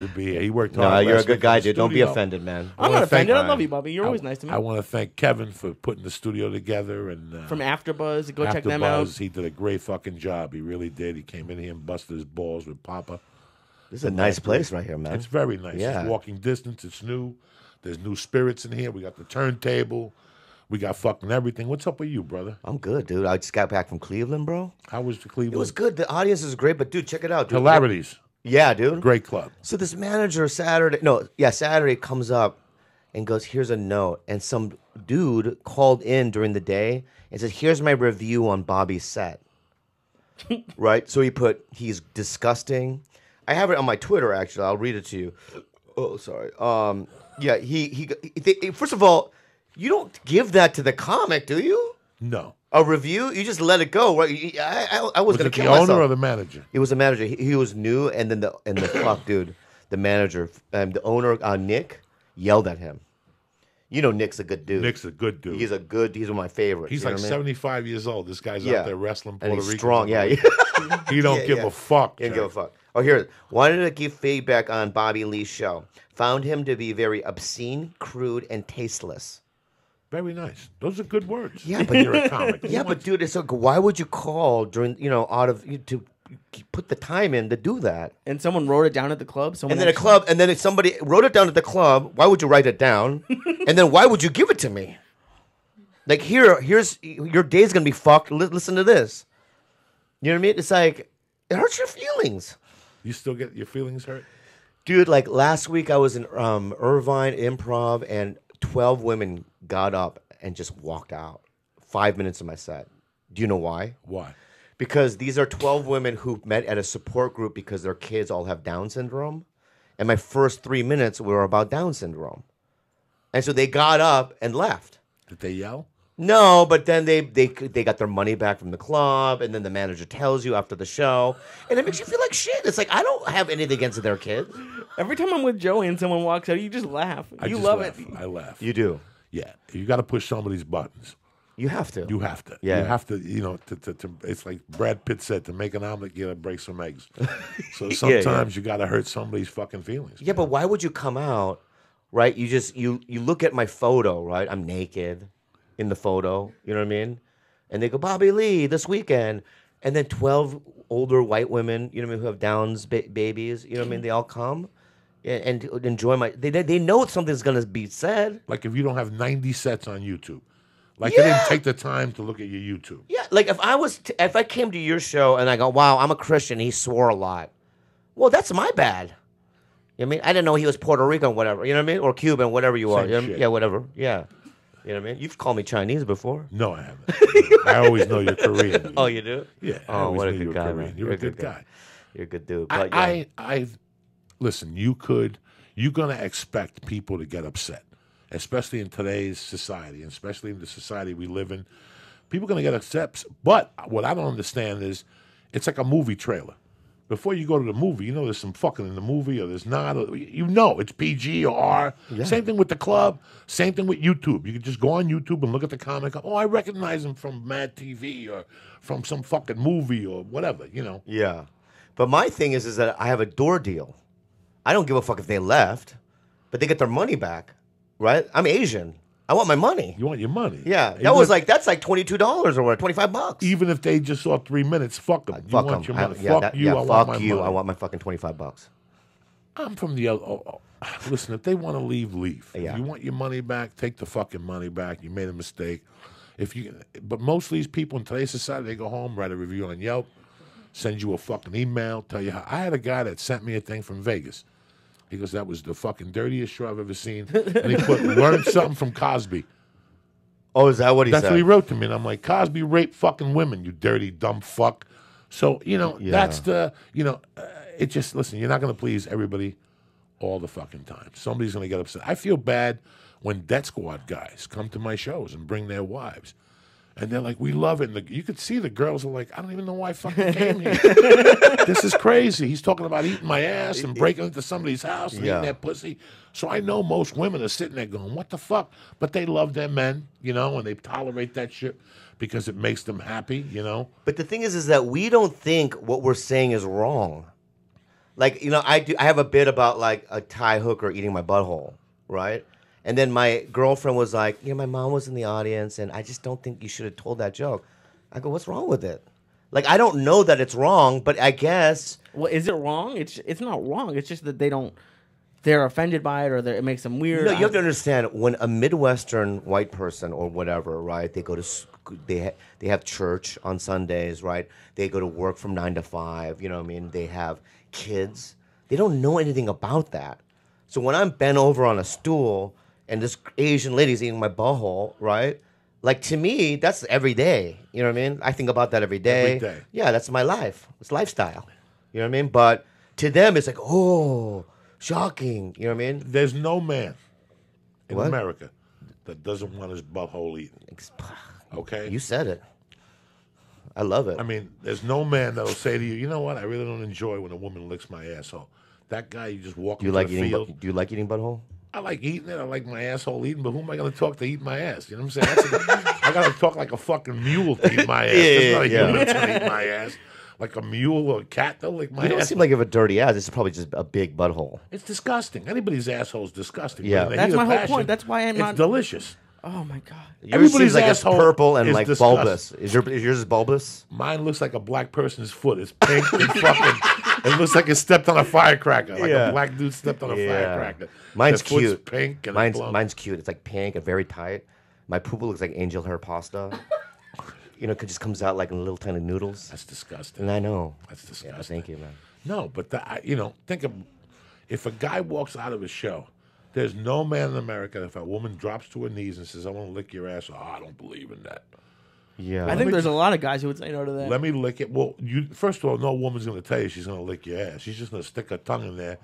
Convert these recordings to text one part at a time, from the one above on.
to be here. He worked No, hard. you're a good guy, in the dude. Don't be offended, man. I I'm not offended. thank- I love you, Bobby. You're always nice to me. I want to thank Kevin for putting the studio together and uh, From AfterBuzz, go check After them Buzz, out. He did a great fucking job. He really did. He came in here and busted his balls with Papa. This is a nice place right here, man. It's very nice. Yeah. It's walking distance. It's new. There's new spirits in here. We got the turntable. We got fucking everything. What's up with you, brother? I'm good, dude. I just got back from Cleveland, bro. How was the Cleveland? It was good. The audience is great, but dude, check it out. Dude. Hilarities. Yeah, dude. Great club. So this manager Saturday, no, yeah, Saturday comes up and goes, "Here's a note," and some dude called in during the day and said, "Here's my review on Bobby's set." right. So he put, "He's disgusting." I have it on my Twitter. Actually, I'll read it to you. Oh, sorry. Um, yeah, he he. he first of all, you don't give that to the comic, do you? No. A review? You just let it go, right? I, I, I was, Was it the kill owner myself. or the manager? It was a manager. He, he was new, and then the and the fuck dude, the manager, um, the owner, uh, Nick, yelled at him. You know, Nick's a good dude. Nick's a good dude. He's a good. He's one of my favorites. He's you know like what I mean? 75 years old. This guy's Yeah. out there wrestling and Puerto he's Rican. strong. Yeah, He don't Yeah, give yeah. a fuck. He didn't give a fuck. Oh, here. Wanted to give feedback on Bobby Lee's show. Found him to be very obscene, crude, and tasteless. Very nice. Those are good words. Yeah, but you're a comic. Yeah, but dude, it's like, why would you call during you know out of you to put the time in to do that? And someone wrote it down at the club. Someone And then a actually- club, and then if somebody wrote it down at the club. Why would you write it down? and then why would you give it to me? Like here, here's your day's gonna be fucked. Li- listen to this. You know what I mean? It's like it hurts your feelings, You still get your feelings hurt? dude. Like last week, I was in um, Irvine Improv, and twelve women got up and just walked out. Five minutes of my set. Do you know why? Why? because these are 12 women who met at a support group because their kids all have Down syndrome. And my first three minutes were about Down syndrome. And so they got up and left. Did they yell? No, but then they, they they got their money back from the club, and then the manager tells you after the show, and it makes you feel like shit. It's like I don't have anything against their kids. Every time I'm with Joey and someone walks out, you just laugh. I you just love laugh. it. I laugh. You do. yeah. You got to push somebody's buttons. You have to. You have to. Yeah. You have to, you know, to, to, to, it's like Brad Pitt said, to make an omelet, you got to break some eggs. So yeah. sometimes you got to hurt somebody's fucking feelings. Yeah, but why would you come out, right? You just you you look at my photo, right? I'm naked in the photo, you know what I mean? And they go, Bobby Lee, this weekend, and then twelve older white women, you know what I mean, who have Downs ba- babies, you know what I mean? They all come and, and enjoy my. They they they know something's gonna be said. Like if you don't have 90 sets on YouTube, like they didn't take the time to look at your YouTube. Yeah, like if I was t- if I came to your show and I go, wow, I'm a Christian, he swore a lot. Well, that's my bad. You know what I mean? I didn't know he was Puerto Rican, whatever. You know what I mean? Or Cuban, whatever you are. You know I mean? Yeah, whatever. Yeah. You know what I mean? You've called me Chinese before. No, I haven't. I always know you're Korean. Oh, you do? Yeah. I Oh, always what a knew you good were guy, Korean. man. You're, a good guy. You're a good dude. I, But yeah. I, I, listen. You could, you're gonna expect people to get upset, especially in today's society, and especially in the society we live in. People are gonna get upset. But what I don't understand is, it's like a movie trailer. Before you go to the movie, you know there's some fucking in the movie, or there's not. Or, you know it's PG or R. Same thing with the club. Same thing with YouTube. You can just go on YouTube and look at the comic. Oh, I recognize him from Mad TV or from some fucking movie or whatever. You know. yeah. But my thing is, is that I have a door deal. I don't give a fuck if they left, but they get their money back, right? I'm Asian. I want my money. You want your money. Yeah, Even that was if- like that's like twenty two dollars or what, twenty five bucks. even if they just saw three minutes, fuck them. Uh, you fuck want 'em. your I- money. yeah, fuck that- you. yeah, I fuck want my you. money. I want my fucking twenty five bucks. I'm from the. Oh, oh, oh. Listen, if they want to leave, leave. Yeah. If you want your money back, take the fucking money back. You made a mistake. If you, but most of these people in today's society, they go home, write a review on Yelp, send you a fucking email, tell you how. I had a guy that sent me a thing from Vegas. He goes, "That was the fucking dirtiest show I've ever seen," and he put, "Learned something from Cosby." Oh, is that what he said? That's said? what he wrote to me, and I'm like, Cosby raped fucking women, you dirty dumb fuck. So you know, Yeah. that's the you know, uh, it just listen. You're not going to please everybody all the fucking time. Somebody's going to get upset. I feel bad when Death Squad guys come to my shows and bring their wives. And they're like, we love it. And the, you could see the girls are like, I don't even know why I fucking came here. this is crazy. He's talking about eating my ass and breaking into somebody's house and Yeah. eating their pussy. So I know most women are sitting there going, what the fuck? But they love their men, you know, and they tolerate that shit because it makes them happy, you know. But the thing is, is that we don't think what we're saying is wrong. Like you know, I do. I have a bit about like a Thai hooker eating my butthole, right? And then my girlfriend was like, "You know, my mom was in the audience, and I just don't think you should have told that joke." I go, "What's wrong with it?" Like I don't know that it's wrong, but I guess Well, is it wrong? It's it's not wrong. It's just that they don't. They're offended by it, or it makes them weird. No, you have to understand when a Midwestern white person or whatever, right? They go to they ha- they have church on Sundays, right? They go to work from nine to five. You know what I mean? They have kids. They don't know anything about that. So when I'm bent over on a stool and this Asian lady's eating my butthole, right? Like to me, that's every day. You know what I mean? I think about that every day. Every day. Yeah, that's my life. It's lifestyle. You know what I mean? But to them, it's like, oh, shocking. You know what I mean? There's no man in What? America that doesn't want his butthole eaten. Okay? You said it. I love it. I mean, there's no man that'll say to you, you know what? I really don't enjoy when a woman licks my asshole. That guy, you just walk you into like the eating? field. bu- Do you like eating butthole? I like eating it. I like my asshole eating, but who am I going to talk to eat my ass? You know what I'm saying? That's a- I got to talk like a fucking mule to eat my ass. There's not a yeah, human that's going to eat my ass. Like a mule or a cat, they'll lick my You don't ass. seem like you have a dirty ass. It's probably just a big butthole. it's disgusting. Anybody's asshole is disgusting. Yeah. But in the That's heat my of whole passion, point. That's why I'm it's not- delicious. Oh my god. Yours Everybody's seems like it's asshole purple and is like disgusting. bulbous. Is, your, is yours bulbous? Mine looks like a black person's foot. It's pink and fucking. It looks like it stepped on a firecracker. Like Yeah. a black dude stepped on a firecracker. Mine's Their cute. Pink and mine's mine's cute. It's like pink and very tight. My poo looks like angel hair pasta. you know, it just comes out like in little tiny noodles. That's disgusting. And I know. That's disgusting. Yeah, thank you, man. No, but the, you know, think of if a guy walks out of a show. There's no man in America if a woman drops to her knees and says, "I want to lick your ass," oh, I don't believe in that. Yeah. I think there's a lot of guys who would say no to that. Let me lick it. Well, you first of all, no woman's going to tell you she's going to lick your ass. She's just going to stick her tongue in there,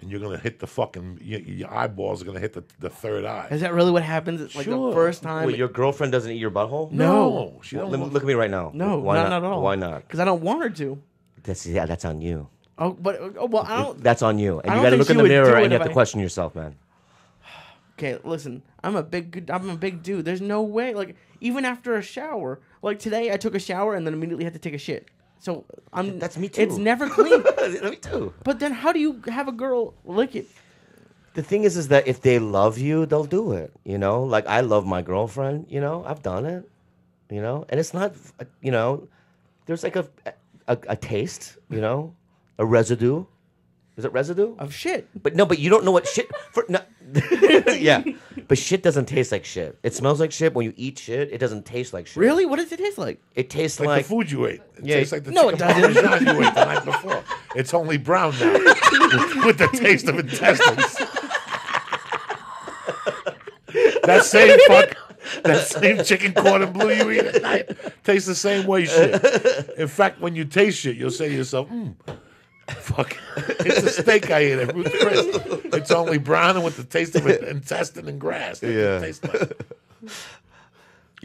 and you're going to hit the fucking your, your eyeballs are going to hit the, the third eye. Is that really what happens? It's like Sure. the first time. Wait, your girlfriend doesn't eat your butthole? No. she Well, don't. let me- want- look at me right now. no, Why not, at all. Why not? Because I don't want her to. That's yeah, that's on you. Oh, but oh, well, I don't. That's on you. And I you don't got to think look she in the would do mirror it and you if have to I- question yourself, man. Okay, listen. I'm a big. I'm a big dude. There's no way. Like even after a shower, like today, I took a shower and then immediately had to take a shit. So I'm. That's me too. It's never clean. me too. but then, how do you have a girl lick it? The thing is, is that if they love you, they'll do it. You know, like I love my girlfriend. You know, I've done it. You know, and it's not. uh, You know, there's like a a, a taste. You know, a residue. Is it residue? Of shit. But no, but you don't know what shit. For, no, yeah, but shit doesn't taste like shit. It smells like shit when you eat shit. It doesn't taste like shit. Really? What does it taste like? It tastes like, like, the food you ate. It Yeah. tastes like the No, it chicken doesn't. parmesan you ate the night before. It's only brown now with the taste of intestines. that same fuck, that same chicken cordon bleu you eat at night tastes the same way. Shit. In fact, when you taste shit, you'll say to yourself, "Hmm, fuck, it's a steak I ate at Ruth Chris. It's only brown and with the taste of intestine and grass. That's what it Yeah. tastes like.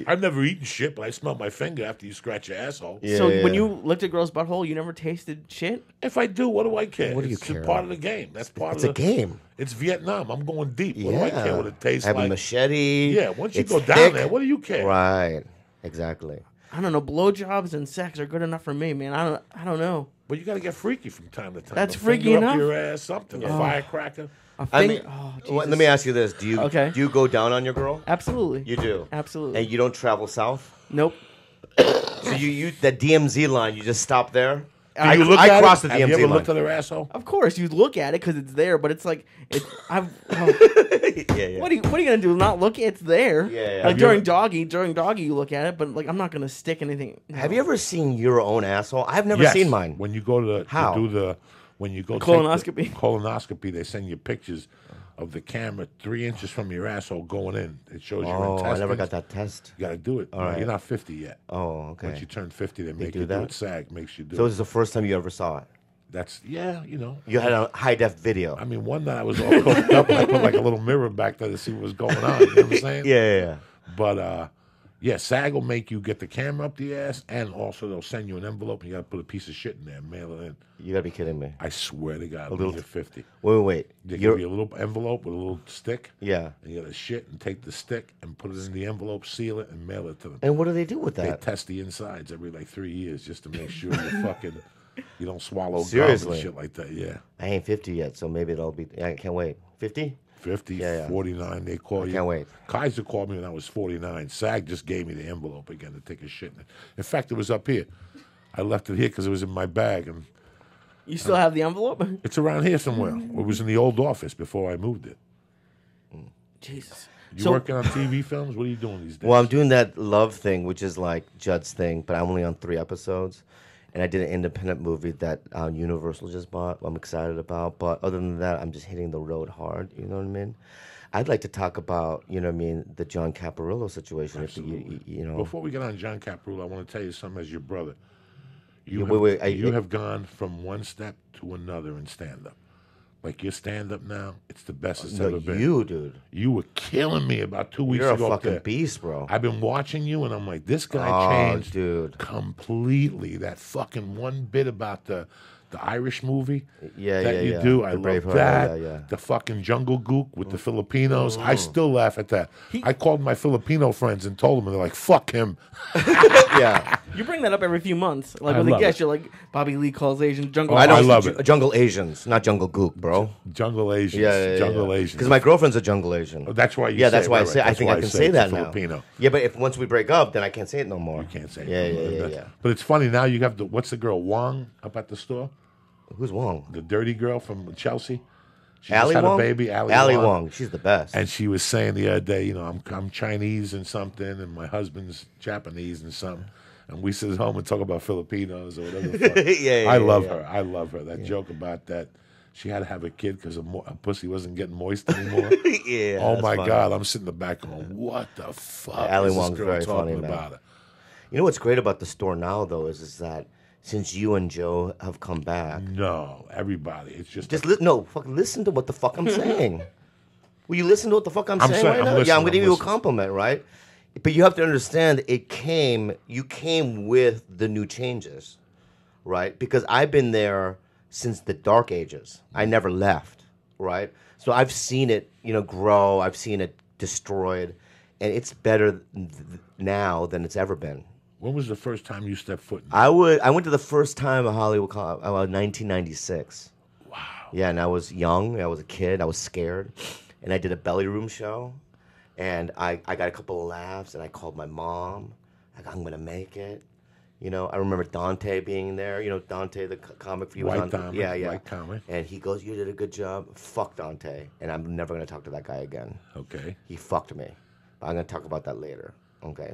I've never eaten shit, but I smell my finger after you scratch your asshole. Yeah, so yeah, when you licked a girl's butthole, you never tasted shit. If I do, what do I care? What do you it's care? part of the game. That's part It's of a the game. It's Vietnam. I'm going deep. What yeah. do I care what it tastes I have like? a machete. Yeah, once you It's go down thick. there, what do you care? Right. Exactly. I don't know. Blowjobs and sex are good enough for me, man. I don't. I don't know. But you got to get freaky from time to time. That's A freaky finger enough. Up your ass, something. A firecracker. A I thing. mean, oh, well, let Jesus. me ask you this: Do you Okay. do you go down on your girl? Absolutely. You do. Absolutely. And you don't travel south. nope. So you you the DMZ line, you just stop there. I, Do you look I at crossed it? the Have DMZ you ever line. looked at her asshole? Of course, you look at it because it's there, but it's like it's. I've. oh, yeah, yeah. what are you What are you gonna do? Not look? It's there. Yeah, yeah. Like during ever- doggy, during doggy, you look at it, but like I'm not gonna stick anything. Have you ever seen your own asshole? I've never Yes. seen mine. When you go to, the, How? to do the when you go take Colonoscopy. the colonoscopy, they send you pictures of the camera three inches from your asshole going in. It shows your Oh, intestines. I never got that test. You got to do it. All right. You're not 50 yet. Oh, okay. Once you turn 50, they make do you do that? it. SAG makes you do So it. this is the first time you ever saw it. That's yeah, you know. You had a high def video. I mean, one night I was all cooked up and I put like a little mirror back there to see what was going on. You know what I'm saying? yeah, yeah, yeah. But uh, yeah, SAG will make you get the camera up the ass, and also they'll send you an envelope and you got to put a piece of shit in there, and mail it in. You gotta be kidding me. I swear to God, a little- you're 50, Wait, wait, wait. they You're, give you a little envelope with a little stick, yeah. and you got to shit and take the stick and put it in the envelope, seal it, and mail it to them. And what do they do with that? They that? test the insides every like three years just to make sure you're fucking You don't swallow gum Seriously? and shit like that. Yeah. I ain't 50 yet, so maybe it'll be. I can't wait. 50? 50, Yeah, yeah. 49, they call you. can't wait. Kaiser called me when I was 49. SAG just gave me the envelope again to take a shit in it. In fact, it was up here. I left it here because it was in my bag, and You still have the envelope? it's around here somewhere. It was in the old office before I moved it. Jesus. You So- working on TV films? What are you doing these days? Well, I'm doing that love thing, which is like Judd's thing, but I'm only on three episodes. And I did an independent movie that uh, Universal just bought. I'm excited about, but other than that, I'm just hitting the road hard. You know what I mean? I'd like to talk about, you know what I mean, the John Caparulo situation. If you, you, you know, Before we get on John Caparulo, I want to tell you something as your brother. You, Yeah, have, wait, wait, I- you I- have gone from one step to another in stand up. Like your stand up now, it's the best it's no, ever been. you, dude, You were killing me about two weeks you're a ago. up fucking beast, bro. I've been watching you, and I'm like, this guy Oh, changed, dude. completely. That fucking one bit about the the Irish movie, Yeah, that yeah, you yeah. do. The I love Braveheart, that. yeah, yeah. The fucking Jungle Gook with the Filipinos. Mm. I still laugh at that. I called my Filipino friends and told them, and they're like, "Fuck him." yeah, You bring that up every few months. Like I with a love guest, you're like Bobby Lee calls Asian jungle. Oh, I, don't I love it. Jungle Asians, not Jungle Gook, bro. Jungle Asians. Yeah, yeah, yeah. Jungle Asians. Because my girlfriend's a Jungle Asian. Oh, that's why you yeah, say that's it, why I say. right. I think I can say say that now. Filipino. Yeah, but if once we break up, then I can't say it no more. You can't say. it. Yeah, yeah, yeah, yeah. But it's funny now. You have the what's the girl Wong up at the store? Who's Wong? The dirty girl from Chelsea. She just Ali had Wong. a baby. Ali, Ali Wong. Wong. She's the best. And she was saying the other day, you know, I'm I'm Chinese and something, and my husband's Japanese and something. And we sit at home and talk about Filipinos or whatever. The fuck. Yeah, yeah, I yeah, love yeah. her. I love her. That joke about that. She had to have a kid because her, mo- her pussy wasn't getting moist anymore. yeah. oh my funny. God! I'm sitting in the back going, "What the fuck?" Ali is this Wong's very talking funny, about it? You know what's great about the store now, though, is is that since you and Joe have come back, No, everybody. It's just, just li- no, fuck, listen to what the fuck I'm saying. Will you listen to what the fuck I'm, I'm saying saying- right I'm now? yeah, I'm gonna give you a compliment, right? But you have to understand, it came. You came with the new changes, right? Because I've been there since the dark ages. I never left, right? So I've seen it, you know, grow. I've seen it destroyed, and it's better th- now than it's ever been. When was the first time you stepped foot in? I would. I went to the first time at Hollywood Con, about 1996. Wow. Yeah, and I was young. I was a kid. I was scared, and I did a belly room show, and I, I got a couple of laughs, and I called my mom. Like I'm gonna make it. You know, I remember Dante being there. You know, Dante, the comic. He was White on. Dante, yeah, yeah. white comic. And he goes, "You did a good job." Fuck Dante, and I'm never gonna talk to that guy again. Okay. He fucked me. I'm gonna talk about that later. Okay,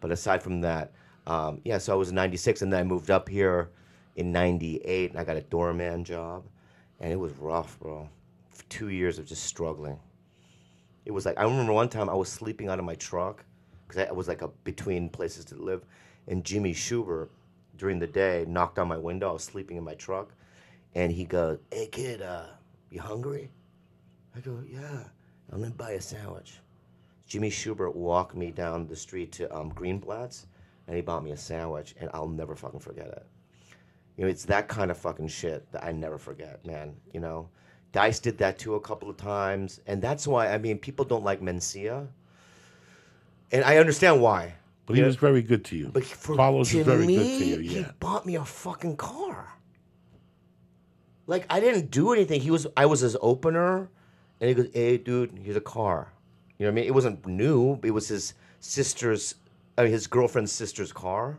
but aside from that, um, yeah. So I was in '96, and then I moved up here in '98, and I got a doorman job, and it was rough, bro. For two years of just struggling. It was like I remember one time I was sleeping out of my truck because I was like a, between places to live, and Jimmy Shubert during the day knocked on my window. I was sleeping in my truck, and he goes, "Hey kid, uh, you hungry?" I go, "Yeah." I'm gonna buy a sandwich. Jimmy Shubert walked me down the street to um, Greenblatt's, and he bought me a sandwich, and I'll never fucking forget it. You know, it's that kind of fucking shit that I never forget, man. You know, Dice did that too a couple of times, and that's why I mean people don't like Mencia, and I understand why. But he know, was very good to you. but for, Carlos was very me, good to you. he bought me a fucking car. Like I didn't do anything. He was I was his opener, and he goes, "Hey, dude, here's a car." You know what I mean? It wasn't new. It was his sister's, I mean, his girlfriend's sister's car.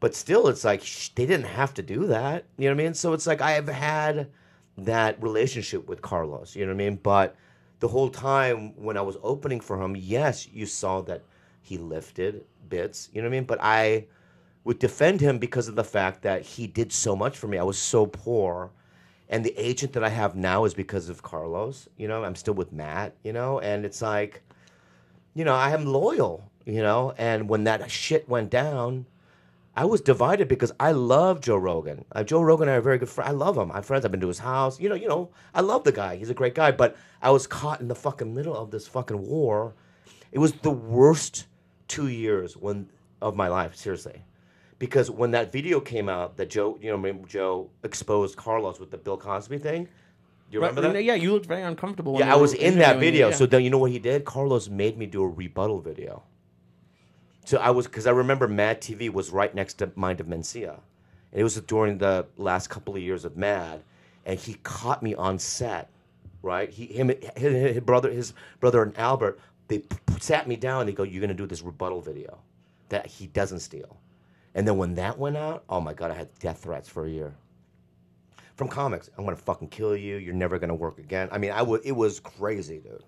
But still, it's like sh- they didn't have to do that. You know what I mean? So it's like I have had that relationship with Carlos. You know what I mean? But the whole time when I was opening for him, yes, you saw that he lifted bits. You know what I mean? But I would defend him because of the fact that he did so much for me. I was so poor. And the agent that I have now is because of Carlos. You know, I'm still with Matt, you know, and it's like, you know, I am loyal, you know, and when that shit went down, I was divided because I love Joe Rogan. Uh, Joe Rogan and I are very good friends. I love him. I'm friends. I've been to his house. You know, you know, I love the guy. He's a great guy. But I was caught in the fucking middle of this fucking war. It was the worst two years when of my life, seriously. Because when that video came out that Joe, you know, Joe exposed Carlos with the Bill Cosby thing. Do you remember Right, that? Yeah, you looked very uncomfortable. Yeah, I was in that you, video. yeah. So then you know what he did? Carlos made me do a rebuttal video. So I was because I remember Mad TV was right next to Mind of Mencia, And it was during the last couple of years of Mad, and he caught me on set. Right, he him his, his brother his brother and Albert they sat me down. and They go, "You're gonna do this rebuttal video that he doesn't steal." And then when that went out, oh my god, I had death threats for a year from comics. I'm gonna fucking kill you. You're never gonna work again. I mean, I would. It was crazy, dude.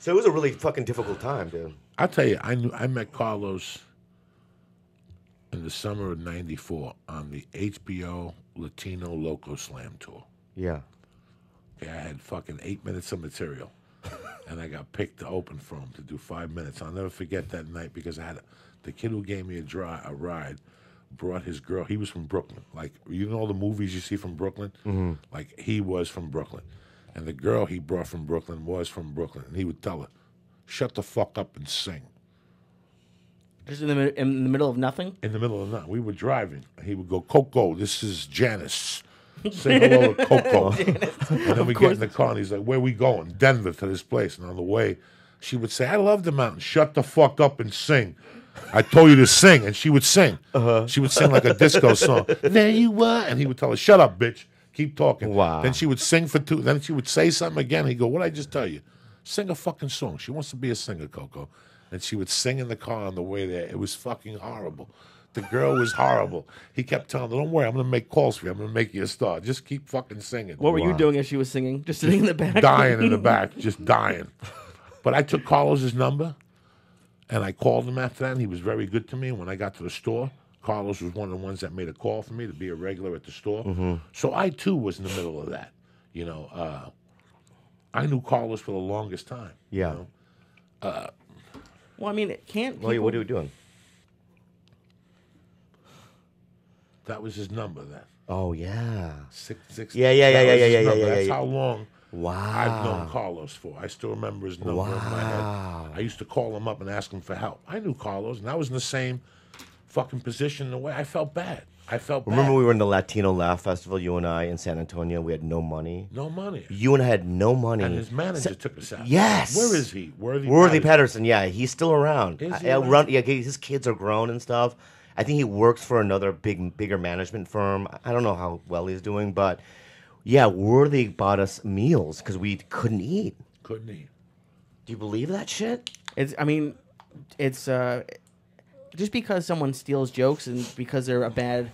So it was a really fucking difficult time, dude. I'll tell you, I knew I met Carlos in the summer of '94 on the HBO Latino Loco Slam tour. Yeah. Okay, I had fucking eight minutes of material, and I got picked to open for him to do five minutes. I'll never forget that night because I had the kid who gave me a dry a ride brought his girl. He was from Brooklyn, like you know all the movies you see from Brooklyn. Mm-hmm. Like he was from Brooklyn, and the girl he brought from Brooklyn was from Brooklyn, and he would tell her, "Shut the fuck up and sing." Just in the in the middle of nothing. in the middle of the night. We were driving. He would go, Coco, this is Janice. Say hello to Coco. and then we get in the car and he's like, Where we going? Denver to this place. And on the way, she would say, I love the mountain. Shut the fuck up and sing. I told you to sing. And she would sing. Uh-huh. She would sing like a disco song. there you are. And he would tell her, Shut up, bitch. Keep talking. Wow. Then she would sing for two. Then she would say something again. He'd go, What'd I just tell you? Sing a fucking song. She wants to be a singer, Coco. And she would sing in the car on the way there. It was fucking horrible. The girl was horrible. He kept telling her, Don't worry, I'm going to make calls for you. I'm going to make you a star. Just keep fucking singing. What were you Wow. doing as she was singing? Just sitting in the back, dying in the back, just dying. But I took Carlos's number and I called him after that, and he was very good to me. When I got to the store, Carlos was one of the ones that made a call for me to be a regular at the store. So I too was in the middle of that. You know, uh, I knew Carlos for the longest time. you Yeah. know. Well, I mean, it can't. What, are you- people- what are you doing? That was his number then. Oh yeah. Six, six, Yeah, yeah, that yeah, yeah, yeah, yeah, yeah, That's yeah. how long Wow. I've known Carlos for. I still remember his number in my head. I used to call him up and ask him for help. I knew Carlos, and I was in the same fucking position in a way. I felt bad. I felt Remember bad. we were in the Latino Laugh Festival, you and I in San Antonio. We had no money. no money. You and I had no money. And his manager Sa- took us out. Yes. Where is he? Worthy. Worthy Patterson. Yeah, he's still around. Is he I around? run- yeah, his kids are grown and stuff. I think he works for another big, bigger management firm. I don't know how well he's doing, but yeah, Worthy bought us meals because we couldn't eat. Couldn't eat. Do you believe that shit? It's. I mean, it's uh, just because someone steals jokes and because they're a bad,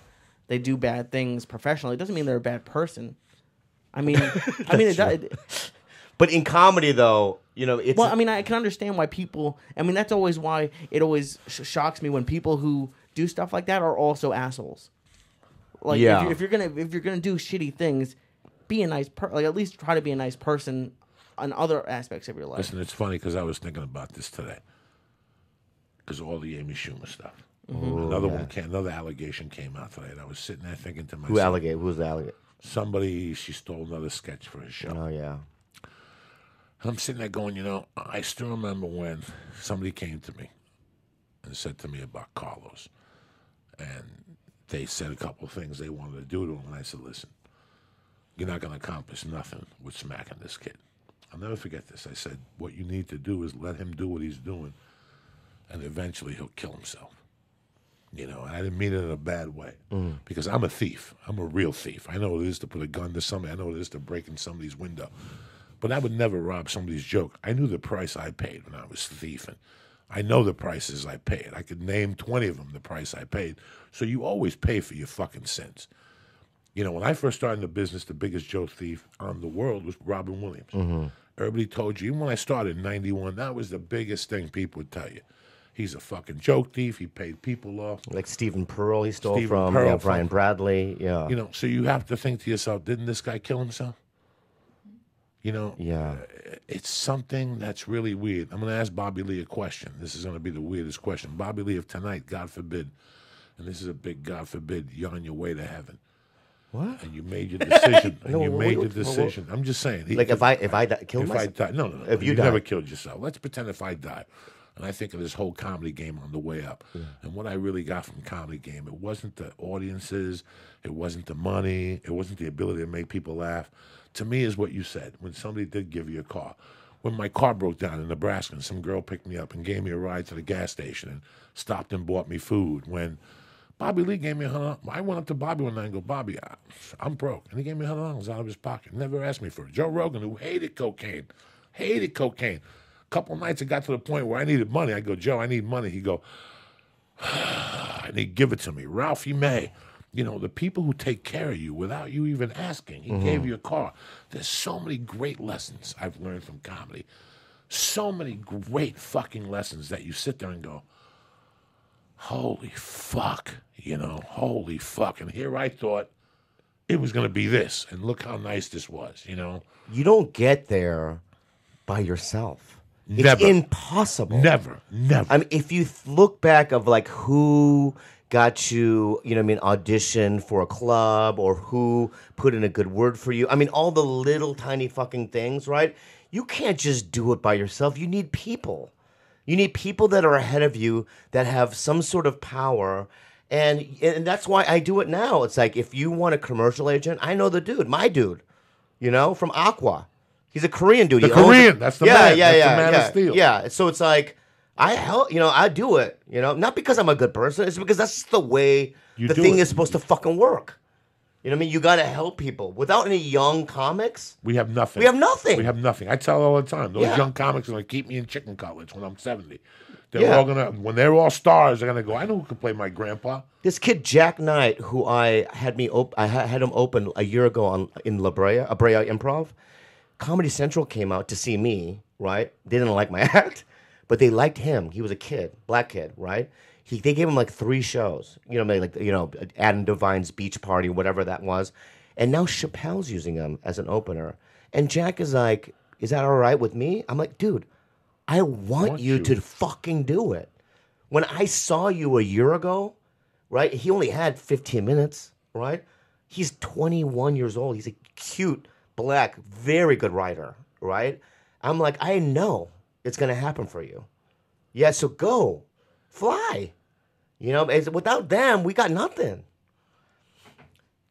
they do bad things professionally doesn't mean they're a bad person. I mean, I mean, it, does- it, But in comedy, though, you know, it's well, I mean, I can understand why people. I mean, that's always why it always sh- shocks me when people who do stuff like that are also assholes. Like, if, you're, if you're gonna if you're gonna do shitty things, be a nice per like at least try to be a nice person on other aspects of your life. Listen, it's funny because I was thinking about this today. Because all the Amy Schumer stuff. Mm-hmm. Oh, another one came, another allegation came out today. And I was sitting there thinking to myself, who allegate? Who's the allegate? somebody she stole another sketch for his show. Oh yeah. And I'm sitting there going, you know, I still remember when somebody came to me and said to me about Carlos. And they said a couple of things they wanted to do to him. And I said, listen, you're not going to accomplish nothing with smacking this kid. I'll never forget this. I said, what you need to do is let him do what he's doing, and eventually he'll kill himself. You know, and I didn't mean it in a bad way mm. because I'm a thief. I'm a real thief. I know what it is to put a gun to somebody. I know what it is to break in somebody's window. But I would never rob somebody's joke. I knew the price I paid when I was thieving. I know the prices I paid. I could name 20 of them the price I paid. So you always pay for your fucking sins. You know, when I first started in the business, the biggest joke thief on the world was Robin Williams. Mm-hmm. Everybody told you, even when I started in 91, that was the biggest thing people would tell you. He's a fucking joke thief. He paid people off. Like Steven Pearl, he stole Steven from. Pearl yeah, from- Brian Bradley. Yeah. You know, so you have to think to yourself, didn't this guy kill himself? You know, yeah. Uh, it's something that's really weird. I'm going to ask Bobby Lee a question. This is going to be the weirdest question. Bobby Lee, if tonight, God forbid, and this is a big God forbid, you're on your way to heaven, What? and you made your decision, and No, you made your decision. I'm just saying. he- Like if I if I di- kill if I die, no, no, no. If you you never die. killed yourself. Let's pretend if I die. And I think of this whole comedy game on the way up. And what I really got from comedy game, it wasn't the audiences, it wasn't the money, it wasn't the ability to make people laugh. To me, is what you said when somebody did give you a car. When my car broke down in Nebraska, and some girl picked me up and gave me a ride to the gas station and stopped and bought me food. When Bobby Lee gave me a hundred. I went up to Bobby one night and go, Bobby, I, I'm broke, and he gave me a hundred dollars out of his pocket. Never asked me for it. Joe Rogan, who hated cocaine, hated cocaine. A couple nights it got to the point where I needed money. I go, Joe, I need money. He go, and he'd give it to me. Ralphie May, you know, the people who take care of you without you even asking. He gave mm-hmm. you a car. There's so many great lessons I've learned from comedy. So many great fucking lessons that you sit there and go, holy fuck, you know, holy fuck. And here I thought it was going to be this. And look how nice this was, you know? You don't get there by yourself. It's Never. impossible. Never, never. I mean, if you look back of like who got you, you know, I mean, audition for a club or who put in a good word for you. I mean, all the little tiny fucking things, right? You can't just do it by yourself. You need people. You need people that are ahead of you that have some sort of power. And and that's why I do it now. It's like if you want a commercial agent, I know the dude, my dude, you know, from Aqua. He's a Korean dude. The He Korean, that's the yeah, man. Yeah, That's the yeah, of yeah, steel. Yeah. So it's like I help, you know, I do it, you know, not because I'm a good person. It's because that's the way You the thing it. is supposed to fucking work. You know what I mean? You got to help people. Without any young comics, we have nothing. we have nothing. We have nothing. I tell all the time. Those Yeah. young comics are going to keep me in chicken cutlets when I'm 70. They're Yeah. all going to, when they're all stars, they're going to go, I know who can play my grandpa. this kid Jak Knight, who I had me, op- I had him open a year ago on in La Brea, a Brea Improv. Comedy Central came out to see me. Right? They didn't like my act, but they liked him. He was a kid, black kid. Right? He they gave him like three shows. You know, maybe like you know, Adam Devine's beach party, whatever that was, and now Chappelle's using him as an opener. And Jak is like, "Is that all right with me?" I'm like, "Dude, I want, want you you. to fucking do it." When I saw you a year ago, right? He only had 15 minutes, right? He's 21 years old. He's a cute, black, very good writer, right? I'm like, I know it's going to happen for you. Yeah, so go, fly. You know, without them, we got nothing.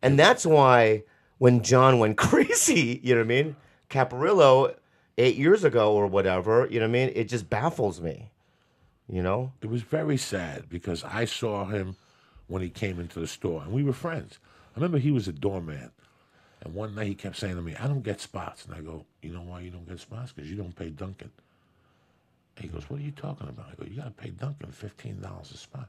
And that's why when John went crazy, you know what I mean? Caparulo, eight years ago or whatever, you know what I mean? It just baffles me, you know? It was very sad because I saw him when he came into the store and we were friends. I remember he was a doorman. And one night he kept saying to me, I don't get spots. And I go, You know why you don't get spots? Because you don't pay Duncan. He goes, What are you talking about? I go, You got to pay Duncan $15 a spot.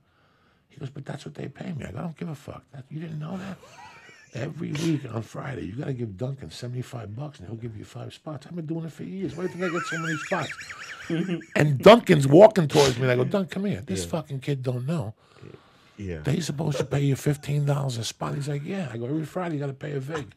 He goes, But that's what they pay me. I go, I don't give a fuck. That, you didn't know that? Every week on Friday, you got to give Duncan 75 bucks and he'll give you five spots. I've been doing it for years. Why do you think I get so many spots? and Duncan's walking towards me and I go, Duncan, come here. This fucking kid don't know. Yeah. They supposed to pay you fifteen dollars a spot. He's like, yeah. I go every Friday. You got to pay a vig,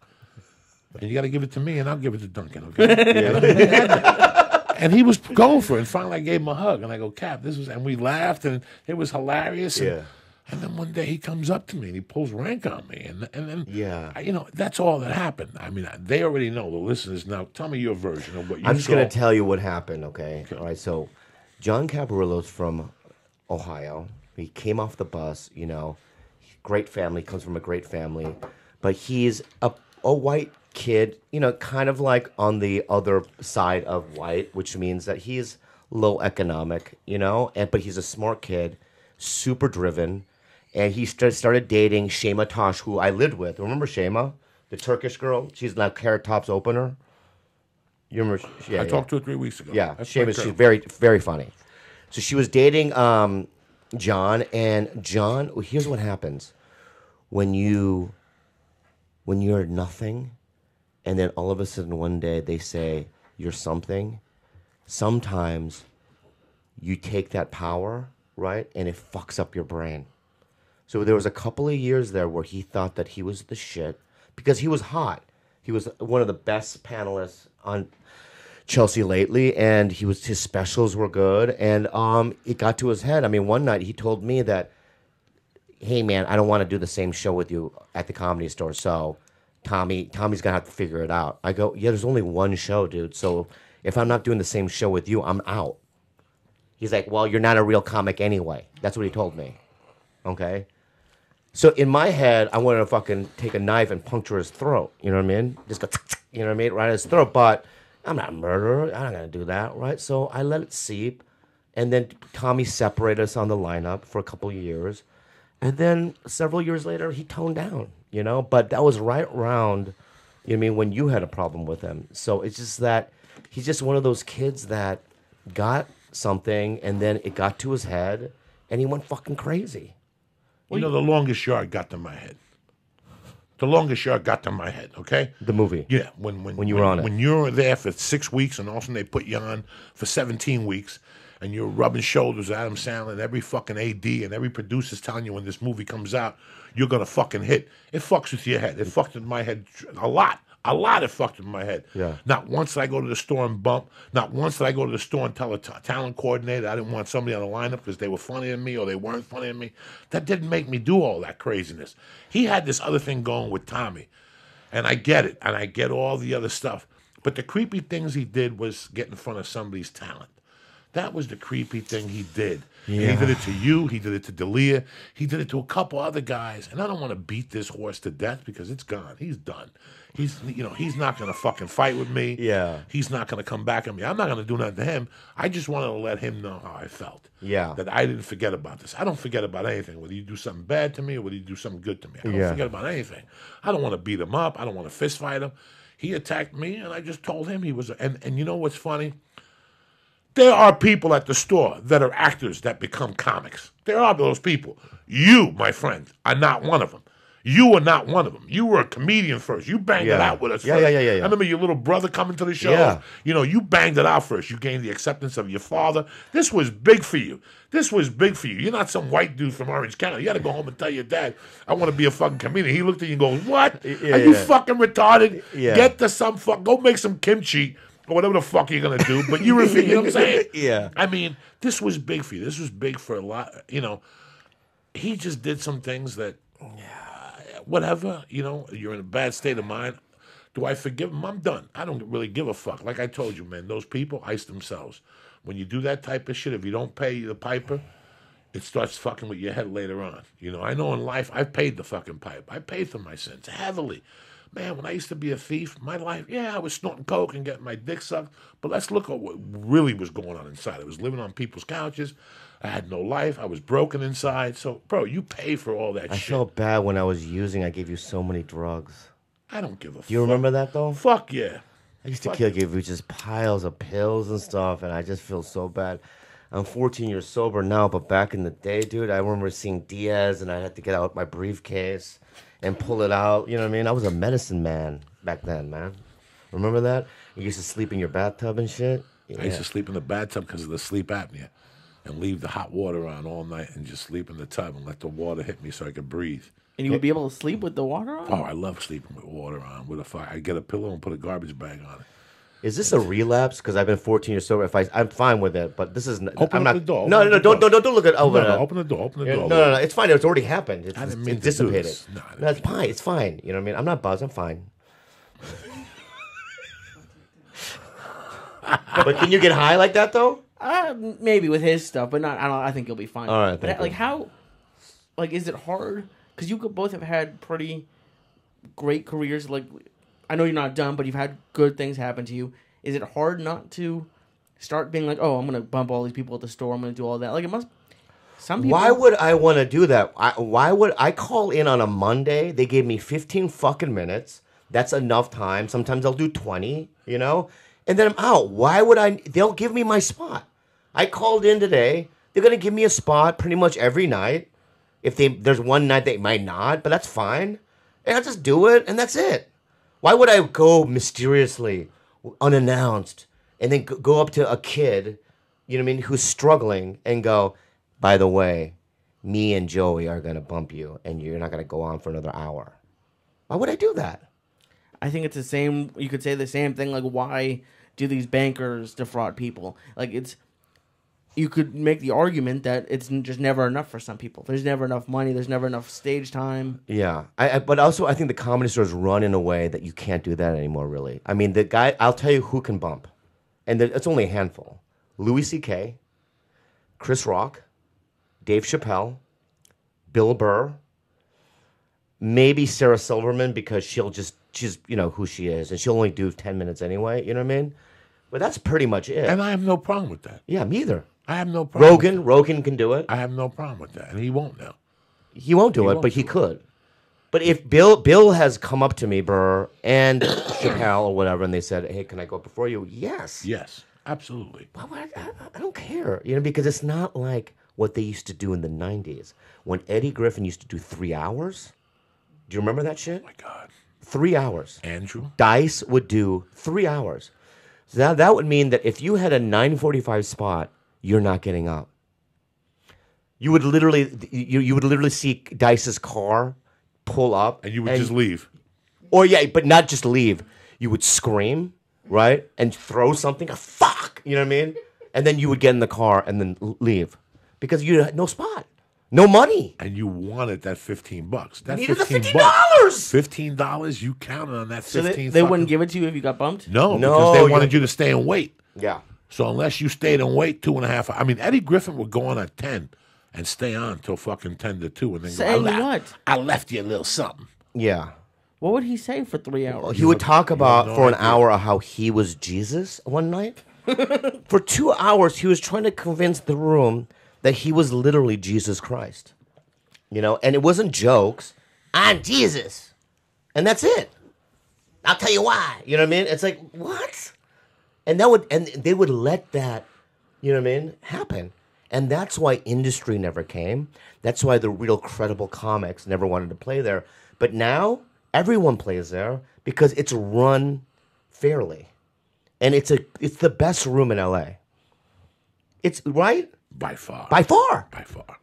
and you got to give it to me, and I'll give it to Duncan. Okay. and he was going for it. And finally, I gave him a hug, and I go, Cap, this was, and we laughed, and it was hilarious. And, Yeah. And then one day he comes up to me and he pulls rank on me, and and then Yeah. I- you know that's all that happened. I mean, they already know the listeners now. Tell me your version of what you I'm just saw. gonna tell you what happened, okay? All right, so John Caparulo's from Ohio. He came off the bus, you know, great family, comes from a great family, but he's a a white kid, you know, kind of like on the other side of white, which means that he's low economic, you know, and but he's a smart kid, super driven, and he st- started dating Shema Tosh, who I lived with. Remember Shema, the Turkish girl? She's now Carrot Top's opener. You remember? Yeah, I yeah. talked to her three weeks ago. Yeah, That's my she's very, very funny. So she was dating um, John, and John. well, Here's what happens when you, when you're nothing, and then all of a sudden one day they say you're something. Sometimes you take that power, right, and it fucks up your brain. So there was a couple of years there where he thought that he was the shit because he was hot. He was one of the best panelists on Chelsea lately, and he was his specials were good, and um, it got to his head. I mean, one night he told me that, "Hey, man, I don't want to do the same show with you at the comedy store, so Tommy, Tommy's gonna have to figure it out." I go, "Yeah, there's only one show, dude. So if I'm not doing the same show with you, I'm out." He's like, "Well, you're not a real comic anyway." That's what he told me. Okay. So in my head, I wanted to fucking take a knife and puncture his throat. You know what I mean? Just go, you know what I mean, right his throat. But I'm not a murderer. I'm not gonna do that, right? So I let it seep, and then Tommy separated us on the lineup for a couple years, And then several years later, he toned down, you know. But that was right around, you know, I mean, when you had a problem with him. So it's just that he's just one of those kids that got something, and then it got to his head, and he went fucking crazy. Well, you know, the longest yard got to my head. The longest yard got to my head. Okay. The movie. Yeah, when when When you were on it. when you're there for six weeks, and all of a sudden they put you on for 17 weeks, and you're rubbing shoulders with Adam Sandler, and every fucking AD and every producer's telling you when this movie comes out, you're gonna fucking hit. It fucks with your head. It fucked with my head a lot. A lot it fucked with my head. Yeah. Not once did I go to the store and bump. Not once did I go to the store and tell a t- talent coordinator I didn't want somebody on the lineup because they were funnier than me or they weren't funnier than me. That didn't make me do all that craziness. He had this other thing going with Tommy. And I get it, and I get all the other stuff. But the creepy things he did was get in front of somebody's talent. That was the creepy thing he did. And he did it to you. He did it to Dalia. He did it to a couple other guys. And I don't want to beat this horse to death because it's gone. He's done. He's you know he's not going to fucking fight with me. Yeah. He's not going to come back at me. I'm not going to do nothing to him. I just wanted to let him know how I felt. Yeah. That I didn't forget about this. I don't forget about anything. Whether you do something bad to me or whether you do something good to me. I don't Yeah. forget about anything. I don't want to beat him up. I don't want to fist fight him. He attacked me, and I just told him he was. And and you know what's funny? There are people at the store that are actors that become comics. There are those people. You, my friend, are not one of them. You are not one of them. You were a comedian first. You banged it out with us. Yeah, first. yeah, yeah, yeah, yeah. I remember your little brother coming to the show. Yeah. You know, you banged it out first. You gained the acceptance of your father. This was big for you. This was big for you. You're not some white dude from Orange County. You got to go home and tell your dad, I want to be a fucking comedian. He looked at you and goes, What? Yeah, are you yeah. fucking retarded? Yeah. Get to some fuck. Go make some kimchi or whatever the fuck you're to do. But you refuse. you know what I'm saying? Yeah. I mean, this was big for you. This was big for a lot. You know, he just did some things that, yeah, whatever, you know, you're in a bad state of mind. Do I forgive him? I'm done. I don't really give a fuck. Like I told you, man, those people ice themselves. When you do that type of shit, if you don't pay the piper, it starts fucking with your head later on. You know, I know in life I've paid the fucking pipe. I paid for my sins heavily. Man, when I used to be a thief, my life, yeah, I was snorting coke and getting my dick sucked. But let's look at what really was going on inside. I was living on people's couches. I had no life. I was broken inside. So, bro, you pay for all that I shit. felt bad when I was using. I gave you so many drugs. I don't give a fuck. Do you remember that though? Fuck yeah. I used to kill, give you just piles of pills and stuff, and I just feel so bad. I'm 14 years sober now, but back in the day, dude, I remember seeing Diaz, and I had to get out my briefcase and pull it out. You know what I mean? I was a medicine man back then, man. Remember that? You used to sleep in your bathtub and shit. I used to sleep in the bathtub because of the sleep apnea and leave the hot water on all night and just sleep in the tub and let the water hit me so I could breathe. And you would be able to sleep with the water on? Oh, I love sleeping with water on. With a fire, I get a pillow and put a garbage bag on it. Is this a relapse? Because I've been 14 years sober. If I, I'm fine with it, but this is. n- Open I'm not. the door, No, open no, no, up the don't, door. don't, don't look at over. No, no, open the door. Open the door. no, no, no, it's fine. It's already happened. It's, I didn't mean to do dissipated. No, I didn't no, it's fine. It's fine. You know what I mean? I'm not buzzed. I'm fine. but can you get high like that though? Uh, maybe with his stuff, but not. I don't. I think you'll be fine. All right, But thank like, you. how? Like, is it hard? Because you could both have had pretty great careers. Like, I know you're not done, but you've had good things happen to you. Is it hard not to start being like, oh, I'm gonna bump all these people at the store. I'm gonna do all that. Like, it must. Some people. Why would I want to do that? I, why would I call in on a Monday? They gave me 15 fucking minutes. That's enough time. Sometimes I'll do 20, you know? And then I'm out. Why would I? They'll give me my spot. I called in today. They're going to give me a spot pretty much every night. If they there's one night they might not, but that's fine. And I'll just do it and that's it. Why would I go mysteriously, unannounced, and then go- up to a kid, you know what I mean, who's struggling and go, by the way, me and Joey are gonna bump you, and you're not gonna go on for another hour. Why would I do that? I think it's the same. You could say the same thing. Like, why do these bankers defraud people? Like, it's. You could make the argument that it's just never enough for some people. There's never enough money. There's never enough stage time. Yeah, I, I but also I think the comedy stores run in a way that you can't do that anymore. Really, I mean, the guy I'll tell you who can bump, and there- it's only a handful: Louis C.K., Chris Rock, Dave Chappelle, Bill Burr, maybe Sarah Silverman because she'll just she's you know who she is, and she'll only do ten minutes anyway. You know what I mean? But that's pretty much it. And I have no problem with that. yeah, me either. I have no problem. Rogan, Rogan can do it. I have no problem with that, and he won't now. He won't do He it, won't but he do it. could. But if Bill Bill has come up to me, Burr, and Chappelle or whatever, and they said, "Hey, can I go up before you?" Yes. Yes, absolutely. Why would I, I, I don't care, you know, because it's not like what they used to do in the '90s when Eddie Griffin used to do three hours. Do you remember that shit? Oh my God, Three hours. Andrew. Dice would do three hours. So that, that would mean that if you had a 945 spot, you're not getting up. You would literally you, you would literally see Dice's car pull up And you would just leave. or yeah, but not just leave. You would scream, right? And throw something, a fuck, you know what I mean? And then you would get in the car and then leave because you had no spot. No money. And you wanted that fifteen bucks. That Needed the fifteen $15. Fifteen dollars. You counted on that So they, fifteen. they wouldn't give it to you if you got bumped. No, No, because they wanted you to stay and wait. Yeah. So unless you stayed and wait two and a half, I mean Eddie Griffin would go on at ten and stay on till fucking ten to two, and then Saying go, I le- what? I left you a little something. Yeah. What would he say for three hours? He would talk about no for an idea. hour how he was Jesus one night. for two hours, he was trying to convince the room that he was literally Jesus Christ. You know, and it wasn't jokes. I'm Jesus. And that's it. I'll tell you why. You know what I mean? It's like, what? And that would and they would let that, you know what I mean, happen. And that's why industry never came. That's why the real credible comics never wanted to play there. But now everyone plays there because it's run fairly. And it's a it's the best room in LA. It's right? By far. By far. By far.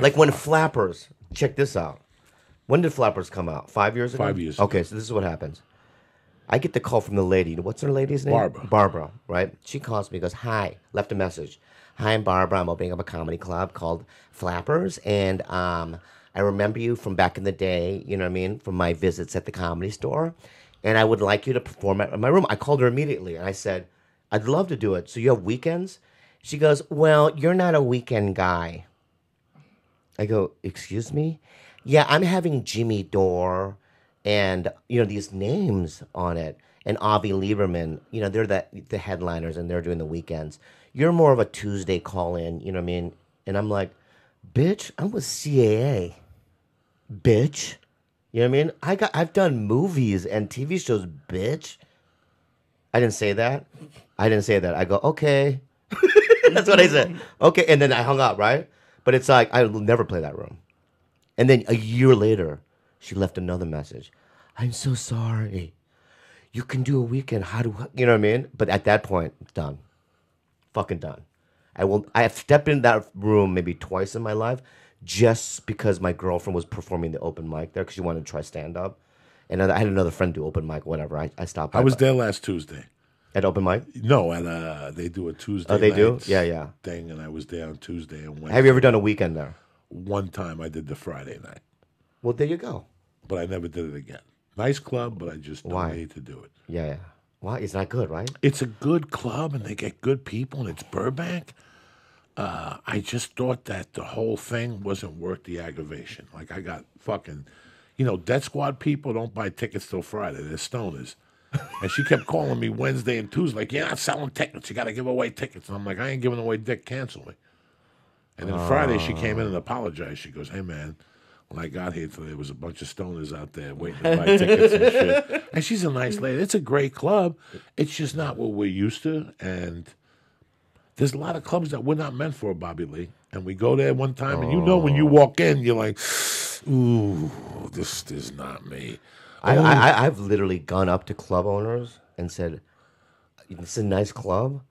Like when Flappers, check this out. When did Flappers come out? Five years ago? Five years Okay, so this is what happens. I get the call from the lady. What's her lady's name? Barbara. Barbara, right? She calls me, goes, Hi, left a message. Hi, I'm Barbara. I'm opening up a comedy club called Flappers. And um, I remember you from back in the day, you know what I mean, from my visits at the comedy store. And I would like you to perform at my room. I called her immediately and I said, I'd love to do it. So you have weekends? She goes, Well, you're not a weekend guy. I go, excuse me? Yeah, I'm having Jimmy Dore and, you know, these names on it. And Avi Liberman, you know, they're the, the headliners and they're doing the weekends. You're more of a Tuesday call in, you know what I mean? And I'm like, bitch, I'm with CAA. Bitch. You know what I mean? I got I've done movies and TV shows, bitch. I didn't say that. I didn't say that. I go, okay. That's what I said. Okay, and then I hung up, right? But it's like I will never play that room. And then a year later, she left another message. I'm so sorry. You can do a weekend. How do you know what I mean? But at that point, done. Fucking done. I will. I have stepped in that room maybe twice in my life, just because my girlfriend was performing the open mic there because she wanted to try stand up, and I had another friend do open mic. Whatever. I, I stopped. I by- was there last Tuesday. at open mic. No, and uh, they do a Tuesday. Oh, they do? Yeah, yeah. Thing, and I was there on Tuesday and Wednesday. Have you ever done a weekend there? One time I did the Friday night, Well, there you go. But I never did it again. Nice club, but I just don't Why? need to do it. Yeah, yeah. Why? It's not good, right? It's a good club, and they get good people, and it's Burbank. Uh, I just thought that the whole thing wasn't worth the aggravation. Like I got fucking, you know, Death Squad people don't buy tickets till Friday. They're stoners. And she kept calling me Wednesday and Tuesday, like, you're not selling tickets. You got to give away tickets. And I'm like, I ain't giving away dick. Cancel me. And then Friday, she came in and apologized. She goes, hey, man, when I got here today, there was a bunch of stoners out there waiting to buy tickets and shit. And she's a nice lady. It's a great club. It's just not what we're used to. And there's a lot of clubs that we're not meant for, Bobby Lee. And we go there one time, and you know when you oh. walk in, you're like, ooh, this is not me. I, oh. I, I've literally gone up to club owners and said, "This is a nice club.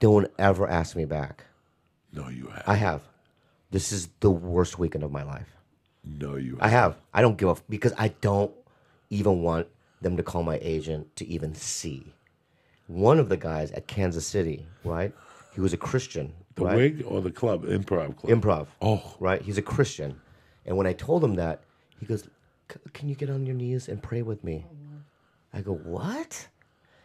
Don't ever ask me back." No, you have. I have. This is the worst weekend of my life. No, you I have. I don't give a f- because I don't even want them to call my agent to even see. One of the guys at Kansas City, right? He was a Christian, The right? wig or the club, improv club? Improv. Oh. right. He's a Christian, and when I told him that, he goes, "C- "Can you get on your knees and pray with me?" I go, "What?"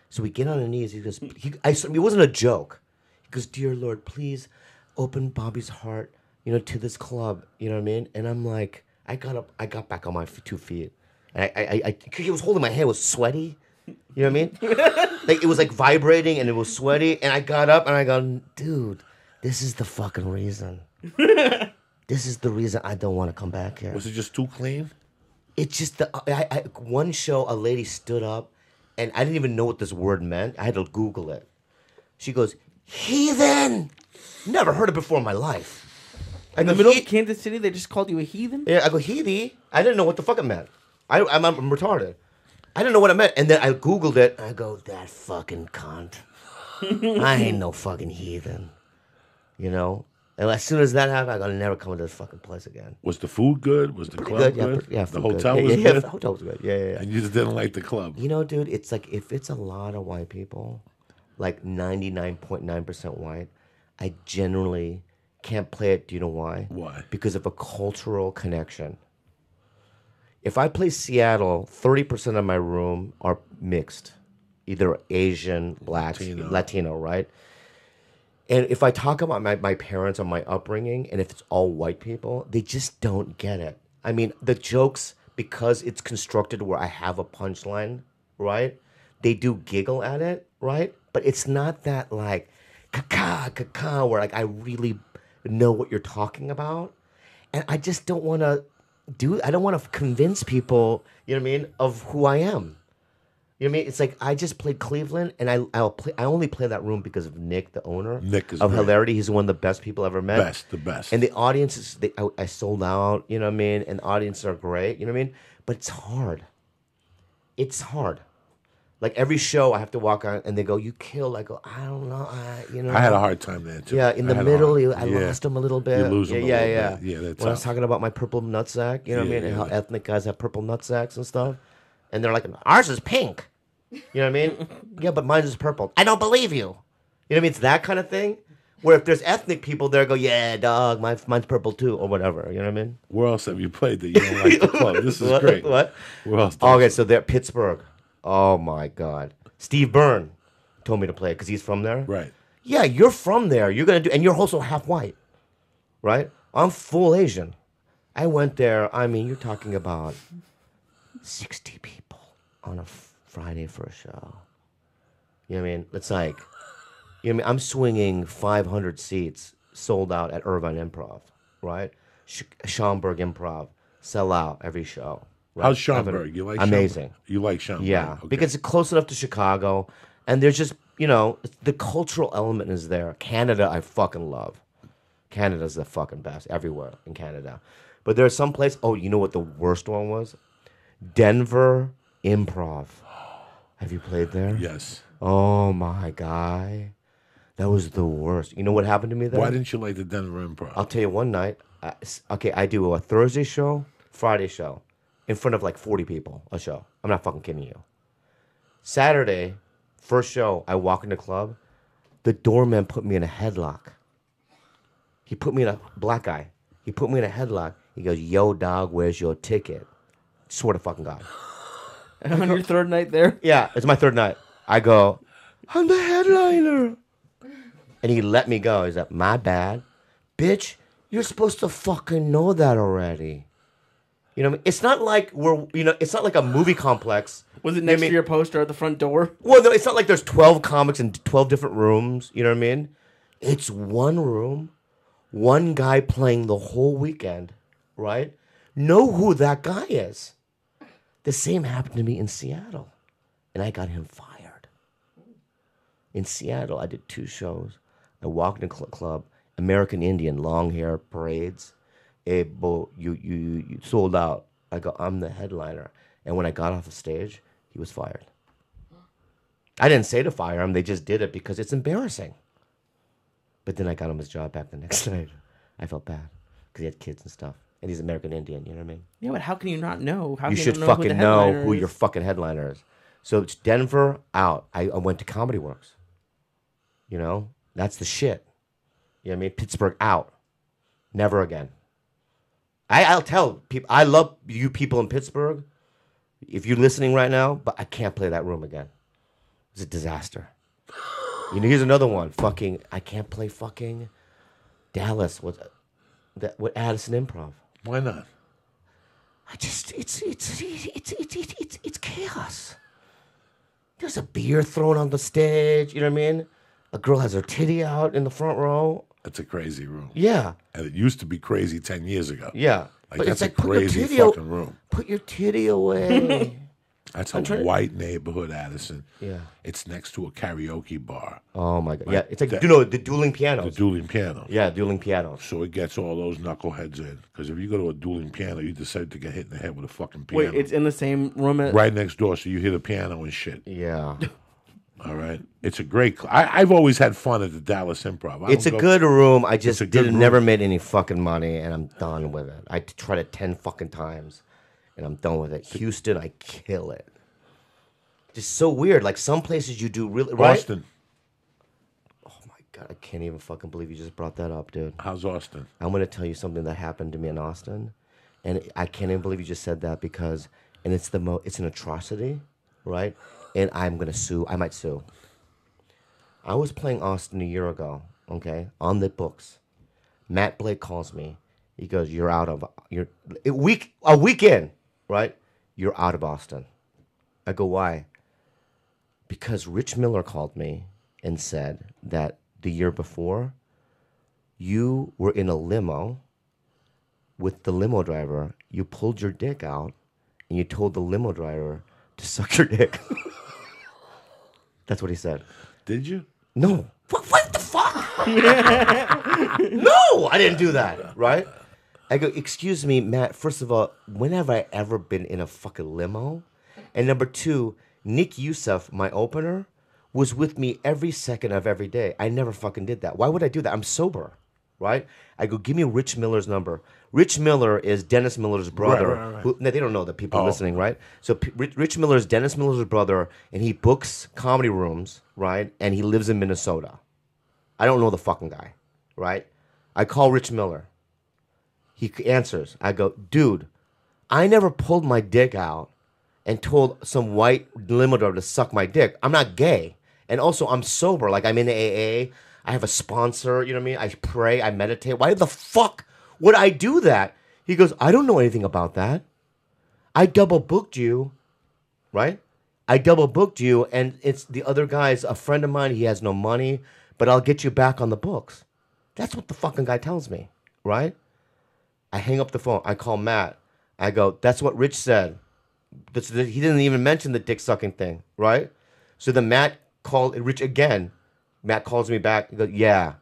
So we get on our knees. He goes, he, I, it wasn't a joke. He goes, "Dear Lord, please open Bobby's heart, you know, to this club." You know what I mean? And I'm like, I got up, I got back on my two feet, and I, I, I, I 'cause he was holding my hand, it was sweaty. You know what I mean? like it was like vibrating and it was sweaty, and I got up and I go, "Dude, this is the fucking reason." This is the reason I don't want to come back here. Was it just too clean? It's just the I, I, one show a lady stood up, and I didn't even know what this word meant. I had to Google it. She goes, "Heathen." Never heard it before in my life. I In the middle "He-" of Kansas City, they just called you a heathen. Yeah, I go heathy. I didn't know what the fuck it meant. I, I'm, I'm retarded. I didn't know what it meant, and then I googled it. I go, that fucking cunt. I ain't no fucking heathen. You know. And as soon as that happened, I gotta never come to this fucking place again. Was the food good? Was the club Good, good? yeah, pre- yeah. the food good. hotel yeah, was yeah, yeah, good. the hotel was good. Yeah, yeah, yeah. And you just didn't like the club. You know, dude, it's like if it's a lot of white people, like 99.9% white, I generally can't play it. Do you know why? Why? Because of a cultural connection. If I play Seattle, 30% of my room are mixed, either Asian, black, Latino. Latino, right? And if I talk about my, my parents or my upbringing, and if it's all white people, they just don't get it. I mean, the jokes, because it's constructed where I have a punchline, right? They do giggle at it, right? But it's not that like, caca, caca, where like I really know what you're talking about. And I just don't want to do, I don't want to convince people, you know what I mean, of who I am. You know what I mean? It's like I just played Cleveland, and I I'll play. I only play that room because of Nick, the owner. Nick is of great. hilarity. He's one of the best people I've ever met. Best, the best. And the audiences, they, I, I sold out. You know what I mean? And the audiences are great. You know what I mean? But it's hard. It's hard. Like every show, I have to walk on, and they go, "You killed." I go, "I don't know." I, you know. I had a hard time there too. Yeah, in I the middle, hard- you- I yeah. lost him a little bit. You lose yeah, them a yeah, little yeah. bit. Yeah, they're When I was talking about my purple nutsack, you know what I mean, and how ethnic guys have purple nutsacks and stuff, and they're like, "Ours is pink." You know what I mean? yeah, but mine is purple. I don't believe you. You know what I mean? It's that kind of thing. Where if there's ethnic people there, go, "Yeah, dog, mine, mine's purple too," or whatever. You know what I mean? Where else have you played that you don't like the club? This is What? great. What? Where else? Oh, okay, so they're Pittsburgh. Oh my God, Steve Byrne told me to play it because he's from there. Right. Yeah, you're from there. You're gonna do, and you're also half white, right? I'm full Asian. I went there. I mean, you're talking about sixty people on a Friday for a show. You know what I mean? It's like, you know what I mean? I'm swinging 500 seats, sold out at Irvine Improv, right? Sch- Schaumburg Improv, sell out every show. Right? How's Schaumburg? You like amazing? Schaumburg? You like Schaumburg? Yeah, Okay. because it's close enough to Chicago, and there's just you know the cultural element is there. Canada, I fucking love. Canada's the fucking best everywhere in Canada, but there's some place. Oh, you know what the worst one was? Denver Improv. Have you played there? yes. Oh my guy, that was the worst. You know what happened to me there? Why didn't you like the Denver Improv? I'll tell you one night. I, okay, I do a Thursday show, Friday show, in front of like 40 people, a show. I'm not fucking kidding you. Saturday, first show, I walk in the club. The doorman put me in a headlock. He put me in a black guy. He put me in a headlock. He goes, "Yo, dog, where's your ticket?" Swear to fucking God. on your third night there. Yeah, it's my third night. I go, I'm the headliner. And he let me go. He's like, my bad. Bitch, you're supposed to fucking know that already. You know what I mean? It's not like we're, you know, it's not like a movie complex. Was it You know next I to your poster at the front door? Well, no, it's not like there's 12 comics in 12 different rooms. You know what I mean? It's one room, one guy playing the whole weekend, right? Know who that guy is. The same happened to me in Seattle, and I got him fired. In Seattle, I did two shows. I walked in a cl- club, American Indian, long hair, parades. Hey, Bo, you, you, you sold out. I go, I'm the headliner. And when I got off the stage, he was fired. I didn't say to fire him. They just did it because it's embarrassing. But then I got him his job back the next night. I felt bad because he had kids and stuff, and he's American Indian. You know what I mean? Yeah, but how can you not know? How you can should not know who fucking know who is? your fucking headliner is. So it's Denver out. I, I went to Comedy Works. You know, that's the shit. You know what I mean? Pittsburgh out. Never again. I, I'll tell people, I love you people in Pittsburgh. If you're listening right now, but I can't play that room again. It's a disaster. You know, here's another one. Fucking, I can't play fucking Dallas with that with Addison Improv. Why not? I just it's it's it's it's it's it's, it's chaos. There's a beer thrown on the stage. You know what I mean? A girl has her titty out in the front row. That's a crazy room. Yeah, And it used to be crazy 10 years ago. yeah. Like, but that's like a crazy fucking o- room. Put your titty away. That's a white neighborhood, Addison. Yeah. It's next to a karaoke bar, oh my god. Yeah, it's like that- you know the dueling piano. the dueling piano. yeah, dueling piano. So it gets all those knuckleheads in. Because if you go to a dueling piano, you decide to get hit in the head with a fucking piano. Wait, it's in the same room. As, right next door, so you hear the piano and shit. Yeah. All right, it's a great. Cl- I, I've always had fun at the Dallas Improv. I It's a go- good room. I just didn't never made any fucking money, and I'm done with it. I tried it ten fucking times, and I'm done with it. Houston, I kill it. Just so weird. Like some places you do really right. Austin. Oh my god, I can't even fucking believe you just brought that up, dude. How's Austin? I'm gonna tell you something that happened to me in Austin, and I can't even believe you just said that because, and it's the mo, it's an atrocity, right? And I'm gonna sue. I might sue. I was playing Austin a year ago, okay, on the books. Matt Blake calls me. He goes, "You're out of you're a week a weekend, right? You're out of Austin." I go, "Why?" Because Rich Miller called me and said that the year before you were in a limo with the limo driver. You pulled your dick out and you told the limo driver to suck your dick. That's what he said. Did you? No. What, what the fuck? no, I didn't do that. Right? I go, excuse me, Matt. First of all, when have I ever been in a fucking limo? And number two, Nick Youssef, my opener, was with me every second of every day. I never fucking did that. Why would I do that? I'm sober, right? I go, give me Rich Miller's number. Rich Miller is Dennis Miller's brother. right, right. Who, no, they don't know the people Oh. listening, right? So P- Rich, Rich Miller is Dennis Miller's brother, and he books comedy rooms, right? And he lives in Minnesota. I don't know the fucking guy, right? I call Rich Miller. He answers. I go, dude, I never pulled my dick out and told some white limiter to suck my dick. I'm not gay. And also, I'm sober. Like, I'm in AA. I have a sponsor. You know what I mean? I pray. I meditate. Why the fuck would I do that? He goes, I don't know anything about that. I double booked you, right? I double booked you, and it's the other guy's a friend of mine. He has no money, but I'll get you back on the books. That's what the fucking guy tells me, right? I hang up the phone. I call Matt. I go, that's what Rich said. He didn't even mention the dick sucking thing, right? So then Matt called Rich again. Matt calls me back. He goes, yeah,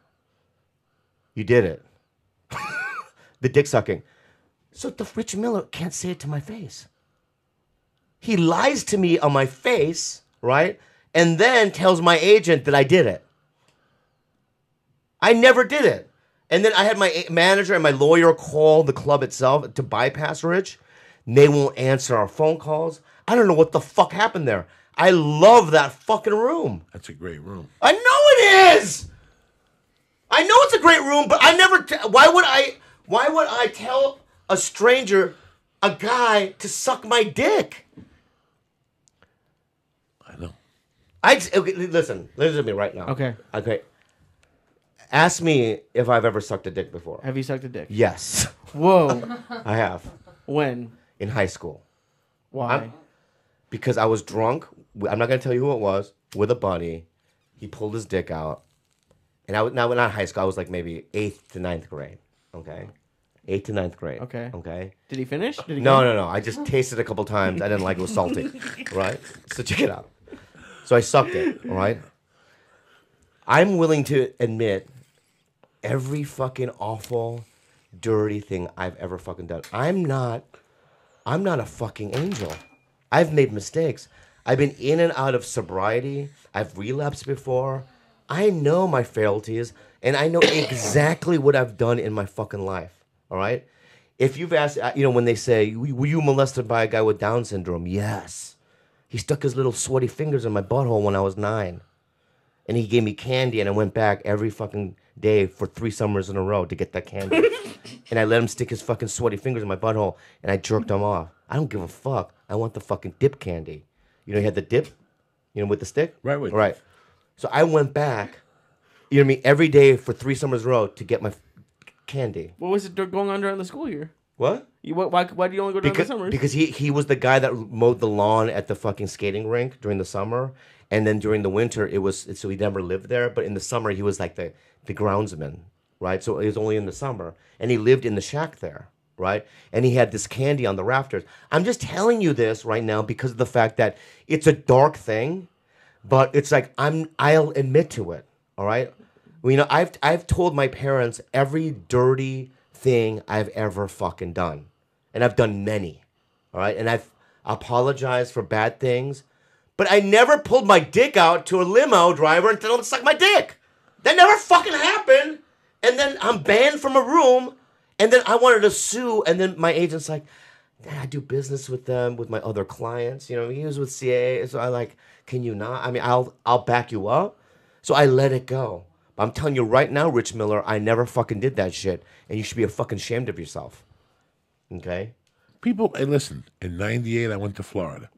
you did it. the dick sucking. So the Rich Miller can't say it to my face. He lies to me on my face, right? And then tells my agent that I did it. I never did it. And then I had my manager and my lawyer call the club itself to bypass Rich. They won't answer our phone calls. I don't know what the fuck happened there. I love that fucking room. That's a great room. I know it is. I know it's a great room, but I never. T- why would I? Why would I tell a stranger, a guy, to suck my dick? I know. I okay, listen. Listen to me right now. Okay. Okay. Ask me if I've ever sucked a dick before. Have you sucked a dick? Yes, Whoa. I have when? in high school Why? I'm- because I was drunk. I'm not gonna tell you who it was. With a buddy, he pulled his dick out, and I was now not high school. I was like maybe eighth to ninth grade. Okay, eighth to ninth grade. Okay. Okay. Did he finish? Did he No, go? no, no. I just tasted it a couple times. I didn't like it. It was salty. right? So check it out. So I sucked it. All right. I'm willing to admit every fucking awful, dirty thing I've ever fucking done. I'm not. I'm not a fucking angel. I've made mistakes. I've been in and out of sobriety. I've relapsed before. I know my frailties and I know exactly what I've done in my fucking life. All right? If you've asked, uh, you know, when they say, were you molested by a guy with Down syndrome? Yes. He stuck his little sweaty fingers in my butthole when I was nine. And he gave me candy, and I went back every fucking day for three summers in a row to get that candy. and I let him stick his fucking sweaty fingers in my butthole, and I jerked him off. I don't give a fuck. I want the fucking dip candy. You know, he had the dip, you know, with the stick? Right, with- Right. So I went back, you know what I mean, every day for three summers in a row to get my candy. What was it going on during the school year? What? You, why, why, why do you only go during because, the summers? because he he was the guy that mowed the lawn at the fucking skating rink during the summer, and then during the winter it was so he never lived there. But in the summer he was like the the groundsman, right? So it was only in the summer, and he lived in the shack there, right? And he had this candy on the rafters. I'm just telling you this right now because of the fact that it's a dark thing, but it's like I'm I'll admit to it, all right? You know, I've I've told my parents every dirty thing I've ever fucking done, and I've done many, all right? And I've apologized for bad things, but I never pulled my dick out to a limo driver and tell him to suck my dick. That never fucking happened. And then I'm banned from a room, and then I wanted to sue, and then my agent's like, "Dad, I do business with them, with my other clients. You know, he was with CA, so I like, can you not? I mean, I'll I'll back you up. So I let it go. I'm telling you right now, Rich Miller, I never fucking did that shit, and you should be a fucking ashamed of yourself. Okay. People, hey, listen. In '98, I went to Florida.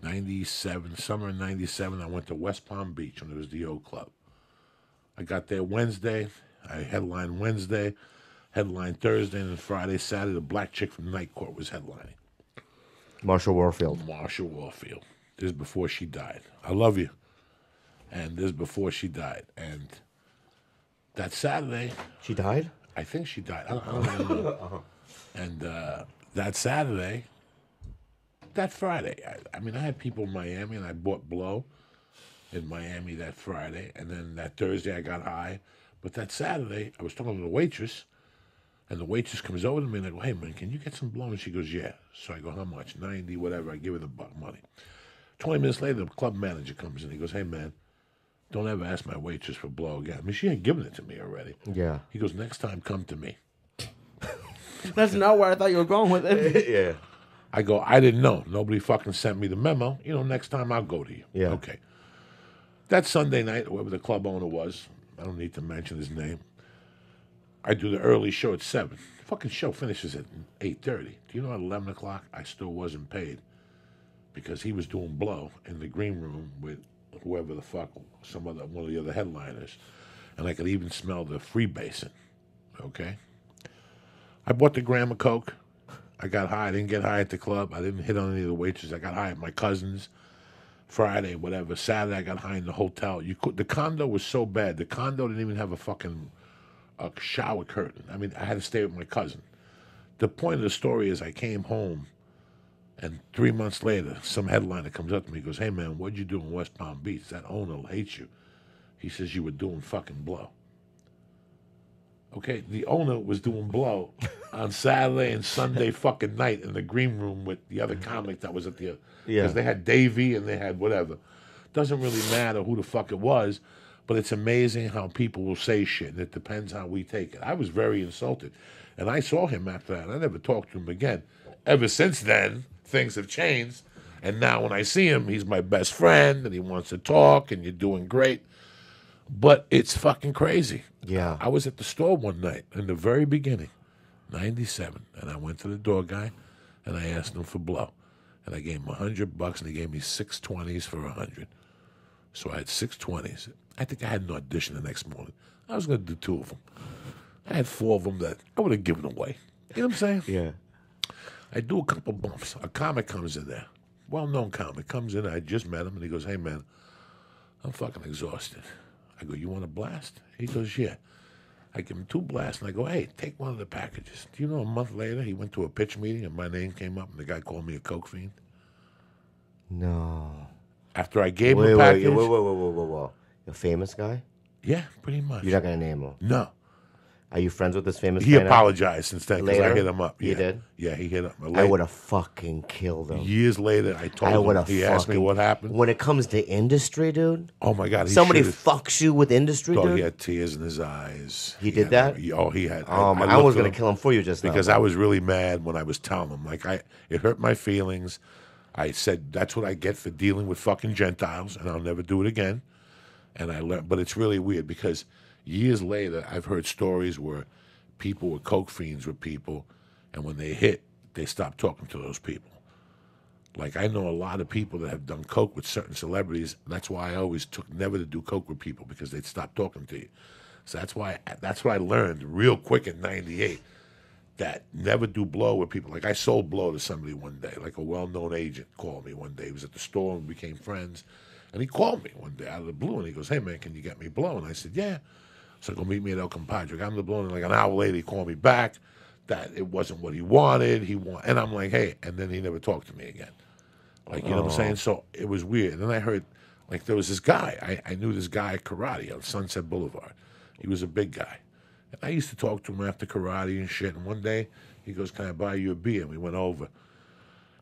'97, summer of '97, I went to West Palm Beach when it was the O Club. I got there Wednesday. I headlined Wednesday, headlined Thursday, and then Friday, Saturday, the black chick from Night Court was headlining. Marsha Warfield. Marsha Warfield. This is before she died. I love you. And this is before she died. And that Saturday, She died. I think she died. I don't, I don't really know. And uh, that Saturday, that Friday, I, I mean, I had people in Miami, and I bought blow in Miami that Friday, and then that Thursday I got high. But that Saturday, I was talking to the waitress, and the waitress comes over to me and I go, "Hey man, can you get some blow?" And she goes, "Yeah." So I go, "How much? Ninety, whatever." I give her the buck money. Twenty minutes later, the club manager comes in. He goes, "Hey man, don't ever ask my waitress for blow again." I mean, she had given it to me already. Yeah. He goes, "Next time, come to me." That's not where I thought you were going with it. yeah. I go, I didn't know. Nobody fucking sent me the memo. You know, next time I'll go to you. Yeah. Okay. That Sunday night, whoever the club owner was, I don't need to mention his name. I do the early show at seven. The Fucking show finishes at eight thirty. Do you know at eleven o'clock I still wasn't paid because he was doing blow in the green room with whoever the fuck some other one of the other headliners, and I could even smell the free basin. Okay. I bought the gram of coke. I got high. I didn't get high at the club. I didn't hit on any of the waitresses. I got high at my cousins. Friday, whatever. Saturday, I got high in the hotel. You could. The condo was so bad. The condo didn't even have a fucking a shower curtain. I mean, I had to stay with my cousin. The point of the story is, I came home, and three months later, some headliner comes up to me. and goes, "Hey man, what'd you do in West Palm Beach? That owner hates you." He says you were doing fucking blow. Okay, the owner was doing blow on Saturday and Sunday fucking night in the green room with the other comic that was at the Yeah. because they had Davey and they had whatever. Doesn't really matter who the fuck it was, but it's amazing how people will say shit, and it depends how we take it. I was very insulted, and I saw him after that. I never talked to him again. Ever since then, things have changed, and now when I see him, he's my best friend, and he wants to talk, and you're doing great. But it's fucking crazy. Yeah. I was at the store one night in the very beginning, 97, and I went to the door guy and I asked him for blow. And I gave him a 100 bucks and he gave me six 20s for a 100. So I had six 20s. I think I had an audition the next morning. I was going to do two of them. I had four of them that I would have given away. You know what I'm saying? Yeah. I do a couple bumps. A comic comes in there, well known comic comes in. I just met him and he goes, Hey man, I'm fucking exhausted. I go, You want a blast? He goes, Yeah. I give him two blasts and I go, Hey, take one of the packages. Do you know a month later he went to a pitch meeting and my name came up and the guy called me a coke fiend? No. After I gave Wait, him a wait, package. wait, wait, wait, wait, wait, wait. A famous guy? Yeah, pretty much. You're not gonna name him. no. Are you friends with this famous He guy? now? apologized since then because I Later? hit him up. Yeah. did? Yeah, he hit him. I would have fucking killed him. Years later, I told I would him. have. He asked me what happened. When it comes to industry, dude, Oh my God! He somebody should've- fucks you with industry, Oh, dude. he had tears in his eyes. He did had- that? oh, he had. Oh my! I, looked was at gonna him kill him for you just now. because I was really mad when I was telling him. Like I, it hurt my feelings. I said that's what I get for dealing with fucking Gentiles, and I'll never do it again. And I learned, but it's really weird because years later, I've heard stories where people were coke fiends with people, and when they hit, they stopped talking to those people. Like I know a lot of people that have done coke with certain celebrities. That's why I always took never to do coke with people because they'd stop talking to you. So that's why that's what I learned real quick in '98. That never do blow with people. Like I sold blow to somebody one day. Like a well-known agent called me one day. He was at the store and we became friends. And he called me one day out of the blue and he goes, "Hey man, can you get me blow?" And I said, "Yeah." So go meet me at El Compadre. I'm the blown. Like an hour later, he called me back that it wasn't what he wanted. He want, and I'm like, hey, and then he never talked to me again. Like you know what I'm saying? Oh. So it was weird. And then I heard, like there was this guy. I, I knew this guy at karate on Sunset Boulevard. He was a big guy. And I used to talk to him after karate and shit. And one day he goes, "Can I buy you a beer?" And we went over.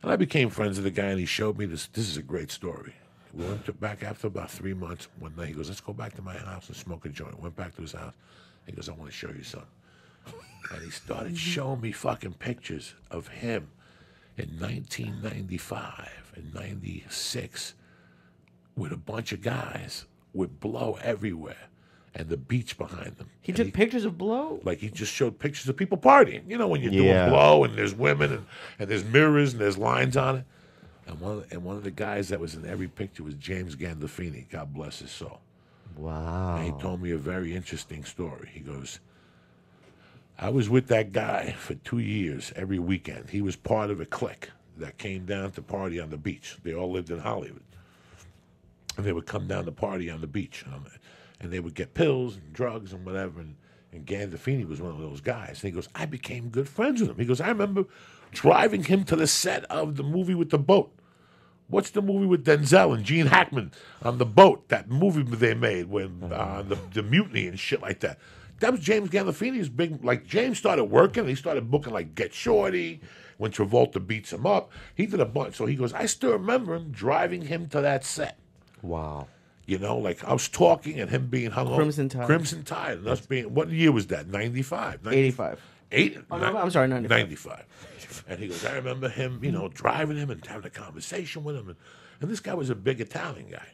And I became friends with the guy, and he showed me this. This is a great story. We went to, back after about three months. One night, he goes, "Let's go back to my house and smoke a joint." Went back to his house. He goes, "I want to show you something." And he started mm-hmm. showing me fucking pictures of him in 1995 and 96 with a bunch of guys with blow everywhere and the beach behind them. He And took pictures of blow. like he just showed pictures of people partying. You know, when you're Yeah. doing blow and there's women and, and there's mirrors and there's lines on it. And one of, and one of the guys that was in every picture was James Gandolfini. God bless his soul. Wow. And he told me a very interesting story. He goes, I was with that guy for two years every weekend. He was part of a clique that came down to party on the beach. They all lived in Hollywood. And they would come down to party on the beach. Um, and they would get pills and drugs and whatever. And, and Gandolfini was one of those guys. And he goes, I became good friends with him. He goes, I remember driving him to the set of the movie with the boat. What's the movie with Denzel and Gene Hackman on the boat? That movie they made when uh, the, the mutiny and shit like that. That was James Gandolfini's big. Like James started working, he started booking like Get Shorty. When Travolta beats him up, he did a bunch. So he goes, I still remember him driving him to that set. Wow. You know, like I was talking and him being hung Crimson. Tide. Crimson Tide, and us being. What year was that? Ninety five. 85. Eight. Oh, no, I'm sorry, 95. 95. And he goes, I remember him, you know, driving him and having a conversation with him. And, and this guy was a big Italian guy.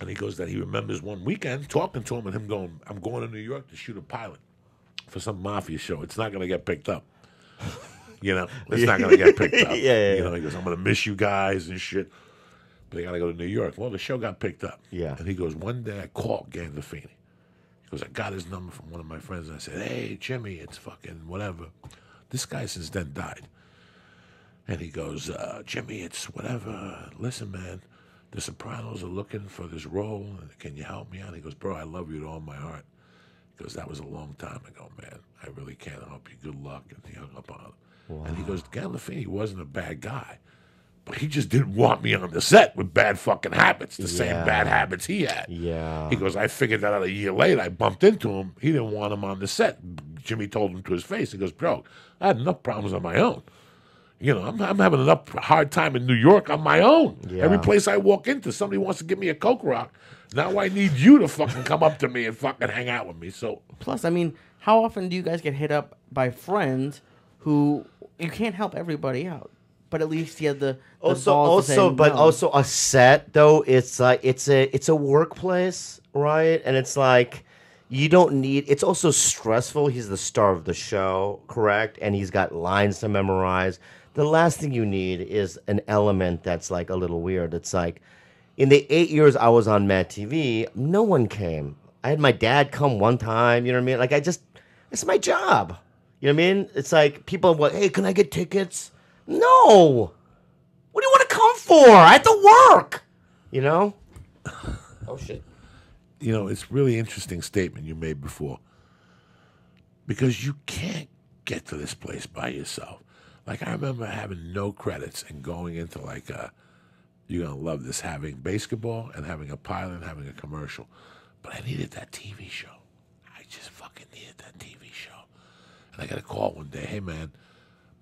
And he goes that he remembers one weekend talking to him and him going, I'm going to New York to shoot a pilot for some mafia show. It's not going to get picked up. You know, it's not going to get picked up. Yeah, yeah, You know, he goes, I'm going to miss you guys and shit. But they got to go to New York. Well, the show got picked up. Yeah. And he goes, one day I called Gandolfini. Goes, I got his number from one of my friends. And I said, hey, Jimmy, it's fucking whatever. This guy since then died. And he goes, uh, Jimmy, it's whatever. Listen, man, the Sopranos are looking for this role. Can you help me out? He goes, bro, I love you with all my heart. He goes, that was a long time ago, man. I really can't help you. Good luck. And he hung up on him. And he goes, Gandolfini wasn't a bad guy. But he just didn't want me on the set with bad fucking habits, the same bad habits he had. Yeah. He goes, I figured that out a year later. I bumped into him. He didn't want him on the set. Jimmy told him to his face. He goes, Bro, I had enough problems on my own. You know, I'm, I'm having enough hard time in New York on my own. Yeah. Every place I walk into, somebody wants to give me a Coke Rock. Now I need you to fucking come up to me and fucking hang out with me. So, Plus, I mean, how often do you guys get hit up by friends who you can't help everybody out, but at least you have the, the also balls to say also but no. also a set though it's like it's a it's a workplace right? And it's like you don't need it's also stressful. He's the star of the show correct? And he's got lines to memorize. The last thing you need is an element that's like a little weird. It's like in the eight years i was on mad tv no one came. I had my dad come one time you know what i mean? Like i just it's my job. You know what i mean? It's like people are like hey can i get tickets no what do you want to come for? I have to work. You know? oh shit. you know, it's really interesting statement you made before. Because you can't get to this place by yourself. Like I remember having no credits and going into like a you're gonna love this, having basketball and having a pilot and having a commercial. But I needed that TV show. I just fucking needed that TV show. And I got a call one day, hey man,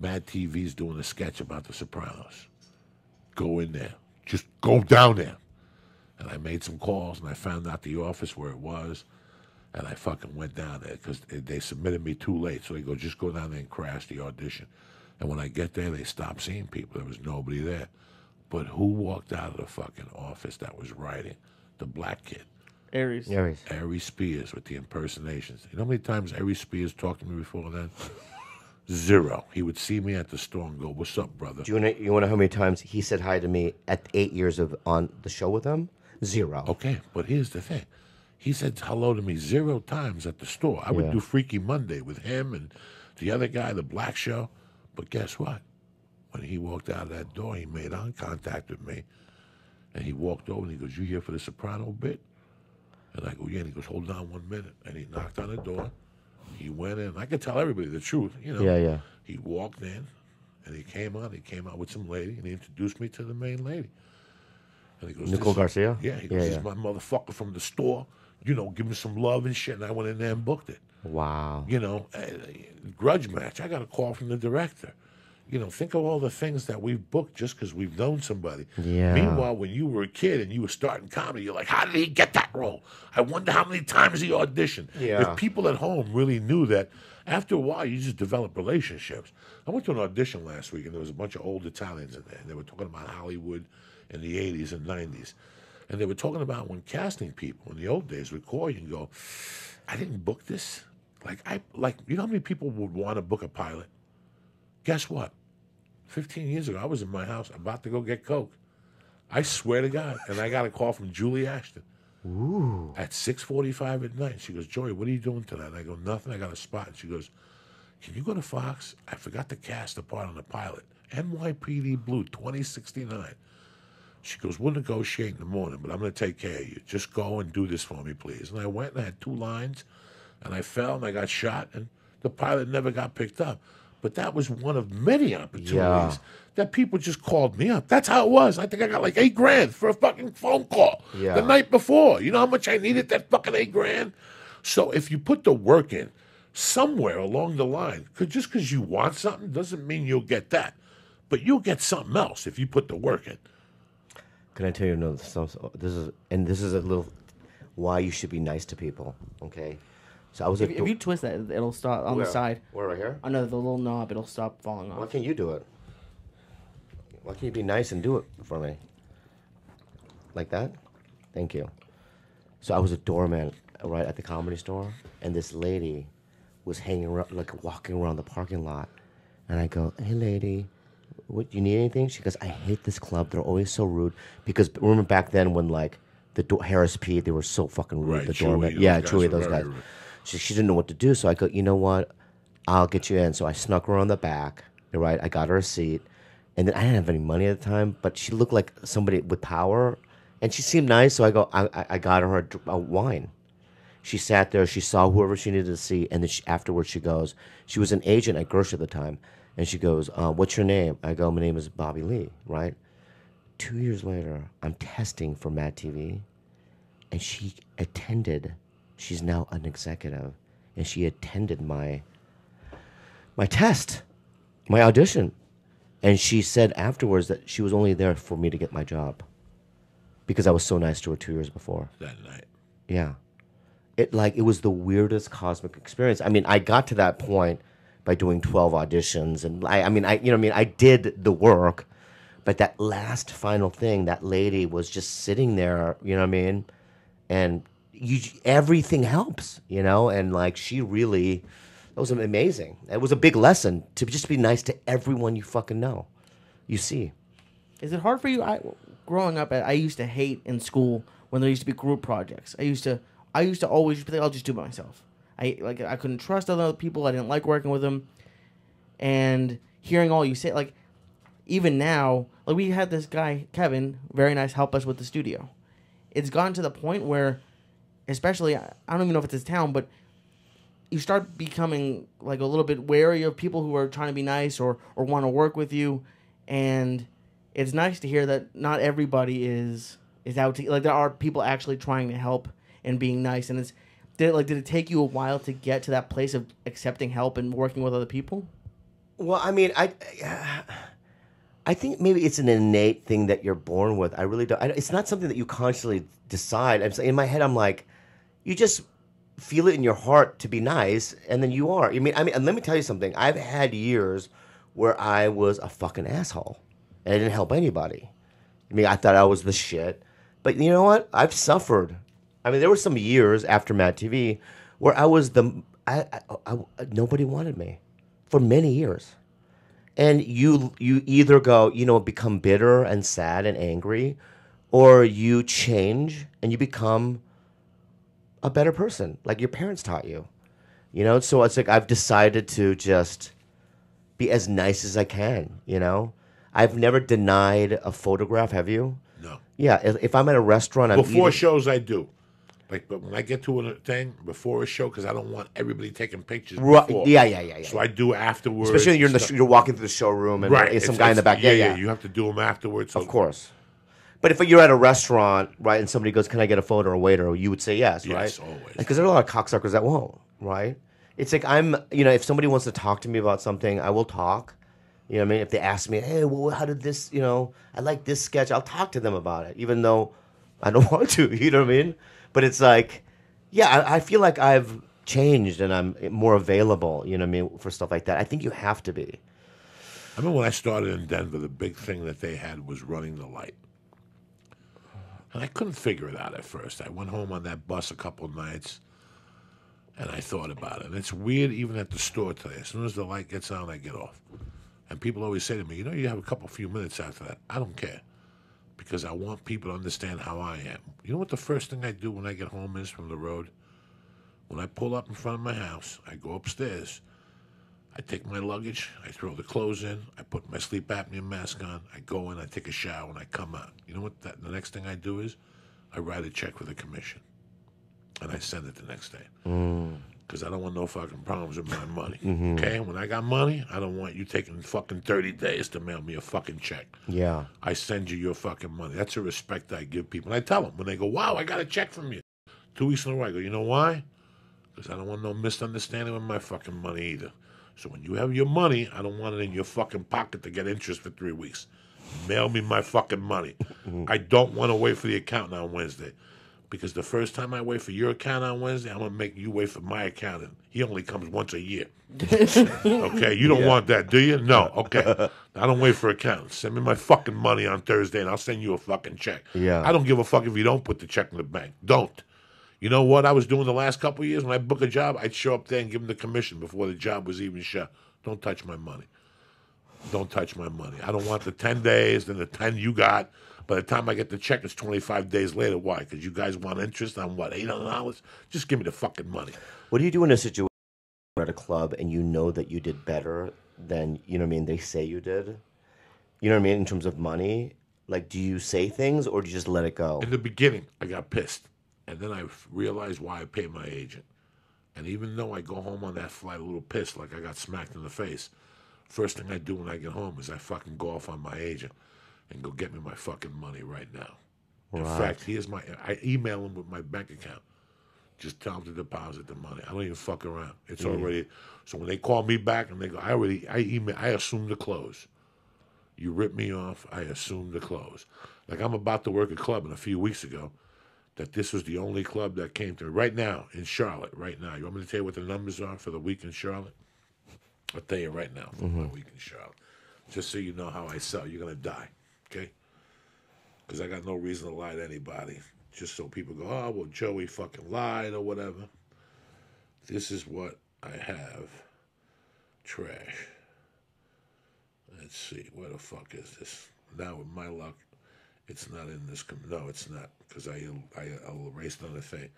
Mad TV's doing a sketch about the Sopranos. Go in there. Just go down there. And I made some calls and I found out the office where it was. And I fucking went down there because they submitted me too late. So they go, just go down there and crash the audition. And when I get there, they stopped seeing people. There was nobody there. But who walked out of the fucking office that was writing? The black kid. Aries. Aries. Ari Spears with the impersonations. You know how many times Aries Spears talked to me before then? Zero. He would see me at the store and go, What's up, brother? Do you want to you want to know how many times he said hi to me at eight years of on the show with him? Zero. Okay, but here's the thing. He said hello to me zero times at the store. I would Yeah. do Freaky Monday with him and the other guy, the black show. But guess what? When he walked out of that door, he made eye contact with me. And he walked over and he goes, You here for the soprano bit? And I go, yeah. And he goes, hold on one minute. And he knocked on the door. He went in. I could tell everybody the truth, you know. Yeah, yeah. He walked in, and he came out. He came out with some lady, and he introduced me to the main lady. And he goes, Nicole Garcia? Yeah, he Yeah, goes, this yeah. is my motherfucker from the store. You know, give me some love and shit. And I went in there and booked it. Wow. You know, eh, grudge match. I got a call from the director. You know, think of all the things that we've booked just because we've known somebody. Yeah. Meanwhile, when you were a kid and you were starting comedy, you're like, how did he get that role? I wonder how many times he auditioned. Yeah. If people at home really knew that, after a while, you just develop relationships. I went to an audition last week and there was a bunch of old Italians in there. And they were talking about Hollywood in the 80s and 90s. And they were talking about when casting people in the old days would call you and go, I didn't book this. Like I like you know how many people would want to book a pilot? Guess what? Fifteen years ago, I was in my house about to go get coke. I swear to God, and I got a call from Julie Ashton. Ooh. At six forty-five at night, she goes, "Joey, what are you doing tonight?" And I go, "Nothing. I got a spot." And she goes, "Can you go to Fox? I forgot to cast a part on the pilot. NYPD Blue, twenty sixty-nine. She goes, We'll negotiate in the morning, but I'm going to take care of you. Just go and do this for me, please. And I went and I had two lines, and I fell and I got shot, and the pilot never got picked up. But that was one of many opportunities Yeah. that people just called me up. That's how it was. I think I got like eight grand for a fucking phone call Yeah. the night before. You know how much I needed that fucking eight grand? So if you put the work in somewhere along the line, 'cause just because you want something doesn't mean you'll get that. But you'll get something else if you put the work in. Can I tell you another? This is and this is a little why you should be nice to people. Okay. So I was If, at if you twist that, it'll stop on Where? the side. Where right here? Under the little knob, it'll stop falling off. Why can't you do it? Why can't you be nice and do it for me? Like that? Thank you. So I was a doorman right at the comedy store, and this lady was hanging around, like walking around the parking lot. And I go, "Hey, lady, what? You need anything?" She goes, "I hate this club. They're always so rude." Because remember back then when like the do- Harris P, they were so fucking rude. Right, the Chewy, doorman, those yeah, guys Chewy, those guys. rude. She, she didn't know what to do, so I go, "You know what? I'll get you in." So I snuck her on the back. Right, I got her a seat, and then I didn't have any money at the time, but she looked like somebody with power, and she seemed nice. So I go, I, I- got her a, a wine. She sat there. She saw whoever she needed to see, and then she, afterwards she goes. She was an agent at Gersh at the time, and she goes, uh, "What's your name?" I go, "My name is Bobby Lee." Right. Two years later, I'm testing for Mad TV, and she attended. She's now an executive, and she attended my my test, my audition, and she said afterwards that she was only there for me to get my job, because I was so nice to her two years before. that night. Yeah. It like it was the weirdest cosmic experience. I mean, I got to that point by doing 12 auditions and I I mean, I you know I mean, I did the work, but that last final thing, that lady was just sitting there, you know what I mean? And you everything helps, you know? And like she really that was amazing. It was a big lesson to just be nice to everyone you fucking know. You see. Is it hard for you? I growing up, I used to hate in school when there used to be group projects. I used to, I used to always think I'll just do it myself. I like I couldn't trust other people. I didn't like working with them, and hearing all you say, like even now, like we had this guy Kevin, very nice, help us with the studio. It's gotten to the point where, especially I don't even know if it's his town, but you start becoming like a little bit wary of people who are trying to be nice or or want to work with you and it's nice to hear that not everybody is is out to like there are people actually trying to help and being nice and it's did it, like did it take you a while to get to that place of accepting help and working with other people Well, I mean, I, I think maybe it's an innate thing that you're born with. I really don't. I, it's not something that you consciously decide. I'm, in my head, I'm like, you just feel it in your heart to be nice, and then you are. I mean, I mean, and let me tell you something. I've had years where I was a fucking asshole, and I didn't help anybody. I mean, I thought I was the shit, but you know what? I've suffered. I mean, there were some years after Mad TV where I was the I, I, I nobody wanted me for many years and you you either go you know become bitter and sad and angry or you change and you become a better person like your parents taught you you know so it's like i've decided to just be as nice as i can you know i've never denied a photograph have you No. yeah if, if i'm at a restaurant I'm Before eating- shows, I do. Like, but when I get to a thing before a show, because I don't want everybody taking pictures. Right, before. yeah, yeah, yeah, yeah. So I do afterwards. Especially when you're in the stuff. you're walking through the showroom and right. there's some it's- guy in the it's- back. Yeah, yeah. You have to do them afterwards. So Of course. But if you're at a restaurant, right, and somebody goes, "Can I get a photo?" or a waiter, you would say yes, Yes, right? always. Because there are a lot of cocksuckers that won't, right? It's like I'm, you know, if somebody wants to talk to me about something, I will talk. You know what I mean? If they ask me, "Hey, well, how did this?" You know, I like this sketch. I'll talk to them about it, even though I don't want to. You know what I mean? But it's like, yeah, I, I feel like I've changed and I'm more available. You know what I mean for stuff like that. I think you have to be. I remember when I started in Denver, the big thing that they had was running the light. And I couldn't figure it out at first. I went home on that bus a couple nights and I thought about it. And it's weird even at the store today. As soon as the light gets on, I get off. And people always say to me, you know, you have a couple few minutes after that. I don't care. Because I want people to understand how I am. You know what the first thing I do when I get home is from the road? When I pull up in front of my house, I go upstairs. I take my luggage, I throw the clothes in, I put my sleep apnea mask on, I go in, I take a shower, and I come out. You know what? That, the next thing I do is I write a check for the commission, and I send it the next day. Mm. Because I don't want no fucking problems with my money. Mm-hmm. Okay? When I got money, I don't want you taking fucking 30 days to mail me a fucking check. Yeah. I send you your fucking money. That's a respect I give people. And I tell them when they go, wow, I got a check from you. Two weeks in a row, I go, you know why? Because I don't want no misunderstanding with my fucking money either. So when you have your money, I don't want it in your fucking pocket to get interest for three weeks. Mail me my fucking money. I don't want to wait for the accountant on Wednesday. Because the first time I wait for your account on Wednesday, I'm gonna make you wait for my accountant. He only comes once a year. okay, you don't want that, do you? No. Okay, I don't wait for accountants. Send me my fucking money on Thursday, and I'll send you a fucking check. Yeah. I don't give a fuck if you don't put the check in the bank. Don't. You know what I was doing the last couple of years when I book a job? I'd show up there and give them the commission before the job was even shut. Don't touch my money. Don't touch my money. I don't want the 10 days and the 10 you got. By the time I get the check, it's 25 days later. Why? Because you guys want interest on what, $800? Just give me the fucking money. What do you do in a situation where at a club and you know that you did better than you know what I mean they say you did? You know what I mean in terms of money? Like, do you say things or do you just let it go? In the beginning, I got pissed. And then I realized why I paid my agent. And even though I go home on that flight a little pissed, like I got smacked in the face, first thing I do when I get home is I fucking go off on my agent and go get me my fucking money right now. In fact, here's my, I email him with my bank account. Just tell him to deposit the money. I don't even fuck around. It's mm. already, so when they call me back and they go, I already, I email, I assume the close. You rip me off, I assume the close. Like I'm about to work a club, and a few weeks ago, that this was the only club that came to me right now in Charlotte. Right now, you want me to tell you what the numbers are for the week in Charlotte? I'll tell you right now for my mm-hmm. week in Charlotte, just so you know how I sell. You're gonna die, okay? Because I got no reason to lie to anybody. Just so people go, oh well, Joey fucking lied or whatever. This is what I have. Trash. Let's see, where the fuck is this? Now with my luck, it's not in this. Com- no, it's not because I I I'll erase another thing.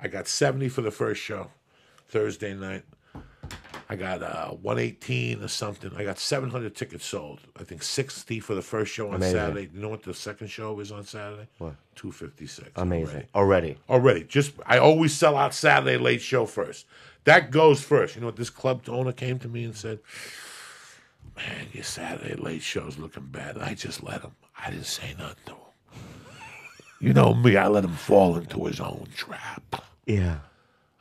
I got seventy for the first show, Thursday night. I got uh, one eighteen or something. I got seven hundred tickets sold. I think sixty for the first show on Amazing. Saturday. You know what the second show is on Saturday? What? Two fifty six. Amazing. Already. Already, just I always sell out Saturday late show first. That goes first. You know what? This club owner came to me and said, "Man, your Saturday late show's looking bad." I just let him. I didn't say nothing to him. You know me. I let him fall into his own trap. Yeah.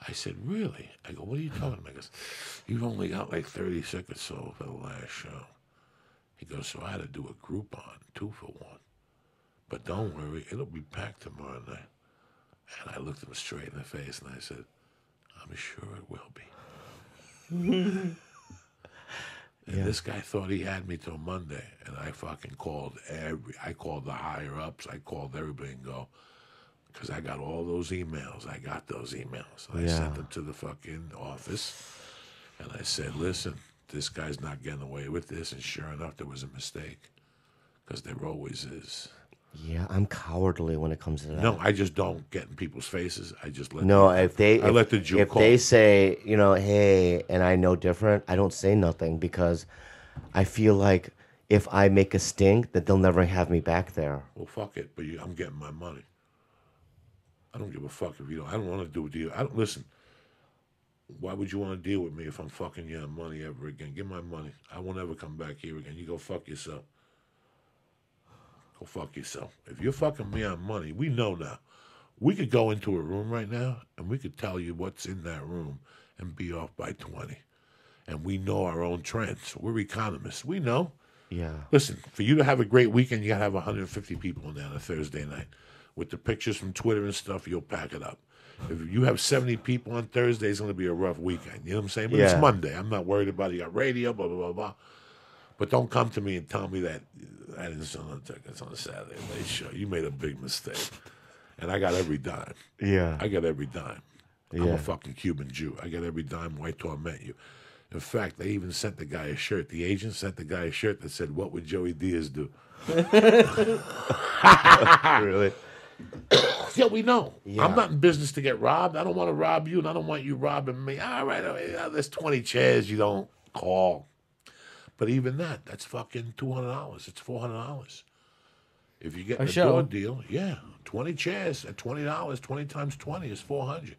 I said, "Really?" I go, "What are you talking about?" He goes, "You've only got like thirty seconds sold for the last show." He goes, "So I had to do a Groupon, two for one. But don't worry, it'll be packed tomorrow night." And I looked him straight in the face and I said, "I'm sure it will be." And this guy thought he had me till Monday, and I fucking called every. I called the higher ups. I called everybody and go, because I got all those emails. I got those emails. And I Yeah. sent them to the fucking office, and I said, "Listen, this guy's not getting away with this." And sure enough, there was a mistake, because there always is. Yeah, I'm cowardly when it comes to that. No, I just don't get in people's faces. I just let. No, them- if they I if, let the Jew if call. they say, you know, hey, and I know different, I don't say nothing because I feel like if I make a stink, that they'll never have me back there. well, fuck it, but you, I'm getting my money. I don't give a fuck if you don't. I don't want to do a deal. I don't listen. Why would you want to deal with me if I'm fucking you on money ever again? Give my money. I won't ever come back here again. You go fuck yourself. Go fuck yourself. If you're fucking me on money, we know now. We could go into a room right now and we could tell you what's in that room and be off by 20. And we know our own trends. We're economists. We know. Yeah. Listen, for you to have a great weekend, you got to have 150 people in there on a Thursday night. With the pictures from Twitter and stuff, you'll pack it up. If you have 70 people on Thursday, it's going to be a rough weekend. You know what I'm saying? But it's Monday. I'm not worried about it. You got radio, blah, blah, blah, blah. But don't come to me and tell me that I didn't sell no tickets on a Saturday late show. You made a big mistake. And I got every dime. Yeah. I got every dime. I'm a fucking Cuban Jew. I got every dime White met you. In fact, they even sent the guy a shirt. The agent sent the guy a shirt that said, What would Joey Diaz do? really? Yeah, we know. Yeah. I'm not in business to get robbed. I don't want to rob you, and I don't want you robbing me. All right, oh, yeah, there's 20 chairs you don't call. But even that, that's fucking $200. It's $400. If you get A a, show. door deal, yeah, 20 chairs at $20, 20 times 20 is 400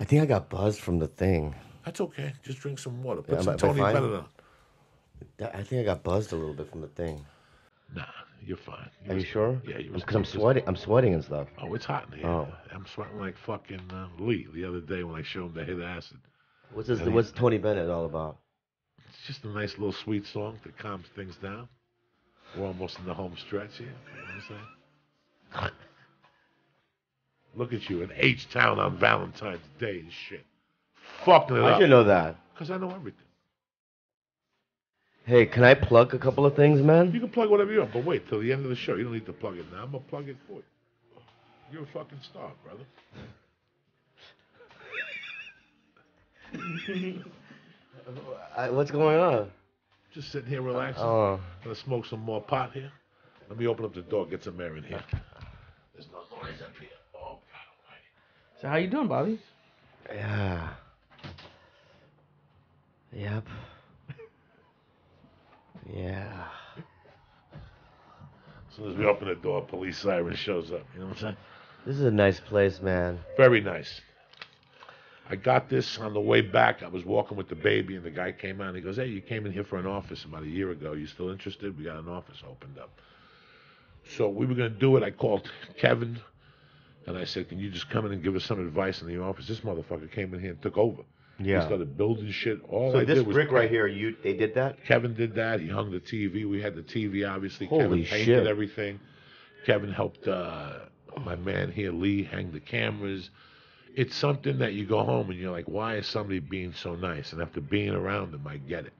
I think I got buzzed from the thing. That's okay. Just drink some water. Put Yeah, some am I- Tony? Bennett on. I think I got buzzed a little bit from the thing. Nah, you're fine. Are you sure? Yeah, you Because I'm sweating. I'm sweating and stuff. Oh, it's hot in here. Oh. I'm sweating like fucking uh, Lee the other day when I showed him the hit acid. What's this? And he- What's Tony Bennett all about? Just a nice little sweet song that calms things down. We're almost in the home stretch here. You know what I'm saying? Look at you in H Town on Valentine's Day and shit. Fucking it How'd up. you know that? Because I know everything. Hey, can I plug a couple of things, man? You can plug whatever you want, but wait till the end of the show. You don't need to plug it now. I'm going to plug it for you. You're a fucking star, brother. I, what's going on? Just sitting here relaxing. Oh, Gonna smoke some more pot here. Let me open up the door, get some air in here. There's no noise up here. Oh God Almighty! So how you doing, Bobby? yeah. Yep. Yeah. As soon as we open the door, police siren shows up. You know what I'm saying? This is a nice place, man. Very nice. I got this on the way back. I was walking with the baby, and the guy came out and he goes, Hey, you came in here for an office about a year ago. You still interested? We got an office opened up. So we were going to do it. I called Kevin, and I said, Can you just come in and give us some advice in the office? This motherfucker came in here and took over. Yeah. He started building shit. All So I this did was brick right here, you they did that? Kevin did that. He hung the TV. We had the TV, obviously. Holy Kevin painted shit. everything. Kevin helped uh, my man here, Lee, hang the cameras. It's something that you go home and you're like, why is somebody being so nice? And after being around them, I get it.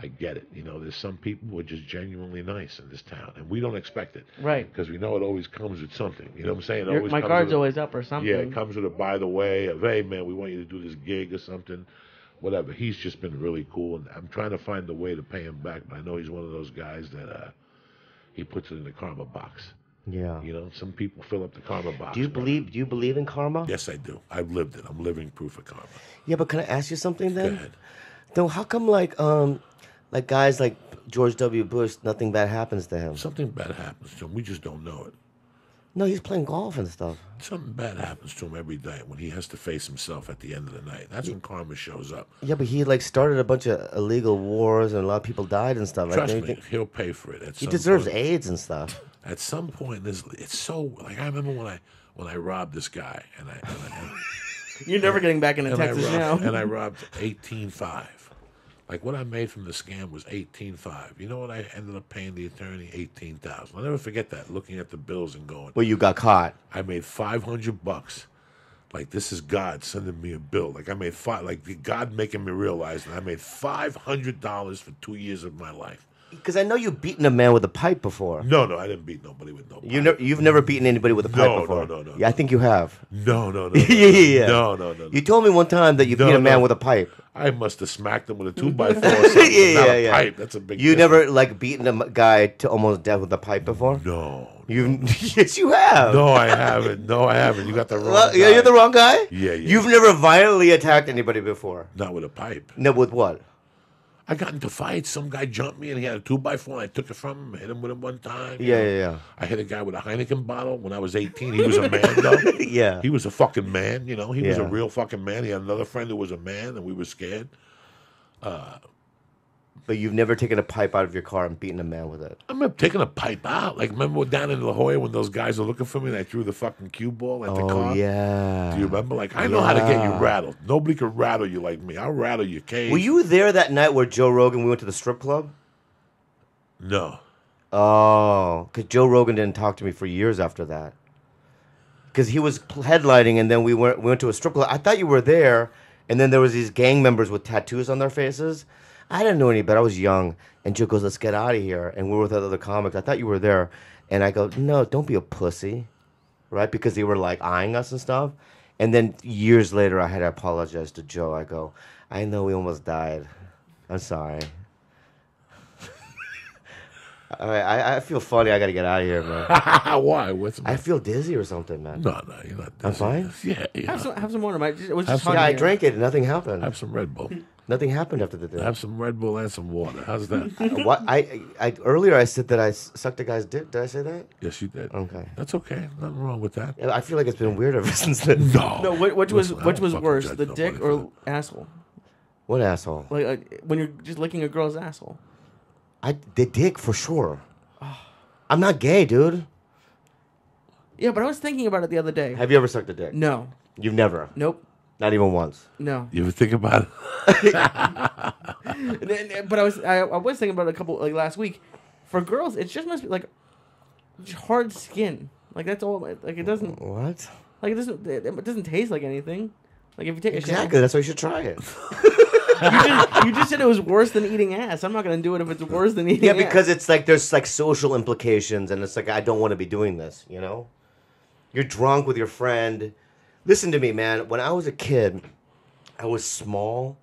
I get it. You know, there's some people who are just genuinely nice in this town, and we don't expect it Right. because we know it always comes with something. You know what I'm saying? It always my comes card's a- always up or something. yeah, it comes with a by the way of hey man, we want you to do this gig or something, whatever. He's just been really cool, and I'm trying to find a way to pay him back. But I know he's one of those guys that uh, he puts it in the karma box. Yeah. You know, some people fill up the karma box. Do you believe do you believe in karma? Yes, I do. I've lived it. I'm living proof of karma. Yeah, but can I ask you something then? Go ahead. Though how come like um like guys like George W. Bush, nothing bad happens to him? Something bad happens to him. We just don't know it. No, he's playing golf and stuff. Something bad happens to him every day when he has to face himself at the end of the night. That's when karma shows up. Yeah, but he like started a bunch of illegal wars and a lot of people died and stuff. Trust don't me, think- he'll pay for it. At he deserves point. AIDS and stuff. At some point, this it's so like I remember when I when I robbed this guy and I and I, You're never getting back into Texas robbed, now. and I robbed eighteen five. Like what I made from the scam was eighteen five. You know what I ended up paying the attorney eighteen thousand. I'll never forget that. Looking at the bills and going, Well, you got caught. I made five hundred bucks. Like this is God sending me a bill. Like I made five. Like God making me realize that I made five hundred dollars for two years of my life. Because I know you've beaten a man with a pipe before. No, no, I didn't beat nobody with no. You pipe. never, you've never beaten anybody with a pipe No, before. no, no, no, Yeah, I think you have. No, no, no. yeah, yeah, yeah. No, no, no. no. You told me one time that you No, beat a man no. with a pipe. I must have smacked him with a two by four. Yeah, not yeah, a yeah. pipe. That's a big. You difference. never like beaten a guy to almost death with a pipe before. No, You yes, you have. no, I haven't. No, I haven't. You got the wrong. Well, yeah, you're the wrong guy. Yeah, yeah. You've never violently attacked anybody before. Not with a pipe. No, with what? I got into fights. Some guy jumped me and he had a two by four. And I took it from him, hit him with it one time. Yeah, know. yeah, yeah. I hit a guy with a Heineken bottle when I was 18. He was a man, though. Yeah. He was a fucking man, you know. He was a real fucking man. He had another friend who was a man, and we were scared. Uh, But you've never taken a pipe out of your car and beaten a man with it. I remember taking a pipe out. Like, remember down in La Jolla when those guys were looking for me and I threw the fucking cue ball at the Oh car? yeah. Do you remember? Like, I know how to get you rattled. Nobody could rattle you like me. I'll rattle your cage. Were you there that night where Joe Rogan we went to the strip club? No. Oh, because Joe Rogan didn't talk to me for years after that. Because he was headlining, and then we went we went to a strip club. I thought you were there, and then there was these gang members with tattoos on their faces. I didn't know any better. I was young, and Joe goes, "Let's get out of here." And we were with other comics. I thought you were there, and I go, "No, don't be a pussy," right? Because they were like eyeing us and stuff. And then years later, I had to apologize to Joe. I go, "I know we almost died. I'm sorry." All right, I, I feel funny. I gotta get out of here, man. Why? What's I feel dizzy or something, man. No, no, you're not. dizzy. I'm fine? Yeah, yeah. Have some, have some water, Mike. It was just some- Yeah, I drank it and nothing happened. Have some Red Bull. Nothing happened after the day. Have some Red Bull and some water. How's that? what I, I earlier I said that I s- sucked a guy's dick. Did I say that? yes, you did. Okay. That's okay. Nothing wrong with that. I feel like it's been weird ever since then. No. No, which, which was Listen, which was worse, the dick or asshole? What asshole? Like uh, when you're just licking a girl's asshole. I the dick for sure. I'm not gay, dude. Yeah, but I was thinking about it the other day. Have you ever sucked a dick? No, You've never. nope, Not even once. no. You ever think about it? And then- but I was I, I was thinking about it a couple like last week. For girls, it just must be like hard skin. Like that's all. Like it doesn't What? like it doesn't it, it doesn't taste like anything. Like if you take a Exactly. That's why you should try it. you just, you just said it was worse than eating ass. I'm not gonna do it if it's worse than eating. Ass Yeah, ass. because it's like there's like social implications, and it's like I don't want to be doing this. You know, you're drunk with your friend. Listen to me, man. When I was a kid, I was small.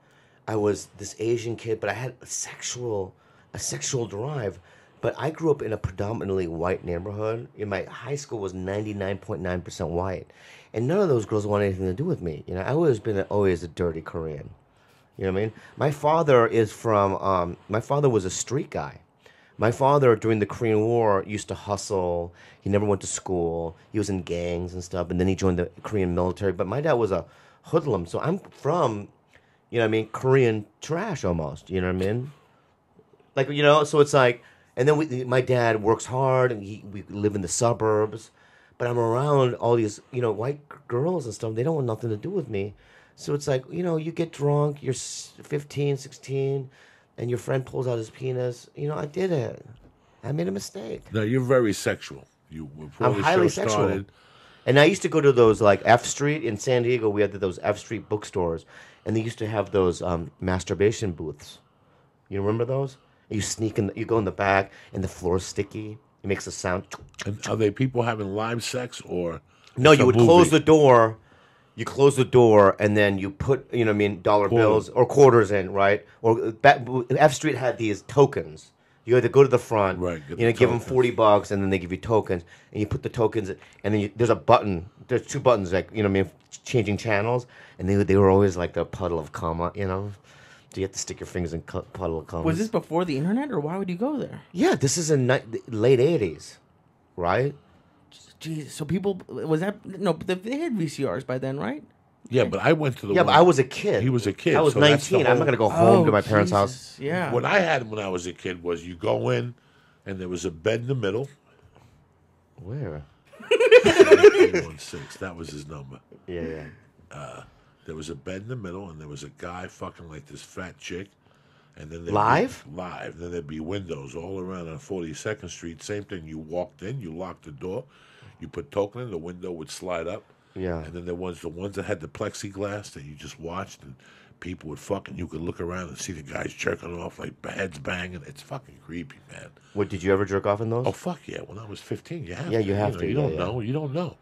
I was this Asian kid, but I had a sexual, a sexual drive. But I grew up in a predominantly white neighborhood. In my high school was 99.9% white, and none of those girls wanted anything to do with me. You know, I always been a, always a dirty Korean. You know what I mean? My father is from. Um, my father was a street guy. My father during the Korean War used to hustle. He never went to school. He was in gangs and stuff, and then he joined the Korean military. But my dad was a hoodlum, so I'm from, you know, I mean, Korean trash almost. You know what I mean? Like you know, so it's like, and then we, my dad works hard, and he, we live in the suburbs. But I'm around all these, you know, white girls and stuff. They don't want nothing to do with me. So it's like, you know, you get drunk, you're s- 15, 16, and your friend pulls out his penis. You know, I did it. I made a mistake. no, you're very sexual. You before I'm highly sexual. started, And I used to go to those like F Street in San Diego. We had those F Street bookstores, and they used to have those um, masturbation booths. You remember those? You sneak in, the, you go in the back, and the floor's sticky. It makes a sound. And are they people having live sex or? No, you would movie? close the door. You close the door, and then you put, you know, what I mean, dollar Quarter. bills or quarters in, right? Or back, F Street had these tokens. You had to go to the front, Right, get You know, the give them forty bucks, and then they give you tokens, and you put the tokens, and then you, there's a button. There's two buttons, like you know, what I mean, changing channels, and they they were always like the puddle of comma, you know. So you have to stick your fingers in cu- puddle of commas. was this before the internet, or why would you go there? Yeah, this is in ni- late '80s, right? Jesus, so people was that no? They- they had VCRs by then, right? Yeah, but I went to the. Yeah, one- but I was a kid. He was a kid, I was so that's the 19. I'm not gonna go home Oh, to my oh, parents' house. Yeah. What I had when I was a kid was you go in, and there was a bed in the middle. Where? 316, That was his number. Yeah, yeah. Uh, there was a bed in the middle, and there was a guy fucking like this fat chick. And then there'd be- Live? live. Then there'd be windows all around on 42nd Street. Same thing. You walked in, you locked the door, you put token in, the window would slide up. Yeah. And then there was the ones that had the plexiglass that you just watched, and people would fucking. You could look around and see the guys jerking off, like heads banging. It's fucking creepy, man. What did you ever jerk off in those? Oh fuck yeah! When I was fifteen, you have Yeah, to. you have know, to, You yeah, don't yeah. know. You don't know.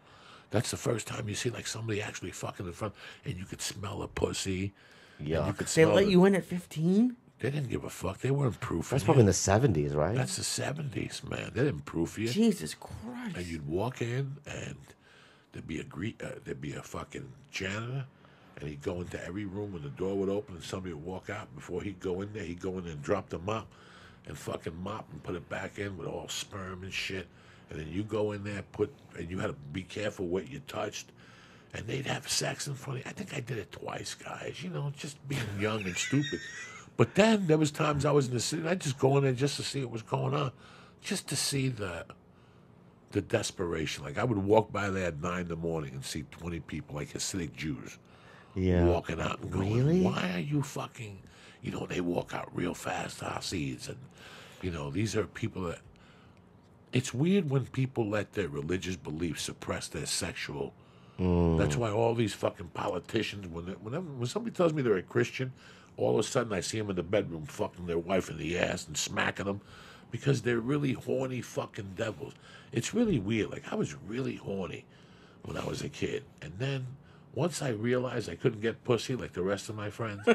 That's the first time you see like somebody actually fucking in front, and you could smell a pussy. Yeah. You could they smell let the- you in at 15. They didn't give a fuck. They weren't proofing. That's you. probably in the 70s, right? That's the seventies, man. They didn't proof you. Jesus Christ. And you'd walk in, and there'd be a gre- uh, there'd be a fucking janitor, and he'd go into every room when the door would open and somebody would walk out. Before he'd go in there, he'd go in and drop the mop and fucking mop and put it back in with all sperm and shit. And then you go in there, put, and you had to be careful what you touched. And they'd have sex in front of you. I think I did it twice, guys. You know, just being young and stupid. But then there was times I was in the city, and I'd just go in there just to see what was going on, just to see the the desperation. Like I would walk by there at nine in the morning and see twenty people, like Hasidic Jews, Yeah. walking out and going, Really? "Why are you fucking?" You know, they walk out real fast, Hasids, and you know these are people that. It's weird when people let their religious beliefs suppress their sexual. Mm. That's why all these fucking politicians, when they, whenever when somebody tells me they're a Christian, all of a sudden I see them in the bedroom fucking their wife in the ass and smacking them, because they're really horny fucking devils. It's really weird. Like I was really horny when I was a kid, and then once I realized I couldn't get pussy like the rest of my friends,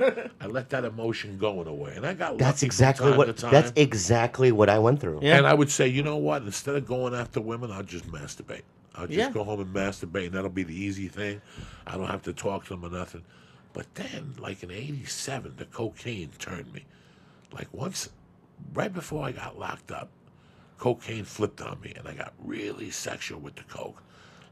I let that emotion go in a way, and I got That's lucky from exactly time what. to time. That's exactly what I went through. Yeah. And I would say, you know what? Instead of going after women, I'll just masturbate. I'll just Yeah. go home and masturbate, and that'll be the easy thing. I don't have to talk to them or nothing. But then, like in '87, the cocaine turned me. Like once, right before I got locked up, cocaine flipped on me, and I got really sexual with the coke.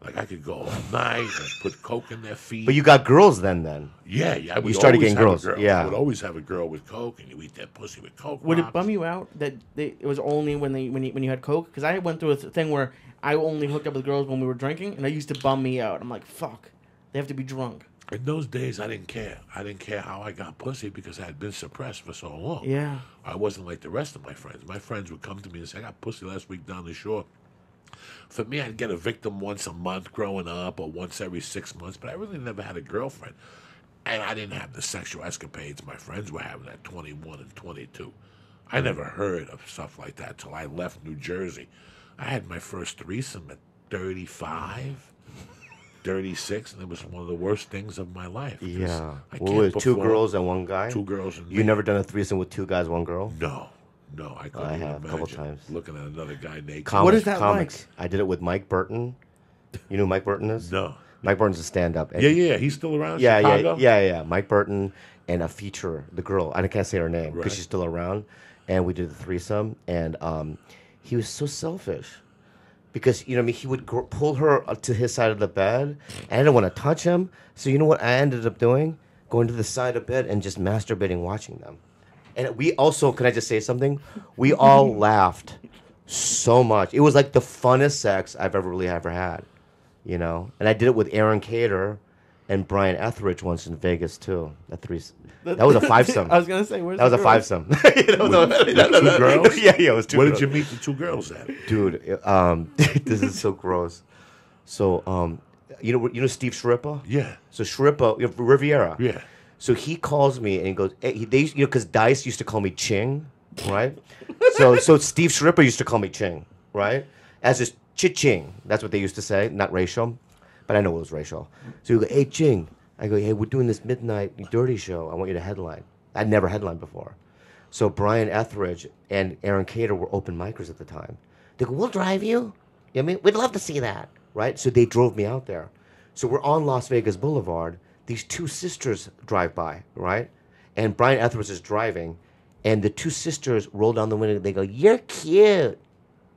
Like I could go all night and put coke in their feet. But you got girls then, then. yeah, yeah. we started always getting have a girls, girl. yeah. I would always have a girl with coke, and you eat that pussy with coke. Would it rocks. bum you out that they, it was only when they when you, when you had coke? Because I went through a thing where I only hooked up with girls when we were drinking, and that used to bum me out. I'm like, fuck, they have to be drunk. In those days, I didn't care. I didn't care how I got pussy because I had been suppressed for so long. Yeah. I wasn't like the rest of my friends. My friends would come to me and say, I got pussy last week down the shore. For me, I'd get a victim once a month growing up or once every six months, but I really never had a girlfriend. And I didn't have the sexual escapades my friends were having at 21 and 22. I never heard of stuff like that till I left New Jersey. I had my first threesome at 35, 36, and it was one of the worst things of my life. Yeah. I What can't was two girls and one guy? Two girls and You me. never done a threesome with two guys, one girl? No, no, I couldn't I have a couple imagine times. looking at another guy naked. Comics, What is that comics. I did it with Mike Burton. You know who Mike Burton is? no. Mike Burton's a stand-up. Yeah, yeah, he's still around. yeah, yeah, Chicago? yeah, yeah. Mike Burton and a feature, the girl. I can't say her name because Right. she's still around. And we did the threesome, and um, he was so selfish because you know, I mean, he would gr- pull her to his side of the bed, and I didn't want to touch him. So you know what I ended up doing? Going to the side of bed and just masturbating, watching them. And we also, can I just say something? We all laughed so much. It was like the funnest sex I've ever really ever had, you know. And I did it with Aaron Kader and Brian Etheridge once in Vegas too. That three. That was a five some. I was gonna say, where's That was the a five some. you know, With two girls? Yeah, yeah, it was two. Where girls. did you meet the two girls at? dude? Um, this is so gross. So, um, you know, you know Steve Schirripa. Yeah, So Schirripa, Riviera. yeah. So he calls me and he goes, hey, they, you know, because Dice used to call me Ching, right? so so Steve Schirripa used to call me Ching, right? As just Ching. That's what they used to say, not racial, but I know it was racial. So you go, hey Ching. I go, hey, we're doing this midnight dirty show. I want you to headline. I'd never headlined before. So Brian Etheridge and Aaron Kader were open micers at the time. They go, we'll drive you. You know I mean? We'd love to see that. Right? So they drove me out there. So we're on Las Vegas Boulevard. These two sisters drive by, right? And Brian Etheridge is driving, and the two sisters roll down the window. They go, "You're cute."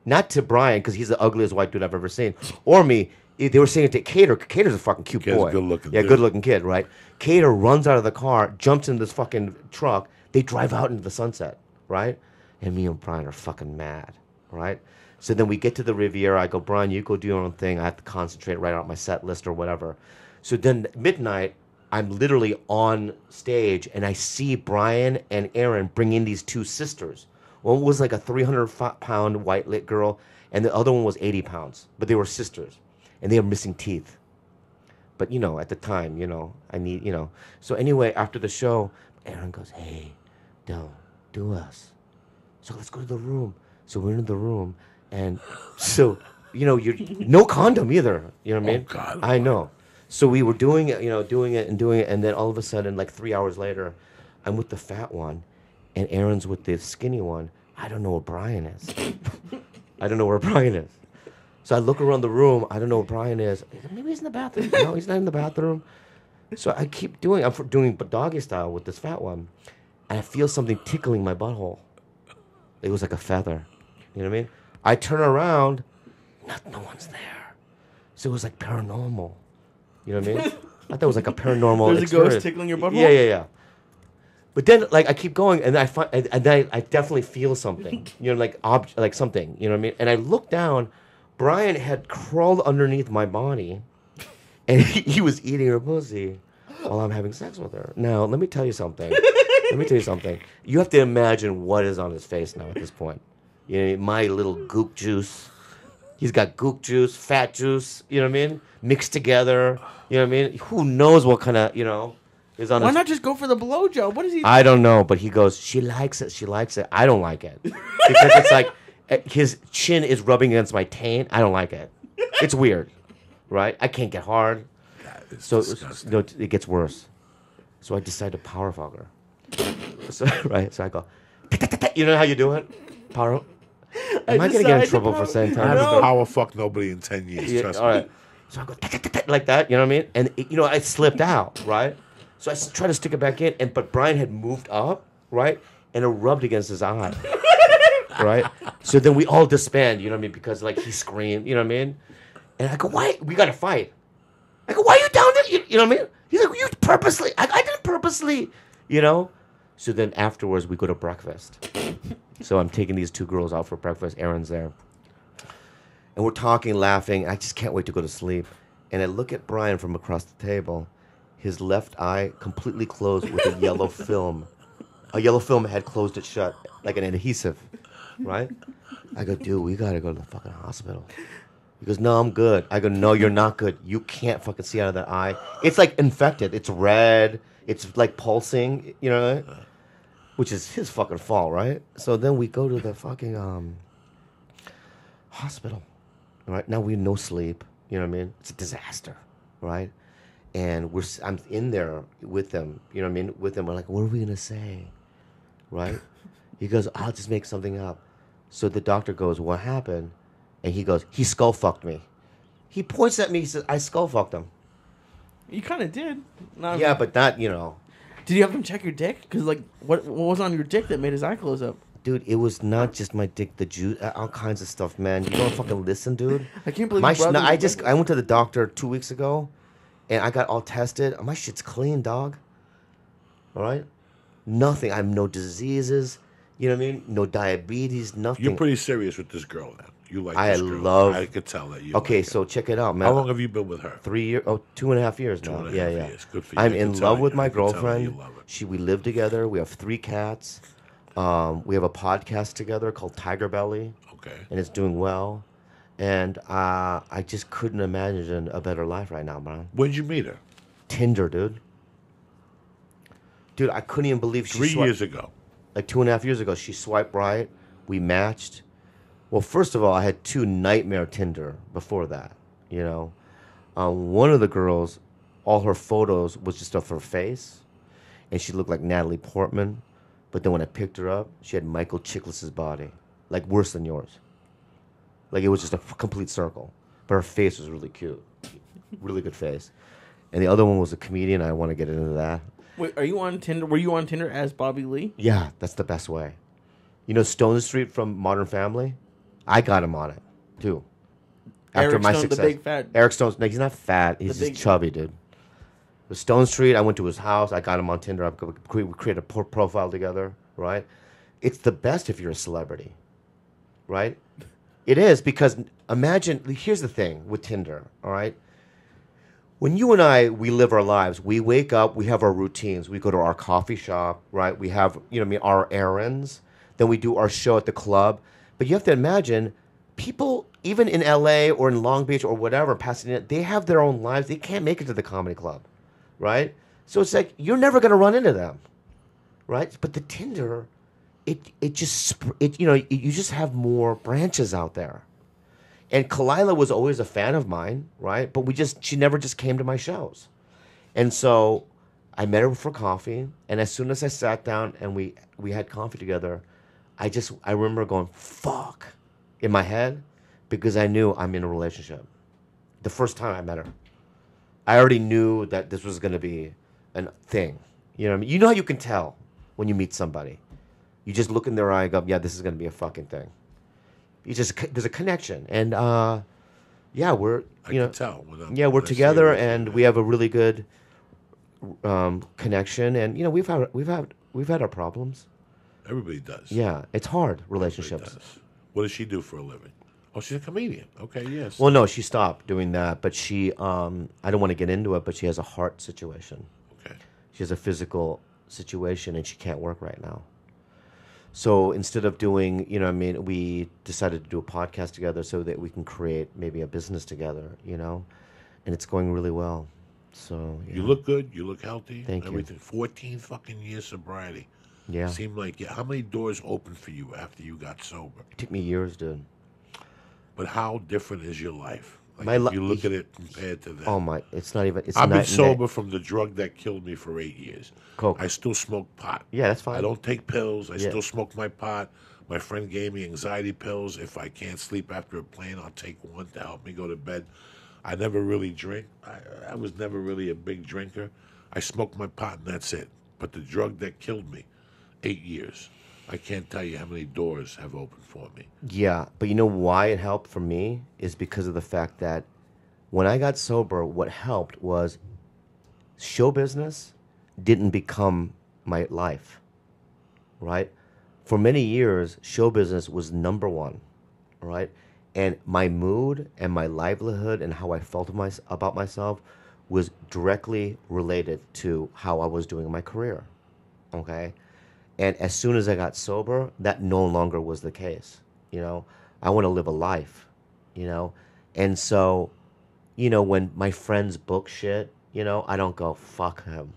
Not to Brian because he's the ugliest white dude I've ever seen, or me. They were saying it to Kader. Kader's a fucking cute Kader's boy. good-looking Yeah, dude. good looking kid, right? Kader runs out of the car, jumps in this fucking truck. They drive out into the sunset, right? And me and Brian are fucking mad, right? So then we get to the Riviera. I go, Brian, you go do your own thing. I have to concentrate, write out my set list or whatever. So then midnight, I'm literally on stage and I see Brian and Aaron bring in these two sisters. One was like a 300 pound white lit girl, and the other one was 80 pounds, but they were sisters, and they are missing teeth. But you know, at the time, you know, I need, you know. So anyway, after the show, Aaron goes, "Hey, don't do us." So let's go to the room. So we're in the room, and so you know, you're no condom either. You know what I Oh, mean? God. I know. So we were doing it, you know, doing it and doing it, and then all of a sudden, like three hours later, I'm with the fat one, and Aaron's with the skinny one. I don't know where Brian is. I don't know where Brian is. So I look around the room. I don't know where Brian is. Maybe he's in the bathroom. No, he's not in the bathroom. So I keep doing. I'm doing doggy style with this fat one, and I feel something tickling my butthole. It was like a feather. You know what I mean? I turn around, not no one's there. So it was like paranormal. You know what I mean? I thought it was like a paranormal. There's a ghost tickling your butthole? Yeah, yeah, yeah. But then, like, I keep going, and I find, and, and then I, I definitely feel something. You know, like ob- like something. You know what I mean? And I look down. Brian had crawled underneath my body, and he, he was eating her pussy while I'm having sex with her. Now, let me tell you something. let me tell you something. You have to imagine what is on his face now at this point. You know, my little gook juice. He's got gook juice, fat juice. You know what I mean? Mixed together. You know what I mean? Who knows what kind of you know is on Why his not just go for the blowjob? What is he? I don't know, but he goes, she likes it. She likes it. I don't like it because it's like Eh, his chin is rubbing against my taint. I don't like it. It's weird, right? I can't get hard, It's so disgusting. you know, it gets worse. So I decide to power fuck her. So right, so I go, you know how you do it, power. Am I, gonna get in to trouble for power- saying I time? haven't No. power fucked nobody in ten years. Yeah, trust all me. right. So I go like that, you know what I mean? And it, you know, I slipped out, right? So I try to stick it back in, and but Brian had moved up, right, and it rubbed against his eye, right? So then we all disband, you know what I mean? Because like he screamed, you know what I mean? And I go, why? We got to fight. I go, why are you down there? You, you know what I mean? He's like, you purposely. I, I didn't purposely, you know? So then afterwards, we go to breakfast. so I'm taking these two girls out for breakfast. Aaron's there. And we're talking, laughing. I just can't wait to go to sleep. And I look at Brian from across the table. His left eye completely closed with a yellow film. A yellow film had closed it shut, like an adhesive, right? I go, dude, we gotta go to the fucking hospital. He goes, no, I'm good. I go, no, you're not good. You can't fucking see out of that eye. It's like infected. It's red. It's like pulsing, you know, which is his fucking fault, right? So then we go to the fucking um hospital. Right now we no sleep. You know what I mean? It's a disaster, right? And we're I'm in there with them. You know what I mean? With them, we're like, what are we gonna say, right? He goes, I'll just make something up. So the doctor goes, what happened? And he goes, he skull fucked me. He points at me. He says, I skull fucked him. You kind of did. No, Yeah, but not you know, Did you have him check your dick? Because like, what what was on your dick that made his eye close up? dude. It was not just my dick, the juice, all kinds of stuff, man. You don't fucking listen, dude. I can't believe My sh- no, I just I went to the doctor two weeks ago, and I got all tested. My shit's clean, dog. All right, nothing. I have no diseases. You know what I mean? No diabetes. Nothing. You're pretty serious with this girl now. You like I this girl. love- I could tell that you. okay, like her. so check it out, man. how long have you been with her? Three years, oh, two and a half years now. and yeah, yeah. years. Good for you. I'm in love with you. my I can tell that girlfriend. you love her. She, we live together. We have three cats. Um, we have a podcast together called TigerBelly, Okay. and it's doing well. And uh, I just couldn't imagine a better life right now, man. When'd you meet her? Tinder, dude. Dude, I couldn't even believe she Three years ago. Like two and a half years ago, she swiped right. We matched. Well, first of all, I had two nightmare Tinder before that. You know, um, one of the girls, all her photos was just of her face, and she looked like Natalie Portman. But then when I picked her up, she had Michael Chiklis's body, like worse than yours. Like it was just a complete circle, but her face was really cute, really good face. And the other one was a comedian. I want to get into that. Wait, are you on Tinder? Were you on Tinder as Bobby Lee? Yeah, that's the best way. You know Stonestreet from Modern Family? I got him on it too. Eric Stone, the big fat- Eric Stone's no, he's not fat. He's The just big- chubby, dude. With Stonestreet, I went to his house. I got him on Tinder. I cre- cre- we created a pro- profile together, right? It's the best if you're a celebrity, right? It is because imagine. Here's the thing with Tinder, all right? When you and I we live our lives, we wake up, we have our routines. We go to our coffee shop, right? We have, you know, I mean, our errands. Then we do our show at the club. But you have to imagine, people even in LA or in Long Beach or whatever, Pasadena, they have their own lives. They can't make it to the comedy club, right? So it's like you're never gonna run into them, right? But the Tinder, it it just it you know it, you just have more branches out there. And Khalyla was always a fan of mine, right? But we just she never just came to my shows. And so I met her for coffee, and as soon as I sat down and we we had coffee together, I just I remember going fuck in my head because I knew I'm in a relationship. The first time I met her. I already knew that this was going to be a thing. You know what I mean? You know how you can tell when you meet somebody. You just look in their eye and go, yeah, this is going to be a fucking thing. You just there's a connection, and uh, yeah, we're I you know can tell. Yeah we're when I see together, and we have a really good um, connection, and you know we've had we've had we've had our problems. Everybody does. Yeah, it's hard relationships. What does she do for a living? Oh, she's a comedian. Okay, yes. Well, no, she stopped doing that, but she um, I don't want to get into it, but she has a heart situation. okay. She has a physical situation and she can't work right now. So instead of doing, you know, I mean, we decided to do a podcast together so that we can create maybe a business together, you know, and it's going really well. So yeah. You look good. You look healthy. Thank you. everything. Fourteen fucking years sobriety. yeah, Seemed like yeah. How many doors opened for you after you got sober? it took me years, dude. But how different is your life? Like My if you look at it compared to that. Oh my, it's not even. It's I've been sober from the drug that killed me for eight years. Coke. I still smoke pot. Yeah, that's fine. I don't take pills. I Yeah. still smoke my pot. My friend gave me anxiety pills. If I can't sleep after a plane, I'll take one to help me go to bed. I never really drink. I, I was never really a big drinker. I smoke my pot and that's it. But the drug that killed me, eight years. I can't tell you how many doors have opened for me. Yeah, but you know why it helped for me is because of the fact that when I got sober, what helped was show business didn't become my life, right? For many years, show business was number one, right? And my mood and my livelihood and how I felt my, about myself was directly related to how I was doing in my career, okay? And as soon as I got sober, that no longer was the case. You know, I want to live a life, you know? And so, you know, when my friends book shit, you know, I don't go, fuck him.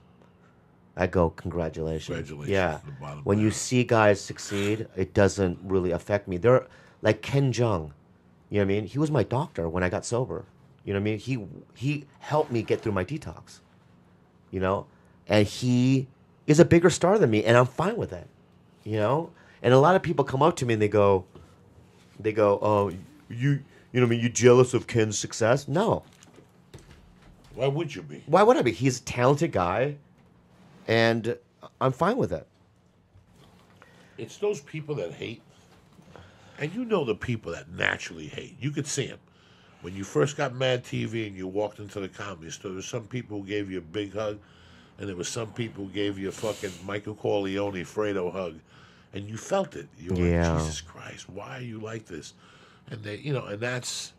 I go, congratulations. Congratulations, Yeah. the bottom When you see guys succeed, it doesn't really affect me. They're like Ken Jeong. You know what I mean? He was my doctor when I got sober. You know what I mean? He he helped me get through my detox. You know? And he is a bigger star than me and I'm fine with that. You know? And a lot of people come up to me and they go they go, "Oh, you you know what I mean, you jealous of Ken's success?" No. Why would you be? Why would I be? He's a talented guy and I'm fine with it. It's those people that hate, and you know the people that naturally hate. You could see them. When you first got Mad TV and you walked into the comedy store, there was some people who gave you a big hug, and there was some people who gave you a fucking Michael Corleone Fredo hug, and you felt it. You were Yeah. like, Jesus Christ, why are you like this? And they, you know, and that's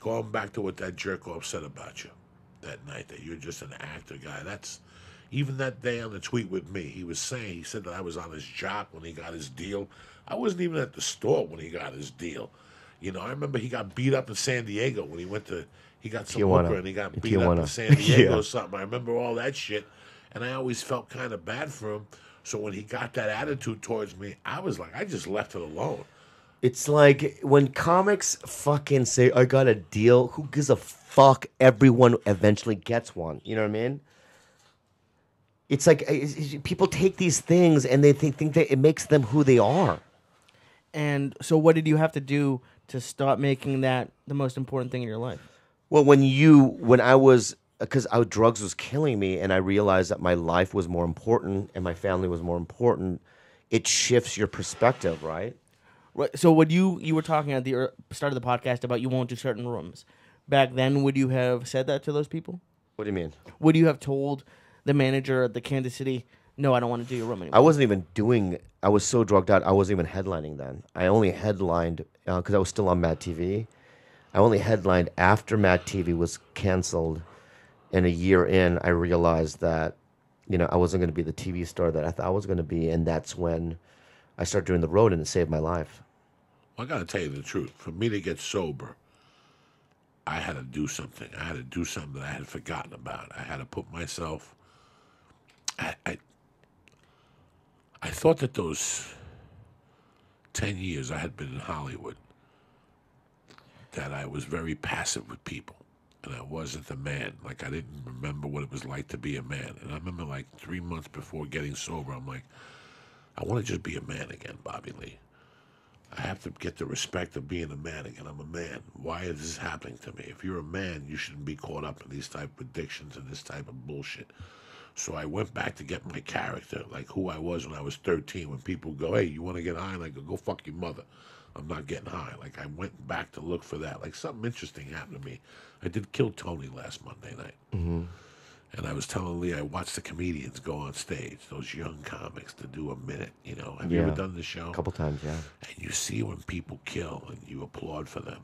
going back to what that jerk off said about you that night that you're just an actor guy. That's even that day on the tweet with me. He was saying he said that I was on his jock when he got his deal. I wasn't even at the store when he got his deal. You know, I remember he got beat up in San Diego when he went to he got some Tijuana. hooker and he got beat up in San Diego Yeah. or something. I remember all that shit, and I always felt kind of bad for him. So when he got that attitude towards me, I was like, I just left it alone. It's like when comics fucking say, I got a deal, who gives a fuck? Everyone eventually gets one. You know what I mean? It's like eh, it's- it's- people take these things and they think, think that it makes them who they are. And so, what did you have to do to stop making that the most important thing in your life? Well, when you, when I was, because I uh, drugs was killing me, and I realized that my life was more important and my family was more important, it shifts your perspective, right? Right. So, would you you were talking at the start of the podcast about you won't do certain rooms. Back then, would you have said that to those people? What do you mean? Would you have told the manager at the Kansas City, "No, I don't want to do your room anymore"? I wasn't even doing. I was so drugged out. I wasn't even headlining then. I only headlined uh, because I was still on Mad TV. I only headlined after Mad TV was canceled, and a year in, I realized that, you know, I wasn't going to be the TV star that I thought I was going to be, and that's when I started doing the road, and it saved my life. Well, I got to tell you the truth. For me to get sober, I had to do something. I had to do something that I had forgotten about. I had to put myself. I, I, I thought that those 10 years I had been in Hollywood, that I was very passive with people. And I wasn't a man. Like, I didn't remember what it was like to be a man. And I remember, like, three months before getting sober, I'm like, I want to just be a man again, Bobby Lee. I have to get the respect of being a man again. I'm a man. Why is this happening to me? If you're a man, you shouldn't be caught up in these type of addictions and this type of bullshit. So I went back to get my character, like who I was when I was 13. When people go, "Hey, you want to get high?" and I go, "Go fuck your mother." I'm not getting high. Like I went back to look for that. Like something interesting happened to me. I did Kill Tony last Monday night. Mm-hmm. And I was telling Lee, I watched the comedians go on stage, those young comics, to do a minute. You know, have you ever done the show? A couple times, yeah. and you see when people kill and you applaud for them.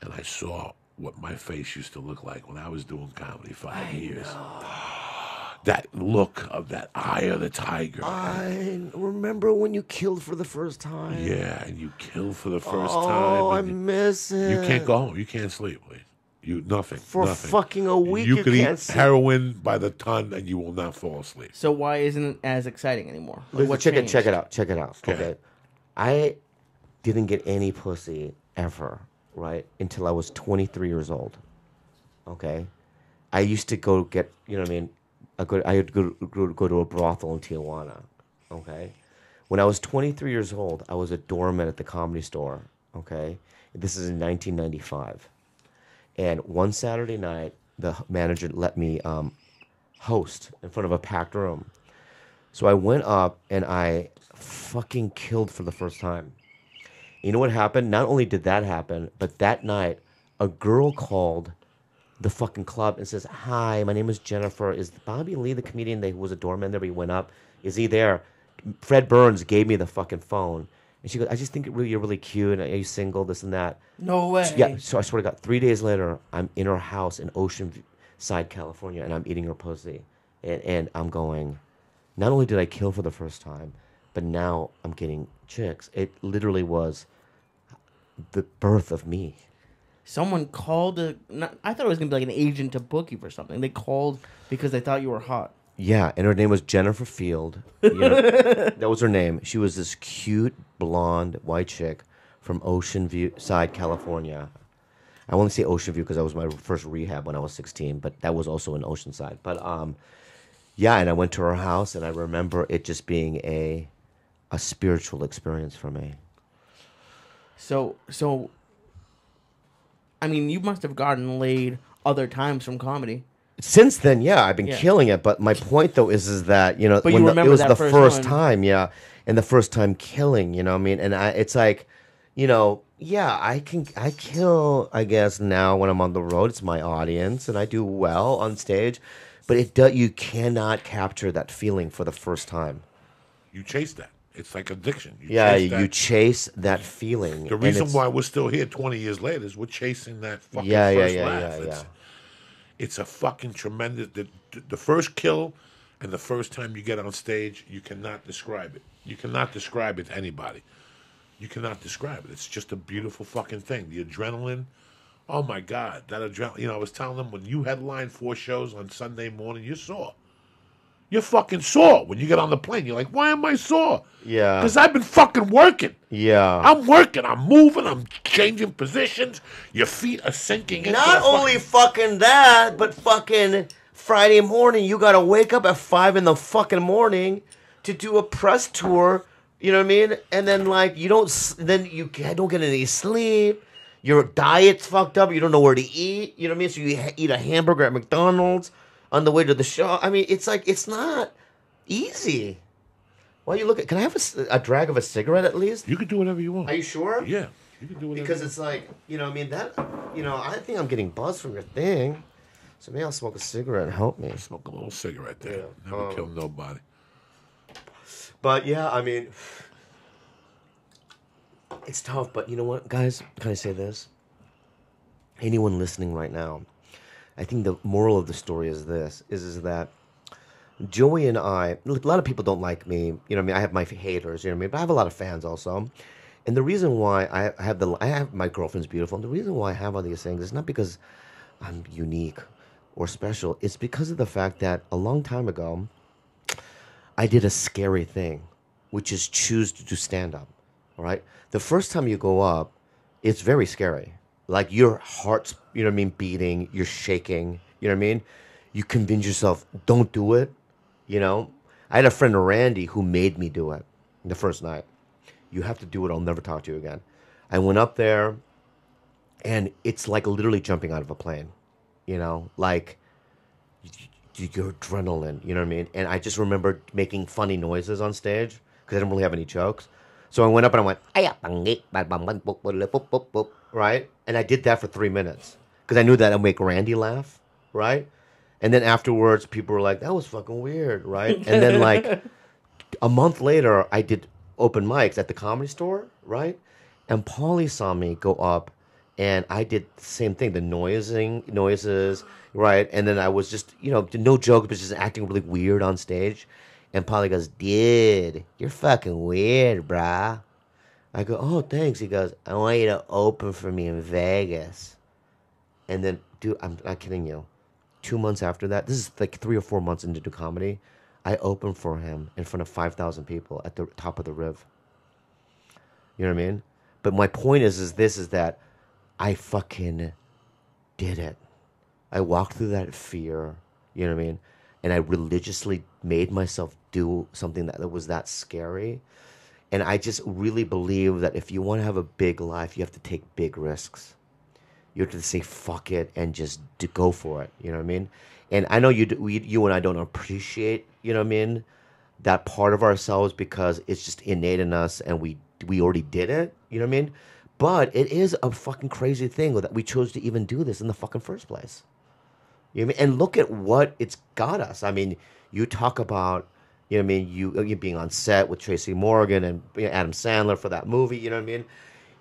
And I saw what my face used to look like when I was doing comedy five years. That look of that eye of the tiger. I remember when you killed for the first time. yeah, and you kill for the first Oh, time. I you, miss it. you can't go home. You can't sleep. You nothing. For nothing. fucking a week, You you could can't eat sleep. heroin by the ton and you will not fall asleep. So why isn't it as exciting anymore? Like, what check it, changed? check it out, check it out. Okay. Okay. I didn't get any pussy ever, right? Until I was 23 years old. Okay. I used to go get, you know what I mean? I go, I go, go, go to a brothel in Tijuana. Okay. When I was 23 years old, I was a doorman at the comedy store. Okay. This is in 1995. And one Saturday night, the manager let me um, host in front of a packed room. So I went up and I fucking killed for the first time. You know what happened? Not only did that happen, but that night, a girl called the fucking club and says, "Hi, my name is Jennifer. Is Bobby Lee the comedian that was a doorman there? He went up. Is he there?" Fred Burns gave me the fucking phone, and she goes, "I just think really, you're really cute. Are you single? This and that." No way. Yeah. So I swear to God, three days later, I'm in her house in Oceanside, California, and I'm eating her pussy, and, and I'm going. Not only did I kill for the first time, but now I'm getting chicks. It literally was the birth of me. Someone called a. Not, I thought it was gonna be like an agent to book you for something. They called because they thought you were hot. Yeah, and her name was Jennifer Field. You know, that was her name. She was this cute blonde white chick from Ocean View Side, California. I only say Ocean View because that was my first rehab when I was 16, but that was also in Oceanside. But um, yeah, and I went to her house, and I remember it just being a a spiritual experience for me. So so. I mean, you must have gotten laid other times from comedy. Since then, yeah, I've been Yeah. killing it. But my point though is, is that you know, But when you the- remember it was that the first first, one. time, yeah, and the first time killing. You know, what I mean, and I, it's like, you know, yeah, I can, I kill. I guess now when I'm on the road, it's my audience, and I do well on stage. But it do, you cannot capture that feeling for the first time. You chase that. It's like addiction. You Yeah, chase you chase that feeling. The reason why we're still here 20 years later is we're chasing that fucking Yeah, yeah, first yeah, laugh. yeah, it's, yeah. it's a fucking tremendous. The, the first kill and the first time you get on stage, you cannot describe it. You cannot describe it to anybody. You cannot describe it. It's just a beautiful fucking thing. The adrenaline. Oh my God, that adrenaline. You know, I was telling them when you headline four shows on Sunday morning, you're sore. You're fucking sore when you get on the plane. You're like, why am I sore? Yeah. Because I've been fucking working. yeah. I'm working. I'm moving. I'm changing positions. Your feet are sinking into Not only fucking that, but fucking Friday morning, you gotta wake up at five in the fucking morning to do a press tour. You know what I mean? And then like you don't, then you don't get any sleep. Your diet's fucked up. You don't know where to eat. You know what I mean? So you ha- eat a hamburger at McDonald's on the way to the show. I mean, it's like it's not easy. Why you look at? Can I have a drag of a cigarette at least? You can do whatever you want. Are you sure? yeah, you can do whatever. Because it's like, you know, I mean, that, you know, I think I'm getting buzzed from your thing. So maybe I'll smoke a cigarette and help me. smoke a little cigarette there. Yeah. Never Um, kill nobody. But yeah, I mean, it's tough. But you know what, guys? Can I say this? Anyone listening right now, I think the moral of the story is this: is is that Joey and I. A lot of people don't like me. You know, what I mean, I have my haters. You know, what I mean, but I have a lot of fans also. And the reason why I have the, I have my girlfriend's beautiful. And the reason why I have all these things is not because I'm unique or special. It's because of the fact that a long time ago, I did a scary thing, which is choose to do stand up. All right. The first time you go up, it's very scary. Like your heart's, you know what I mean, beating, you're shaking, you know what I mean? You convince yourself, don't do it. You know, I had a friend, Randy, who made me do it the first night. You have to do it. I'll never talk to you again. I went up there, and it's like literally jumping out of a plane. You know, like your adrenaline. You know what I mean? And I just remember making funny noises on stage because I didn't really have any jokes. So I went up and I went, right? And I did that for three minutes because I knew that I'd make Randy laugh, right? And then afterwards, people were like, "That was fucking weird," right? And then like a month later, I did open mics at the comedy store, right? And Paulie saw me go up, and I did the same thing, the noising noises, right? And then I was just, you know, no joke, but just acting really weird on stage. And Paulie goes, "Dude, you're fucking weird, brah." I go, "Oh, thanks." He goes, "I want you to open for me in Vegas." And then, dude, I'm not kidding you. Two months after that, this is like three or four months into comedy. I opened for him in front of five thousand people at the top of the Riv. You know what I mean? But my point is, is this is that I fucking did it. I walked through that fear. You know what I mean? And I religiously made myself do something that was that scary. And I just really believe that if you want to have a big life, you have to take big risks you have to say fuck it and just go for it. You know what I mean? And I know you, we, you and I don't appreciate, you know what I mean, that part of ourselves because it's just innate in us, and we we already did it. You know what I mean? But it is a fucking crazy thing that we chose to even do this in the fucking first place. You know I mean? And look at what it's got us. I mean, you talk about, you know what I mean, you, you being on set with Tracy Morgan and you know, Adam Sandler for that movie. You know what I mean?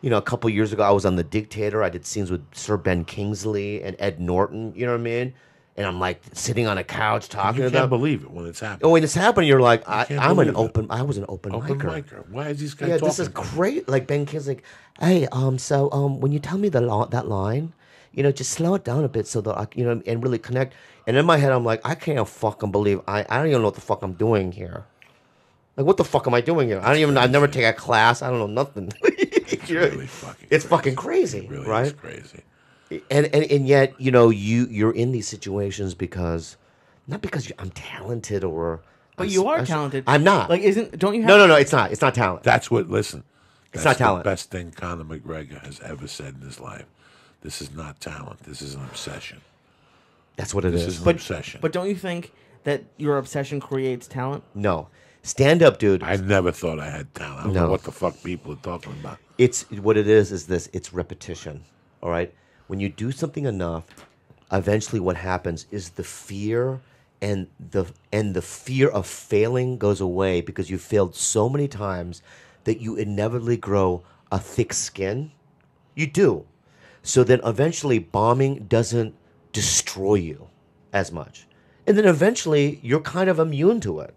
You know, a couple years ago, I was on The Dictator. I did scenes with Sir Ben Kingsley and Ed Norton. You know what I mean? And I'm like sitting on a couch talking You to can't them. believe it when it's happening. Oh, when it's happening, you're like, I, can't I'm an it. open. I was an open, Open micer. micer. Why is this guy Yeah, this is great. Like Ben Kingsley, like, hey, um, so um, when you tell me the that line, you know, just slow it down a bit so that I, you know, and really connect. And in my head, I'm like, I can't fucking believe I, I don't even know what the fuck I'm doing here. Like, what the fuck am I doing here? I don't even. I've never take a class. I don't know nothing. It's really fucking. It's crazy. fucking crazy, It really right? is crazy. and, and and yet you know you you're in these situations because not because you, I'm talented or But I'm you are I'm talented. I'm not. Like, isn't? Don't you have? no, no, no. It's not. It's not talent. That's what. Listen, that's not the talent. best thing Conor McGregor has ever said in his life. This is not talent. This is an obsession. That's what it This is. is an But obsession. But don't you think that your obsession creates talent? no, stand up, dude. I never thought I had talent. I don't No. know what the fuck people are talking about. it's what it is. Is this? It's repetition. All right. When you do something enough, eventually, what happens is the fear and the and the fear of failing goes away because you failed so many times that you inevitably grow a thick skin. You do. So then eventually bombing doesn't destroy you as much. And then eventually you're kind of immune to it.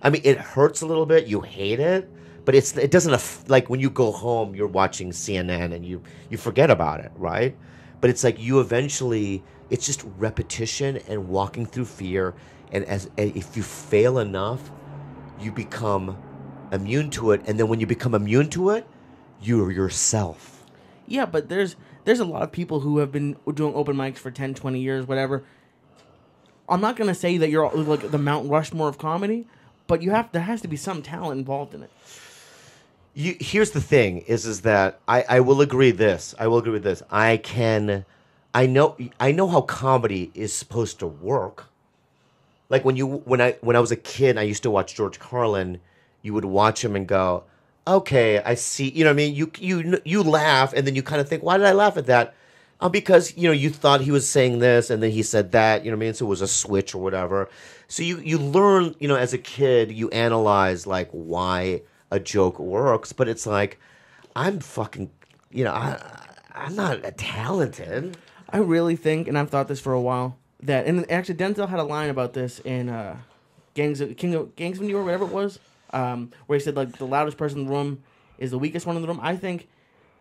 I mean, it hurts a little bit, you hate it, but it's it doesn't aff- like when you go home you're watching CNN and you you forget about it, right? But it's like you eventually it's just repetition and walking through fear and as and if you fail enough, you become immune to it and then when you become immune to it, you're yourself. Yeah, but there's there's a lot of people who have been doing open mics for 10, 20 years, whatever. I'm not gonna say that you're like the Mount Rushmore of comedy, but you have there has to be some talent involved in it. you here's the thing is is that I, I will agree this i will agree with this i can i know i know how comedy is supposed to work like when you when i when i was a kid i used to watch george carlin you would watch him and go okay i see you know what i mean? You you you laugh and then you kind of think why did i laugh at that? Uh, because you know you thought he was saying this and then he said that you know what i mean? So it was a switch or whatever. So you you learn you know as a kid you analyze like why a joke works but it's like i'm fucking you know i i'm not talented. I really think, and I've thought this for a while, that and actually Denzel had a line about this in uh, Gangs of King of Gangs of New York, whatever it was, um, where he said like the loudest person in the room is the weakest one in the room. I think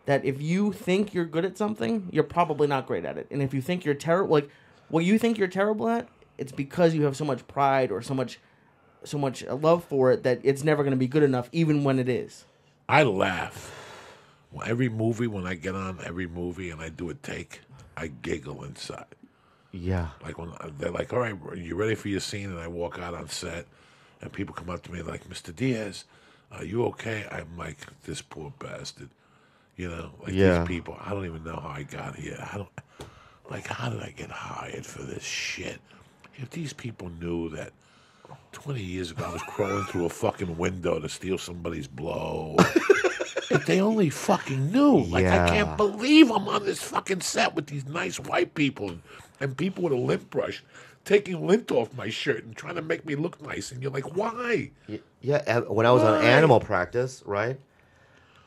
that if you think you're good at something, you're probably not great at it, and if you think you're terrible, like what you think you're terrible at, it's because you have so much pride or so much so much love for it that it's never going to be good enough, even when it is. I laugh. Well, Every movie, when I get on every movie and I do a take, I giggle inside. yeah Like when they're like, "All right, you ready for your scene?" and I walk out on set, and people come up to me like, "Mr. Diaz, Are you okay? I'm like this poor bastard. You know, like Yeah. these people. I don't even know how I got here. I don't like how did I get hired for this shit? If these people knew that 20 years ago I was crawling through a fucking window to steal somebody's blow. if they only fucking knew. Like I can't believe I'm on this fucking set with these nice white people and, and people with a lint brush taking lint off my shirt and trying to make me look nice and you're like, why? Yeah, when I was on animal practice, right?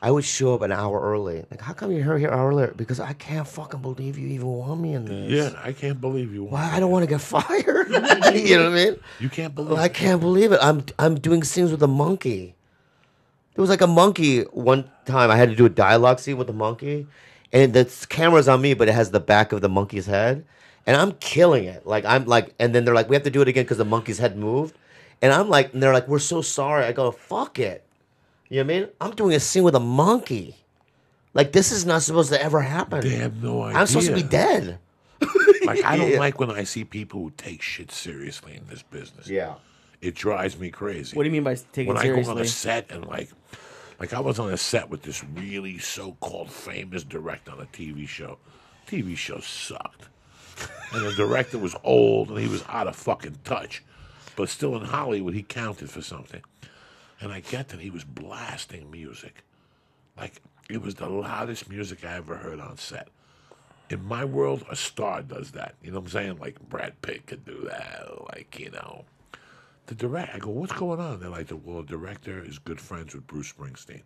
I would show up an hour early. Like, how come you're here, here earlier? Because I can't fucking believe you even want me in this. Yeah, I can't believe you. Why? I don't want to get fired. you know what I mean? You can't believe I can't believe it. I'm I'm doing scenes with a monkey. There was like a monkey one time. I had to do a dialogue scene with a monkey, and the camera's on me, but it has the back of the monkey's head, and I'm killing it. Like I'm like, and then they're like, we have to do it again because the monkey's head moved, and I'm like, and they're like, we're so sorry. I go, fuck it. You know what I mean? I'm doing a scene with a monkey. Like this is not supposed to ever happen. They have no idea. I'm supposed to be dead. Like I don't Yeah. like when I see people who take shit seriously in this business. Yeah. It drives me crazy. What do you mean by taking seriously? when I go on a set and like, like I was on a set with this really so-called famous director on a TV show. TV show sucked, and the director was old and he was out of fucking touch, but still in Hollywood he counted for something. And I get that he was blasting music, like it was the loudest music I ever heard on set. In my world, a star does that. You know what I'm saying? Like Brad Pitt could do that. Like you know, the director, I go, what's going on? They're like, well, the director is good friends with Bruce Springsteen,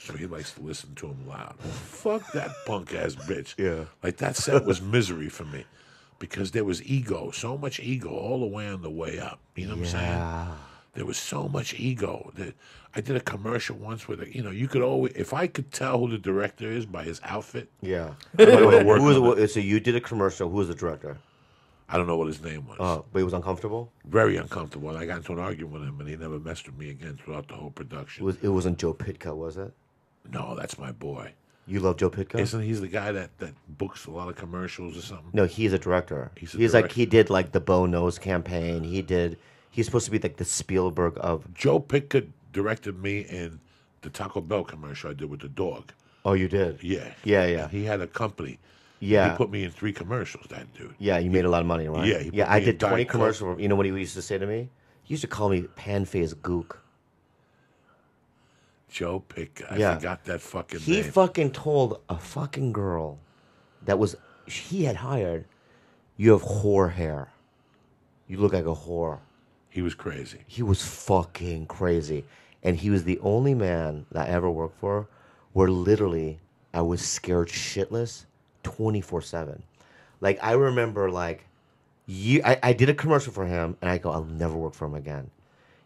so he likes to listen to him loud. Well, fuck that punk ass bitch. Yeah. Like that set was misery for me because there was ego, so much ego all the way on the way up. You know what I'm saying? There was so much ego that I did a commercial once where the, you know you could always if I could tell who the director is by his outfit. Yeah. I don't wanna work Who was, it. what- so you did a commercial. Who was the director? I don't know what his name was. Uh, but he was uncomfortable. Very uncomfortable. And I got into an argument with him, and he never messed with me again throughout the whole It production. was. It wasn't Joe Pitka, was it? No, that's my boy. You love Joe Pytka? Isn't he's the guy that, that books a lot of commercials or something? No, he's a director. He's He's, a like he did like the Bo Knows campaign. He did. He's supposed to be like the Spielberg of. Joe Pytka directed me in the Taco Bell commercial I did with the dog. Oh, you did. Yeah. Yeah, yeah. He had a company. Yeah. He put me in three commercials, that dude. Yeah, you made a lot of money, right? Yeah, he put yeah. I did twenty commercials. You know what he used to say to me? He used to call me pan face gook. Joe Pytka. I Yeah. forgot that fucking He name. fucking told a fucking girl that was he had hired. You have whore hair. You look like a whore. he was crazy. He was fucking crazy. And he was the only man that I ever worked for where literally I was scared shitless 24 7. Like, I remember, like, you, I, I did a commercial for him and I go, I'll never work for him again.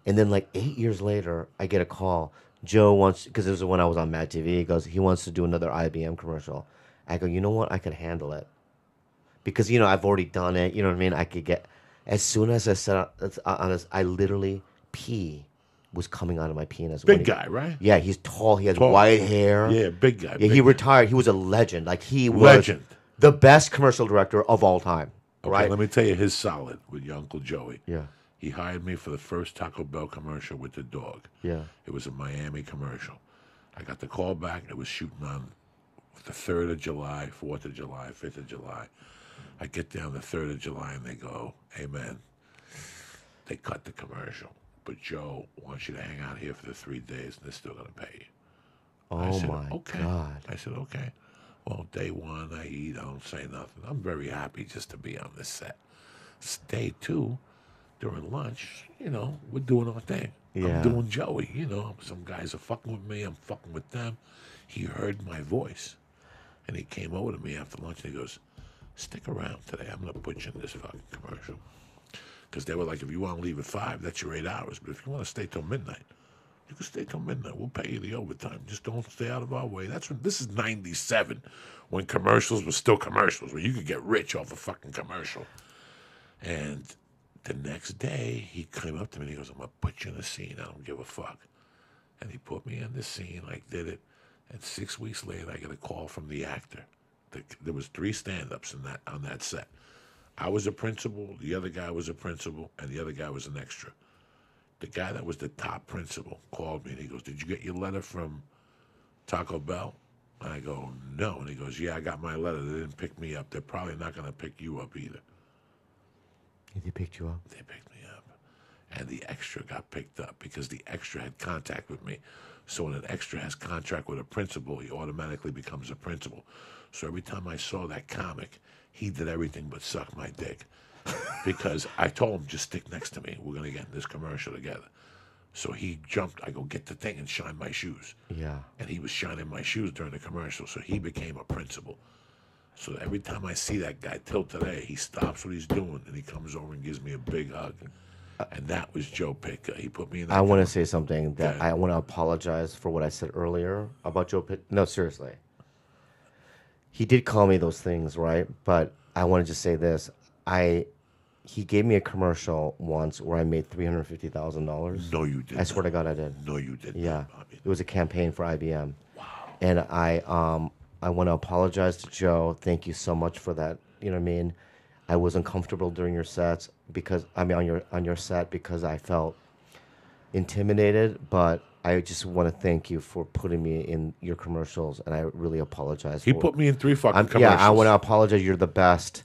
And then, like, eight years later, I get a call. Joe wants, because this was when I was on Mad TV, he goes, he wants to do another IBM commercial. I go, you know what? I could handle it because you know I've already done it. You know what I mean? I could get as soon as I said uh, on this, I literally pee was coming out of my penis. Big he- guy, right? Yeah, he's tall. He has Tall. white hair. Yeah, big guy. Yeah, big he guy. retired. He was a legend. Like he was Legend. the best commercial director of all time. Okay, right? let me tell you his solid with your Uncle Joey. Yeah. He hired me for the first Taco Bell commercial with the dog. Yeah. It was a Miami commercial. I got the call back. It was shooting on the 3rd of July, 4th of July, 5th of July. I get down the 3rd of July and they go, Amen. they cut the commercial. But Joe wants you to hang out here for the three days and they're still going to pay you. I Oh said, my okay. god. I said, okay. Well, day one, I eat, I don't say nothing. I'm very happy just to be on this set. Day two, during lunch, you know, we're doing our thing. Yeah. I'm doing Joey, you know. Some guys are fucking with me, I'm fucking with them. He heard my voice. And he came over to me after lunch and he goes, Stick around today. I'm to put you in this fucking commercial. Because they were like, if you want to leave at five, that's your eight hours. But if you want to stay till midnight, you can stay till midnight. We'll pay you the overtime. Just don't stay out of our way. That's when this is '97, when commercials were still commercials, where you could get rich off a fucking commercial. And the next day, he came up to me and he goes, "I'm gonna put you in a scene. I don't give a fuck." And he put me in the scene. I did it. And six weeks later, I get a call from the actor. The, there was three stand-ups in that on that set. I was a principal. The other guy was a principal, and the other guy was an extra The guy that was the top principal called me and he goes, "Did you get your letter from Taco Bell?" I go, "No," and he goes, "Yeah, I got my letter. They didn't pick me up. They're probably not going to pick you up either." He picked you up. They picked me up. And the extra got picked up because the extra had contact with me. So when an extra has contract with a principal, he automatically becomes a principal. So every time I saw that comic, he did everything but suck my dick. because I told him, just stick next to me. We're going to get in this commercial together. So he jumped. I go, get the thing and shine my shoes. Yeah. And he was shining my shoes during the commercial. So he became a principal. So every time I see that guy till today, he stops what he's doing and he comes over and gives me a big hug. And that was Joe Pytka. He put me in. I want to say something that. I want to apologize for what I said earlier about Joe Pitt. No, seriously. He did call me those things, right? But I want to just say this. I he gave me a commercial once where I made three hundred fifty thousand dollars. No, you did. I swear to God, I did. No, you did. Yeah, Not, it was a campaign for IBM. Wow. And I um I want to apologize to Joe. Thank you so much for that. You know what I mean? I was uncomfortable during your sets because I mean on your on your set because I felt intimidated, but I just want to thank you for putting me in your commercials, and I really apologize. He for, put me in three fucking I'm, commercials. yeah, I want to apologize. You're the best,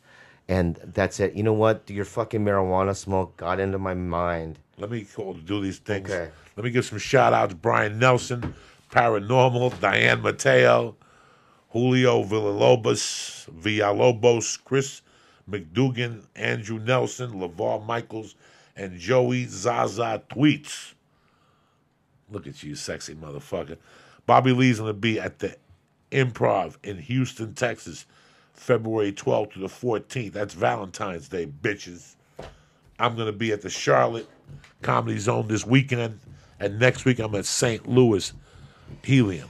and that's it. You know what? Your fucking marijuana smoke got into my mind. Let me call do these things. Okay. Let me give some shout outs. Brian Nelson, Paranormal, Diane Mateo, Julio Villalobos, Villalobos, Chris McDougan, Andrew Nelson, LeVar Michaels, and Joey Zaza Tweets. Look at you, sexy motherfucker. Bobby Lee's going to be at the Improv in Houston, Texas, February 12th to the 14th. That's Valentine's Day, bitches. I'm going to be at the Charlotte Comedy Zone this weekend. And next week, I'm at St. Louis Helium.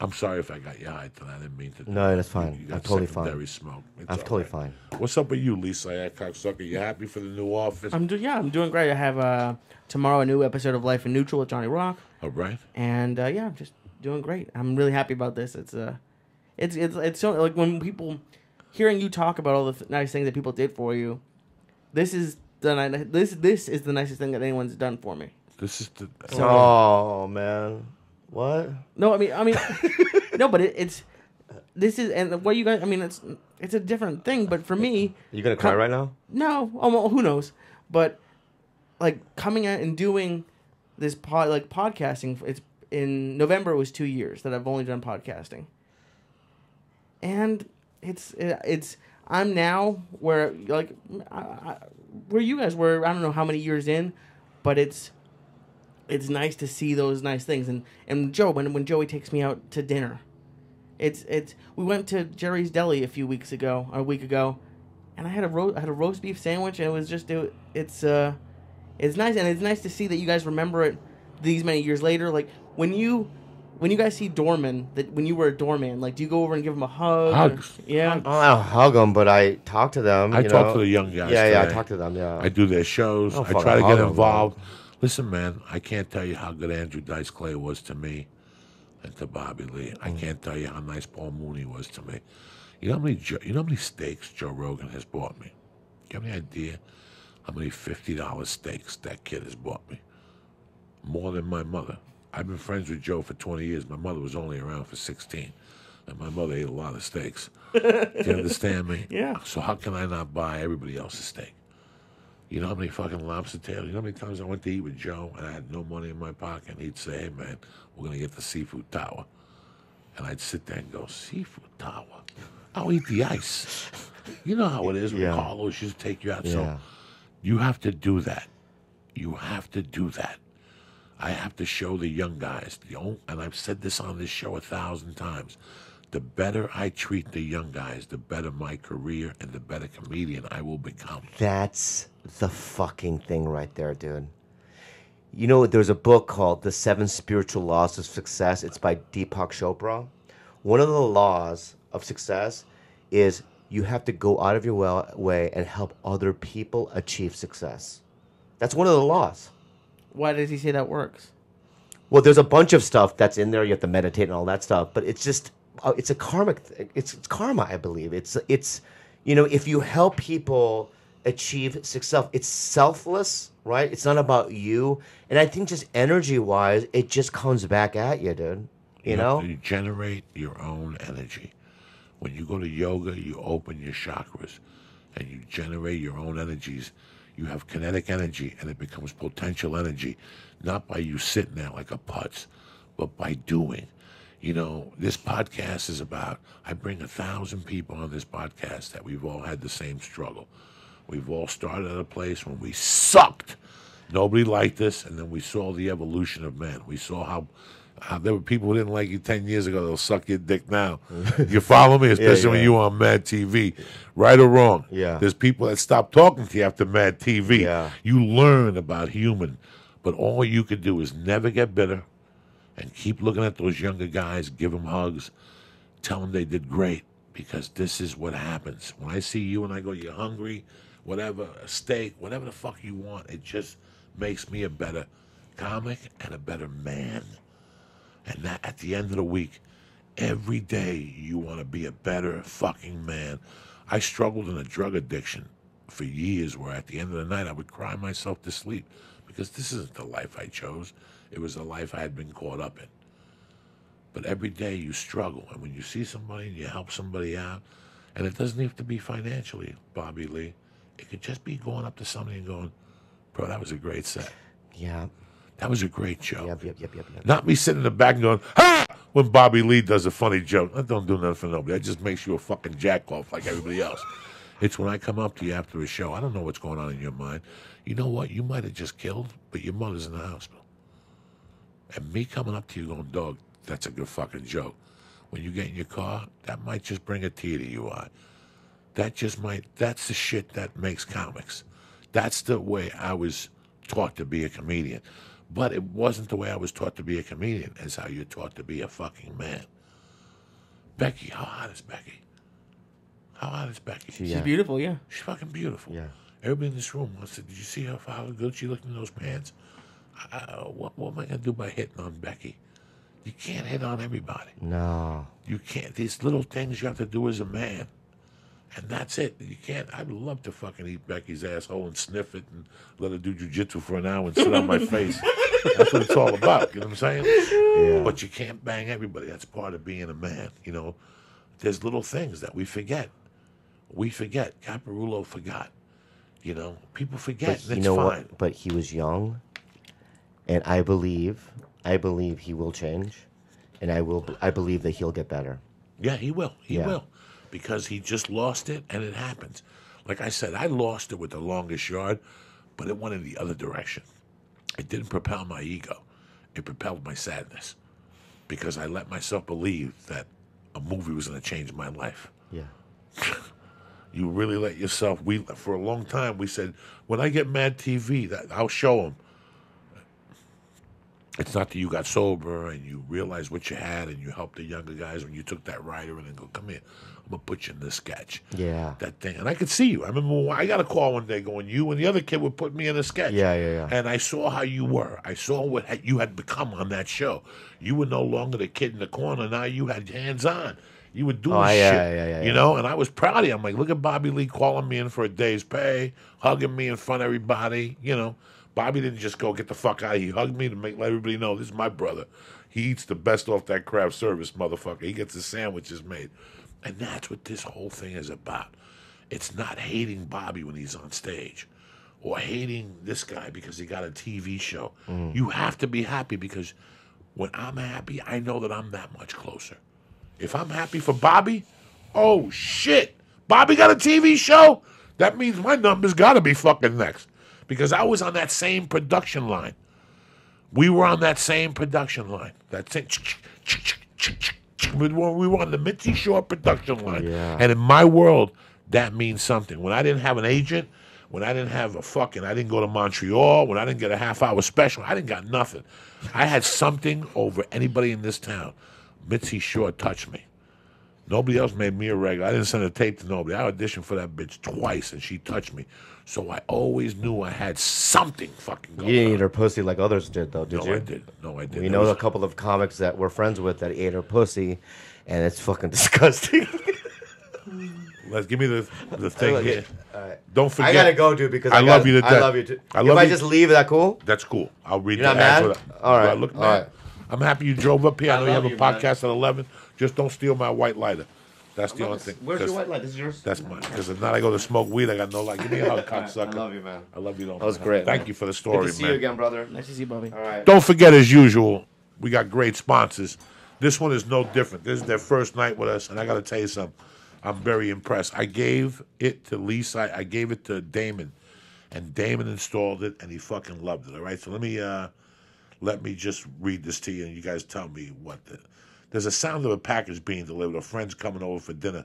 I'm sorry if I got you high tonight. I didn't mean to. No, that's fine. You got I'm totally fine. secondary smoke. It's I'm all totally right. fine. What's up with you, Lisa? That cocksucker. You happy for the new office? I'm do- yeah, I'm doing great. I have uh, tomorrow a new episode of Life in Neutral with Johnny Rock, all right. and uh, yeah, I'm just doing great. I'm really happy about this. It's uh, it's it's it's so like when people hearing you talk about all the th- nice things that people did for you. This is the ni- this this is the nicest thing that anyone's done for me. This is the. Oh man, what? No, I mean, I mean, no, but it, it's this is and what you guys. I mean, it's it's a different thing, but for me, You gonna cry Com- right now? no, oh, well, who knows? But like coming out and doing this pod, like podcasting, it's in November. It was two years that I've only done podcasting, and it's it's I'm now where like I, I, where you guys were. I don't know how many years in, but it's it's nice to see those nice things. And and Joe, when when Joey takes me out to dinner, it's it's we went to Jerry's Deli a few weeks ago, a week ago, and I had a ro- I had a roast beef sandwich, and it was just it, it's uh it's nice, and it's nice to see that you guys remember it these many years later. Like when you when you guys see doorman that when you were a doorman, like do you go over and give them a hug? Hugs. Yeah. Oh, I don't hug them, but I talk to them. I you talk know? to the young guys Yeah, yeah, I talk to them. Yeah. I do their shows. Oh, I try to get go, involved. Listen, man, I can't tell you how good Andrew Dice Clay was to me and to Bobby Lee. I Mm. can't tell you how nice Paul Mooney was to me. You know how many Jo- you know how many steaks Joe Rogan has bought me? You have any idea how many fifty dollar steaks that kid has bought me? More than my mother. I've been friends with Joe for twenty years. My mother was only around for sixteen. And my mother ate a lot of steaks. Do you understand me? Yeah. So how can I not buy everybody else's steak? You know how many fucking lobster tails? You know how many times I went to eat with Joe and I had no money in my pocket and he'd say, hey man, we're gonna get the seafood tower. And I'd sit there and go, seafood tower? I'll eat the ice. You know how it is when Yeah. Carlos used to take you out. Yeah. So you have to do that. You have to do that. I have to show the young guys, the old, and I've said this on this show a thousand times. The better I treat the young guys, the better my career and the better comedian I will become. That's the fucking thing right there, dude. You know, there's a book called The Seven Spiritual Laws of Success. It's by Deepak Chopra. One of the laws of success is you have to go out of your well- way and help other people achieve success. That's one of the laws. Why does he say that works? Well, there's a bunch of stuff that's in there. You have to meditate and all that stuff, but it's just Uh, it's a karmic. It's, it's karma, I believe. It's it's you know if you help people achieve success, it's selfless, right? It's not about you. And I think just energy wise, it just comes back at you, dude. You have know? to generate your own energy. When you go to yoga, you open your chakras and you generate your own energies. You have kinetic energy and it becomes potential energy, not by you sitting there like a putz, but by doing. You know, this podcast is about, I bring a thousand people on this podcast that we've all had the same struggle. We've all started at a place when we sucked. Nobody liked us, and then we saw the evolution of man. We saw how, how there were people who didn't like you 10 years ago, they'll suck your dick now. you follow me? Especially when yeah. you on Mad TV. Right or wrong? Yeah. There's people that stop talking to you after Mad TV. Yeah. You learn about human, but all you can do is never get bitter and keep looking at those younger guys, give them hugs, tell them they did great because this is what happens. When I see you and I go, you're hungry, whatever, a steak, whatever the fuck you want, it just makes me a better comic and a better man. And that at the end of the week, every day you want to be a better fucking man. I struggled in a drug addiction for years where at the end of the night I would cry myself to sleep because this isn't the life I chose. It was the life I had been caught up in. But every day you struggle. And when you see somebody and you help somebody out, and it doesn't have to be financially, Bobby Lee, it could just be going up to somebody and going, Bro, that was a great set. Yeah. That was a great joke. Yep, yep, yep, yep, yep. Not me sitting in the back and going, ha! When Bobby Lee does a funny joke. That don't do nothing for nobody. That just makes you a fucking jack off like everybody else. It's when I come up to you after a show. I don't know what's going on in your mind. You know what? You might have just killed, but your mother's in the hospital. And me coming up to you going, dog, that's a good fucking joke. When you get in your car, that might just bring a tear to your eye. That just might, that's the shit that makes comics. That's the way I was taught to be a comedian. But it wasn't the way I was taught to be a comedian, as how you're taught to be a fucking man. Becky, how hot is Becky? How hot is Becky? She- She's Yeah. beautiful, yeah. She's fucking beautiful. Yeah. Everybody in this room wants to. Did you see how, how good she looked in those pants? Uh, what, what am I going to do by hitting on Becky? You can't hit on everybody. No. You can't. These little things you have to do as a man. And that's it. You can't. I'd love to fucking eat Becky's asshole and sniff it and let her do jujitsu for an hour and sit on my face. That's what it's all about. You know what I'm saying? Yeah. But you can't bang everybody. That's part of being a man. You know, there's little things that we forget. We forget. Caparulo forgot. You know, people forget. But and you know fine. what? But he was young, and I believe, I believe he will change, and I will. I believe that he'll get better. Yeah, he will. He Yeah. will. Because he just lost it and it happens. Like I said, I lost it with the longest yard, but it went in the other direction. It didn't propel my ego, it propelled my sadness. Because I let myself believe that a movie was going to change my life. Yeah. You really let yourself. We for a long time we said when I get Mad TV, that I'll show them. It's not that you got sober and you realized what you had and you helped the younger guys when you took that rider and then go, come here, I'm gonna put you in this sketch. Yeah. That thing, and I could see you. I remember I got a call one day going, you and the other kid would put me in a sketch. Yeah, yeah, yeah. And I saw how you were. I saw what you had become on that show. You were no longer the kid in the corner. Now you had hands on. You were doing Oh, shit. yeah, yeah, yeah, you know, and I was proud of you. I'm like, look at Bobby Lee calling me in for a day's pay, hugging me in front of everybody. You know, Bobby didn't just go get the fuck out. He hugged me to make let everybody know this is my brother. He eats the best off that craft service, motherfucker. He gets his sandwiches made, and that's what this whole thing is about. It's not hating Bobby when he's on stage, or hating this guy because he got a TV show. Mm. You have to be happy because when I'm happy, I know that I'm that much closer. If I'm happy for Bobby, oh shit, Bobby got a TV show. That means my numbers got to be fucking next because I was on that same production line. We were on that same production line. That same. We were we were on the Mitzi Shore production line. Yeah. And in my world, that means something. When I didn't have an agent, when I didn't have a fucking, I didn't go to Montreal, when I didn't get a half hour special, I didn't got nothing. I had something over anybody in this town. Mitzi Shore touched me. Nobody else made me a regular. I didn't send a tape to nobody. I auditioned for that bitch twice, and she touched me. So I always knew I had something fucking You going didn't on. eat her pussy like others did, though, did no, you? I didn't. No, I didn't. We know a couple of comics that we're friends with that ate her pussy, and it's fucking disgusting. Let's give me the the thing Look, here. all right. Don't forget. I gotta go, dude, because I I, love gotta- you to I death. love you too. I love if I you. just leave, is that cool? That's cool. I'll read You're the not mad? All Do I look all mad. right. I'm happy you drove up here. I know you have a you, man. podcast at 11. Just don't steal my white lighter. That's the only thing. Where's your 'Cause white light? This is yours. That's mine. Because if not, I go to smoke weed. I got no light. Give me a hug, cocksucker. I love you, man. I love you. Don't That was forget. great, Thank man. you for the Good story, to see man. you again, brother. Nice to see you, Bobby. All right. Don't forget, as usual, we got great sponsors. This one is no different. This is their first night with us, and I got to tell you something. I'm very impressed. I gave it to Lisa. I gave it to Damon, and Damon installed it, and he fucking loved it. All right, so let me uh, let me just read this to you, and you guys tell me what. The, there's a sound of a package being delivered, or friends coming over for dinner,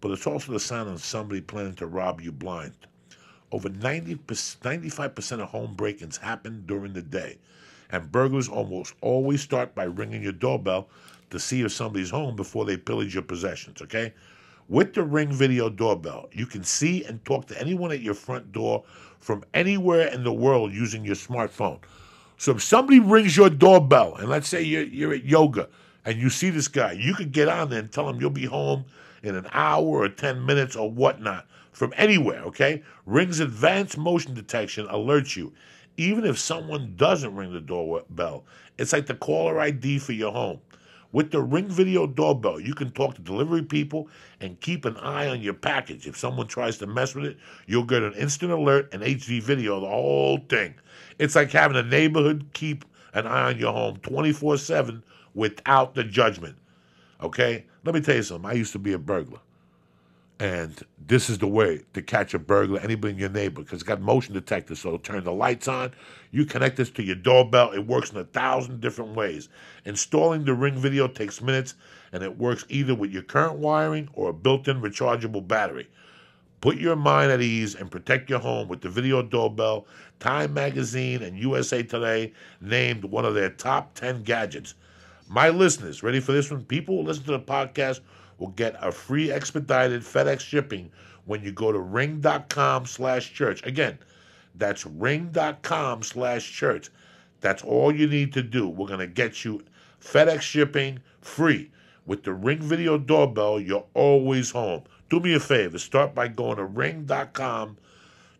but it's also the sound of somebody planning to rob you blind. Over 90 95% of home break ins happen during the day, and burglars almost always start by ringing your doorbell to see if somebody's home before they pillage your possessions, okay? With the Ring Video Doorbell, you can see and talk to anyone at your front door from anywhere in the world using your smartphone. So if somebody rings your doorbell, and let's say you're, you're at yoga and you see this guy, you could get on there and tell him you'll be home in an hour or 10 minutes or whatnot from anywhere, okay? Ring's advanced motion detection alerts you. Even if someone doesn't ring the doorbell, it's like the caller ID for your home. With the Ring Video Doorbell, you can talk to delivery people and keep an eye on your package. If someone tries to mess with it, you'll get an instant alert and HD video, the whole thing. It's like having a neighborhood keep an eye on your home 24 7 without the judgment. Okay? Let me tell you something. I used to be a burglar. And this is the way to catch a burglar, anybody in your neighbor, because it's got motion detectors. So it'll turn the lights on. You connect this to your doorbell. It works in a thousand different ways. Installing the Ring Video takes minutes, and it works either with your current wiring or a built-in rechargeable battery. Put your mind at ease and protect your home with the video doorbell. Time Magazine and USA Today named one of their top 10 gadgets. My listeners, ready for this one? People who listen to the podcast will get a free expedited FedEx shipping when you go to ring.com slash church. Again, that's ring.com slash church. That's all you need to do. We're going to get you FedEx shipping free. With the Ring Video Doorbell, you're always home. Do me a favor. Start by going to ring.com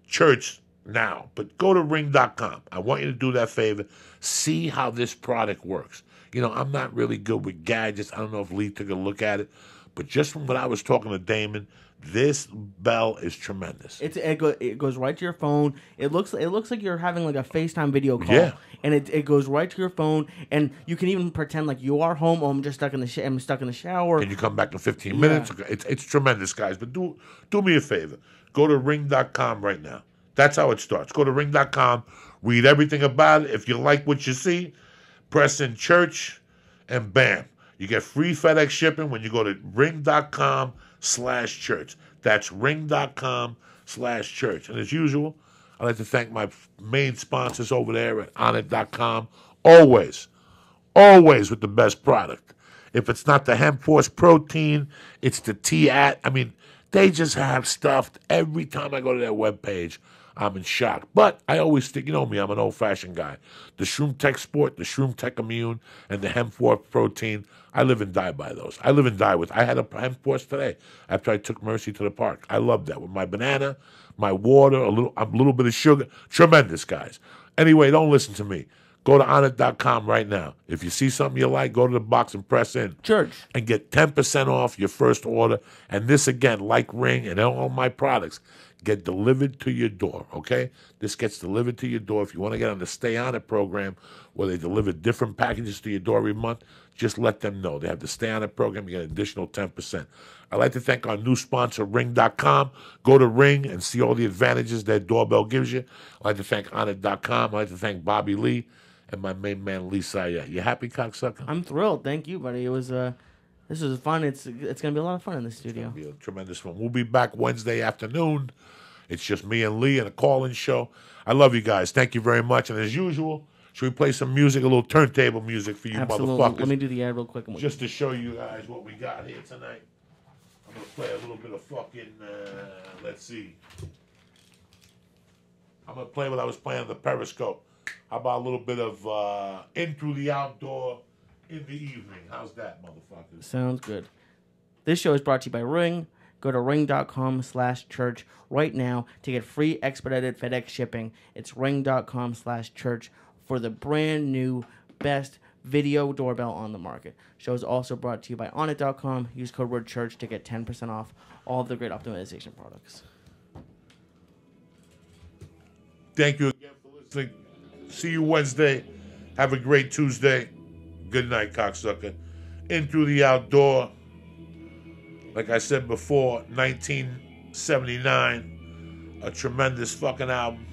church now, but go to ring.com. I want you to do that favor. See how this product works. You know, I'm not really good with gadgets. I don't know if Lee took a look at it, but just from what I was talking to Damon, this bell is tremendous. It's it, go, it goes right to your phone. It looks it looks like you're having like a FaceTime video call. Yeah. And it, it goes right to your phone, and you can even pretend like you are home. Oh, I'm just stuck in the sh- I'm stuck in the shower. Can you come back in 15 minutes? It's, it's tremendous, guys. But do do me a favor. Go to ring.com right now. That's how it starts. Go to ring.com, read everything about it. If you like what you see, press in church, and bam. You get free FedEx shipping when you go to ring.com slash church. That's ring.com slash church. And as usual, I'd like to thank my main sponsors over there at onnit.com. Always, always with the best product. If it's not the hemp force protein, it's the T at. I mean, they just have stuff every time I go to their webpage. I'm in shock. But I always think, you know me, I'm an old fashioned guy. The Shroom Tech Sport, the Shroom Tech Immune, and the Hemp Force Protein, I live and die by those. I live and die with. I had a Hemp Force today after I took Mercy to the park. I love that with my banana, my water, a little, a little bit of sugar. Tremendous, guys. Anyway, don't listen to me. Go to onnit.com right now. If you see something you like, go to the box and press in Church. and get 10% off your first order. And this again, like Ring and all my products, get delivered to your door, okay? This gets delivered to your door. If you want to get on the Stay On It program where they deliver different packages to your door every month, just let them know. They have the Stay On It program, you get an additional 10%. I'd like to thank our new sponsor, Ring.com. Go to Ring and see all the advantages that doorbell gives you. I'd like to thank Onnit.com. I'd like to thank Bobby Lee and my main man, Lee Syatt. You happy, cocksucker? I'm thrilled. Thank you, buddy. It was uh, this is fun. It's it's gonna be a lot of fun in the studio. be a tremendous one. We'll be back Wednesday afternoon. It's just me and Lee and a call-in show. I love you guys. Thank you very much. And as usual, should we play some music, a little turntable music for you Absolutely. motherfuckers? Let me do the ad real quick. and we'll- just to show you guys what we got here tonight. I'm gonna play a little bit of fucking. Uh, let's see. I'm gonna play what I was playing on the Periscope. How about a little bit of uh, in through the Out Door in the evening? How's that, motherfuckers? Sounds good. This show is brought to you by Ring. Go to ring.com slash church right now to get free expedited FedEx shipping. It's ring.com slash church for the brand new best video doorbell on the market. Show is also brought to you by onnit.com. Use code word church to get 10% off all of the great optimization products. Thank you again for listening. See you Wednesday. Have a great Tuesday. Good night, cocksucker. In through the Out Door. Like I said before, 1979. A tremendous fucking album.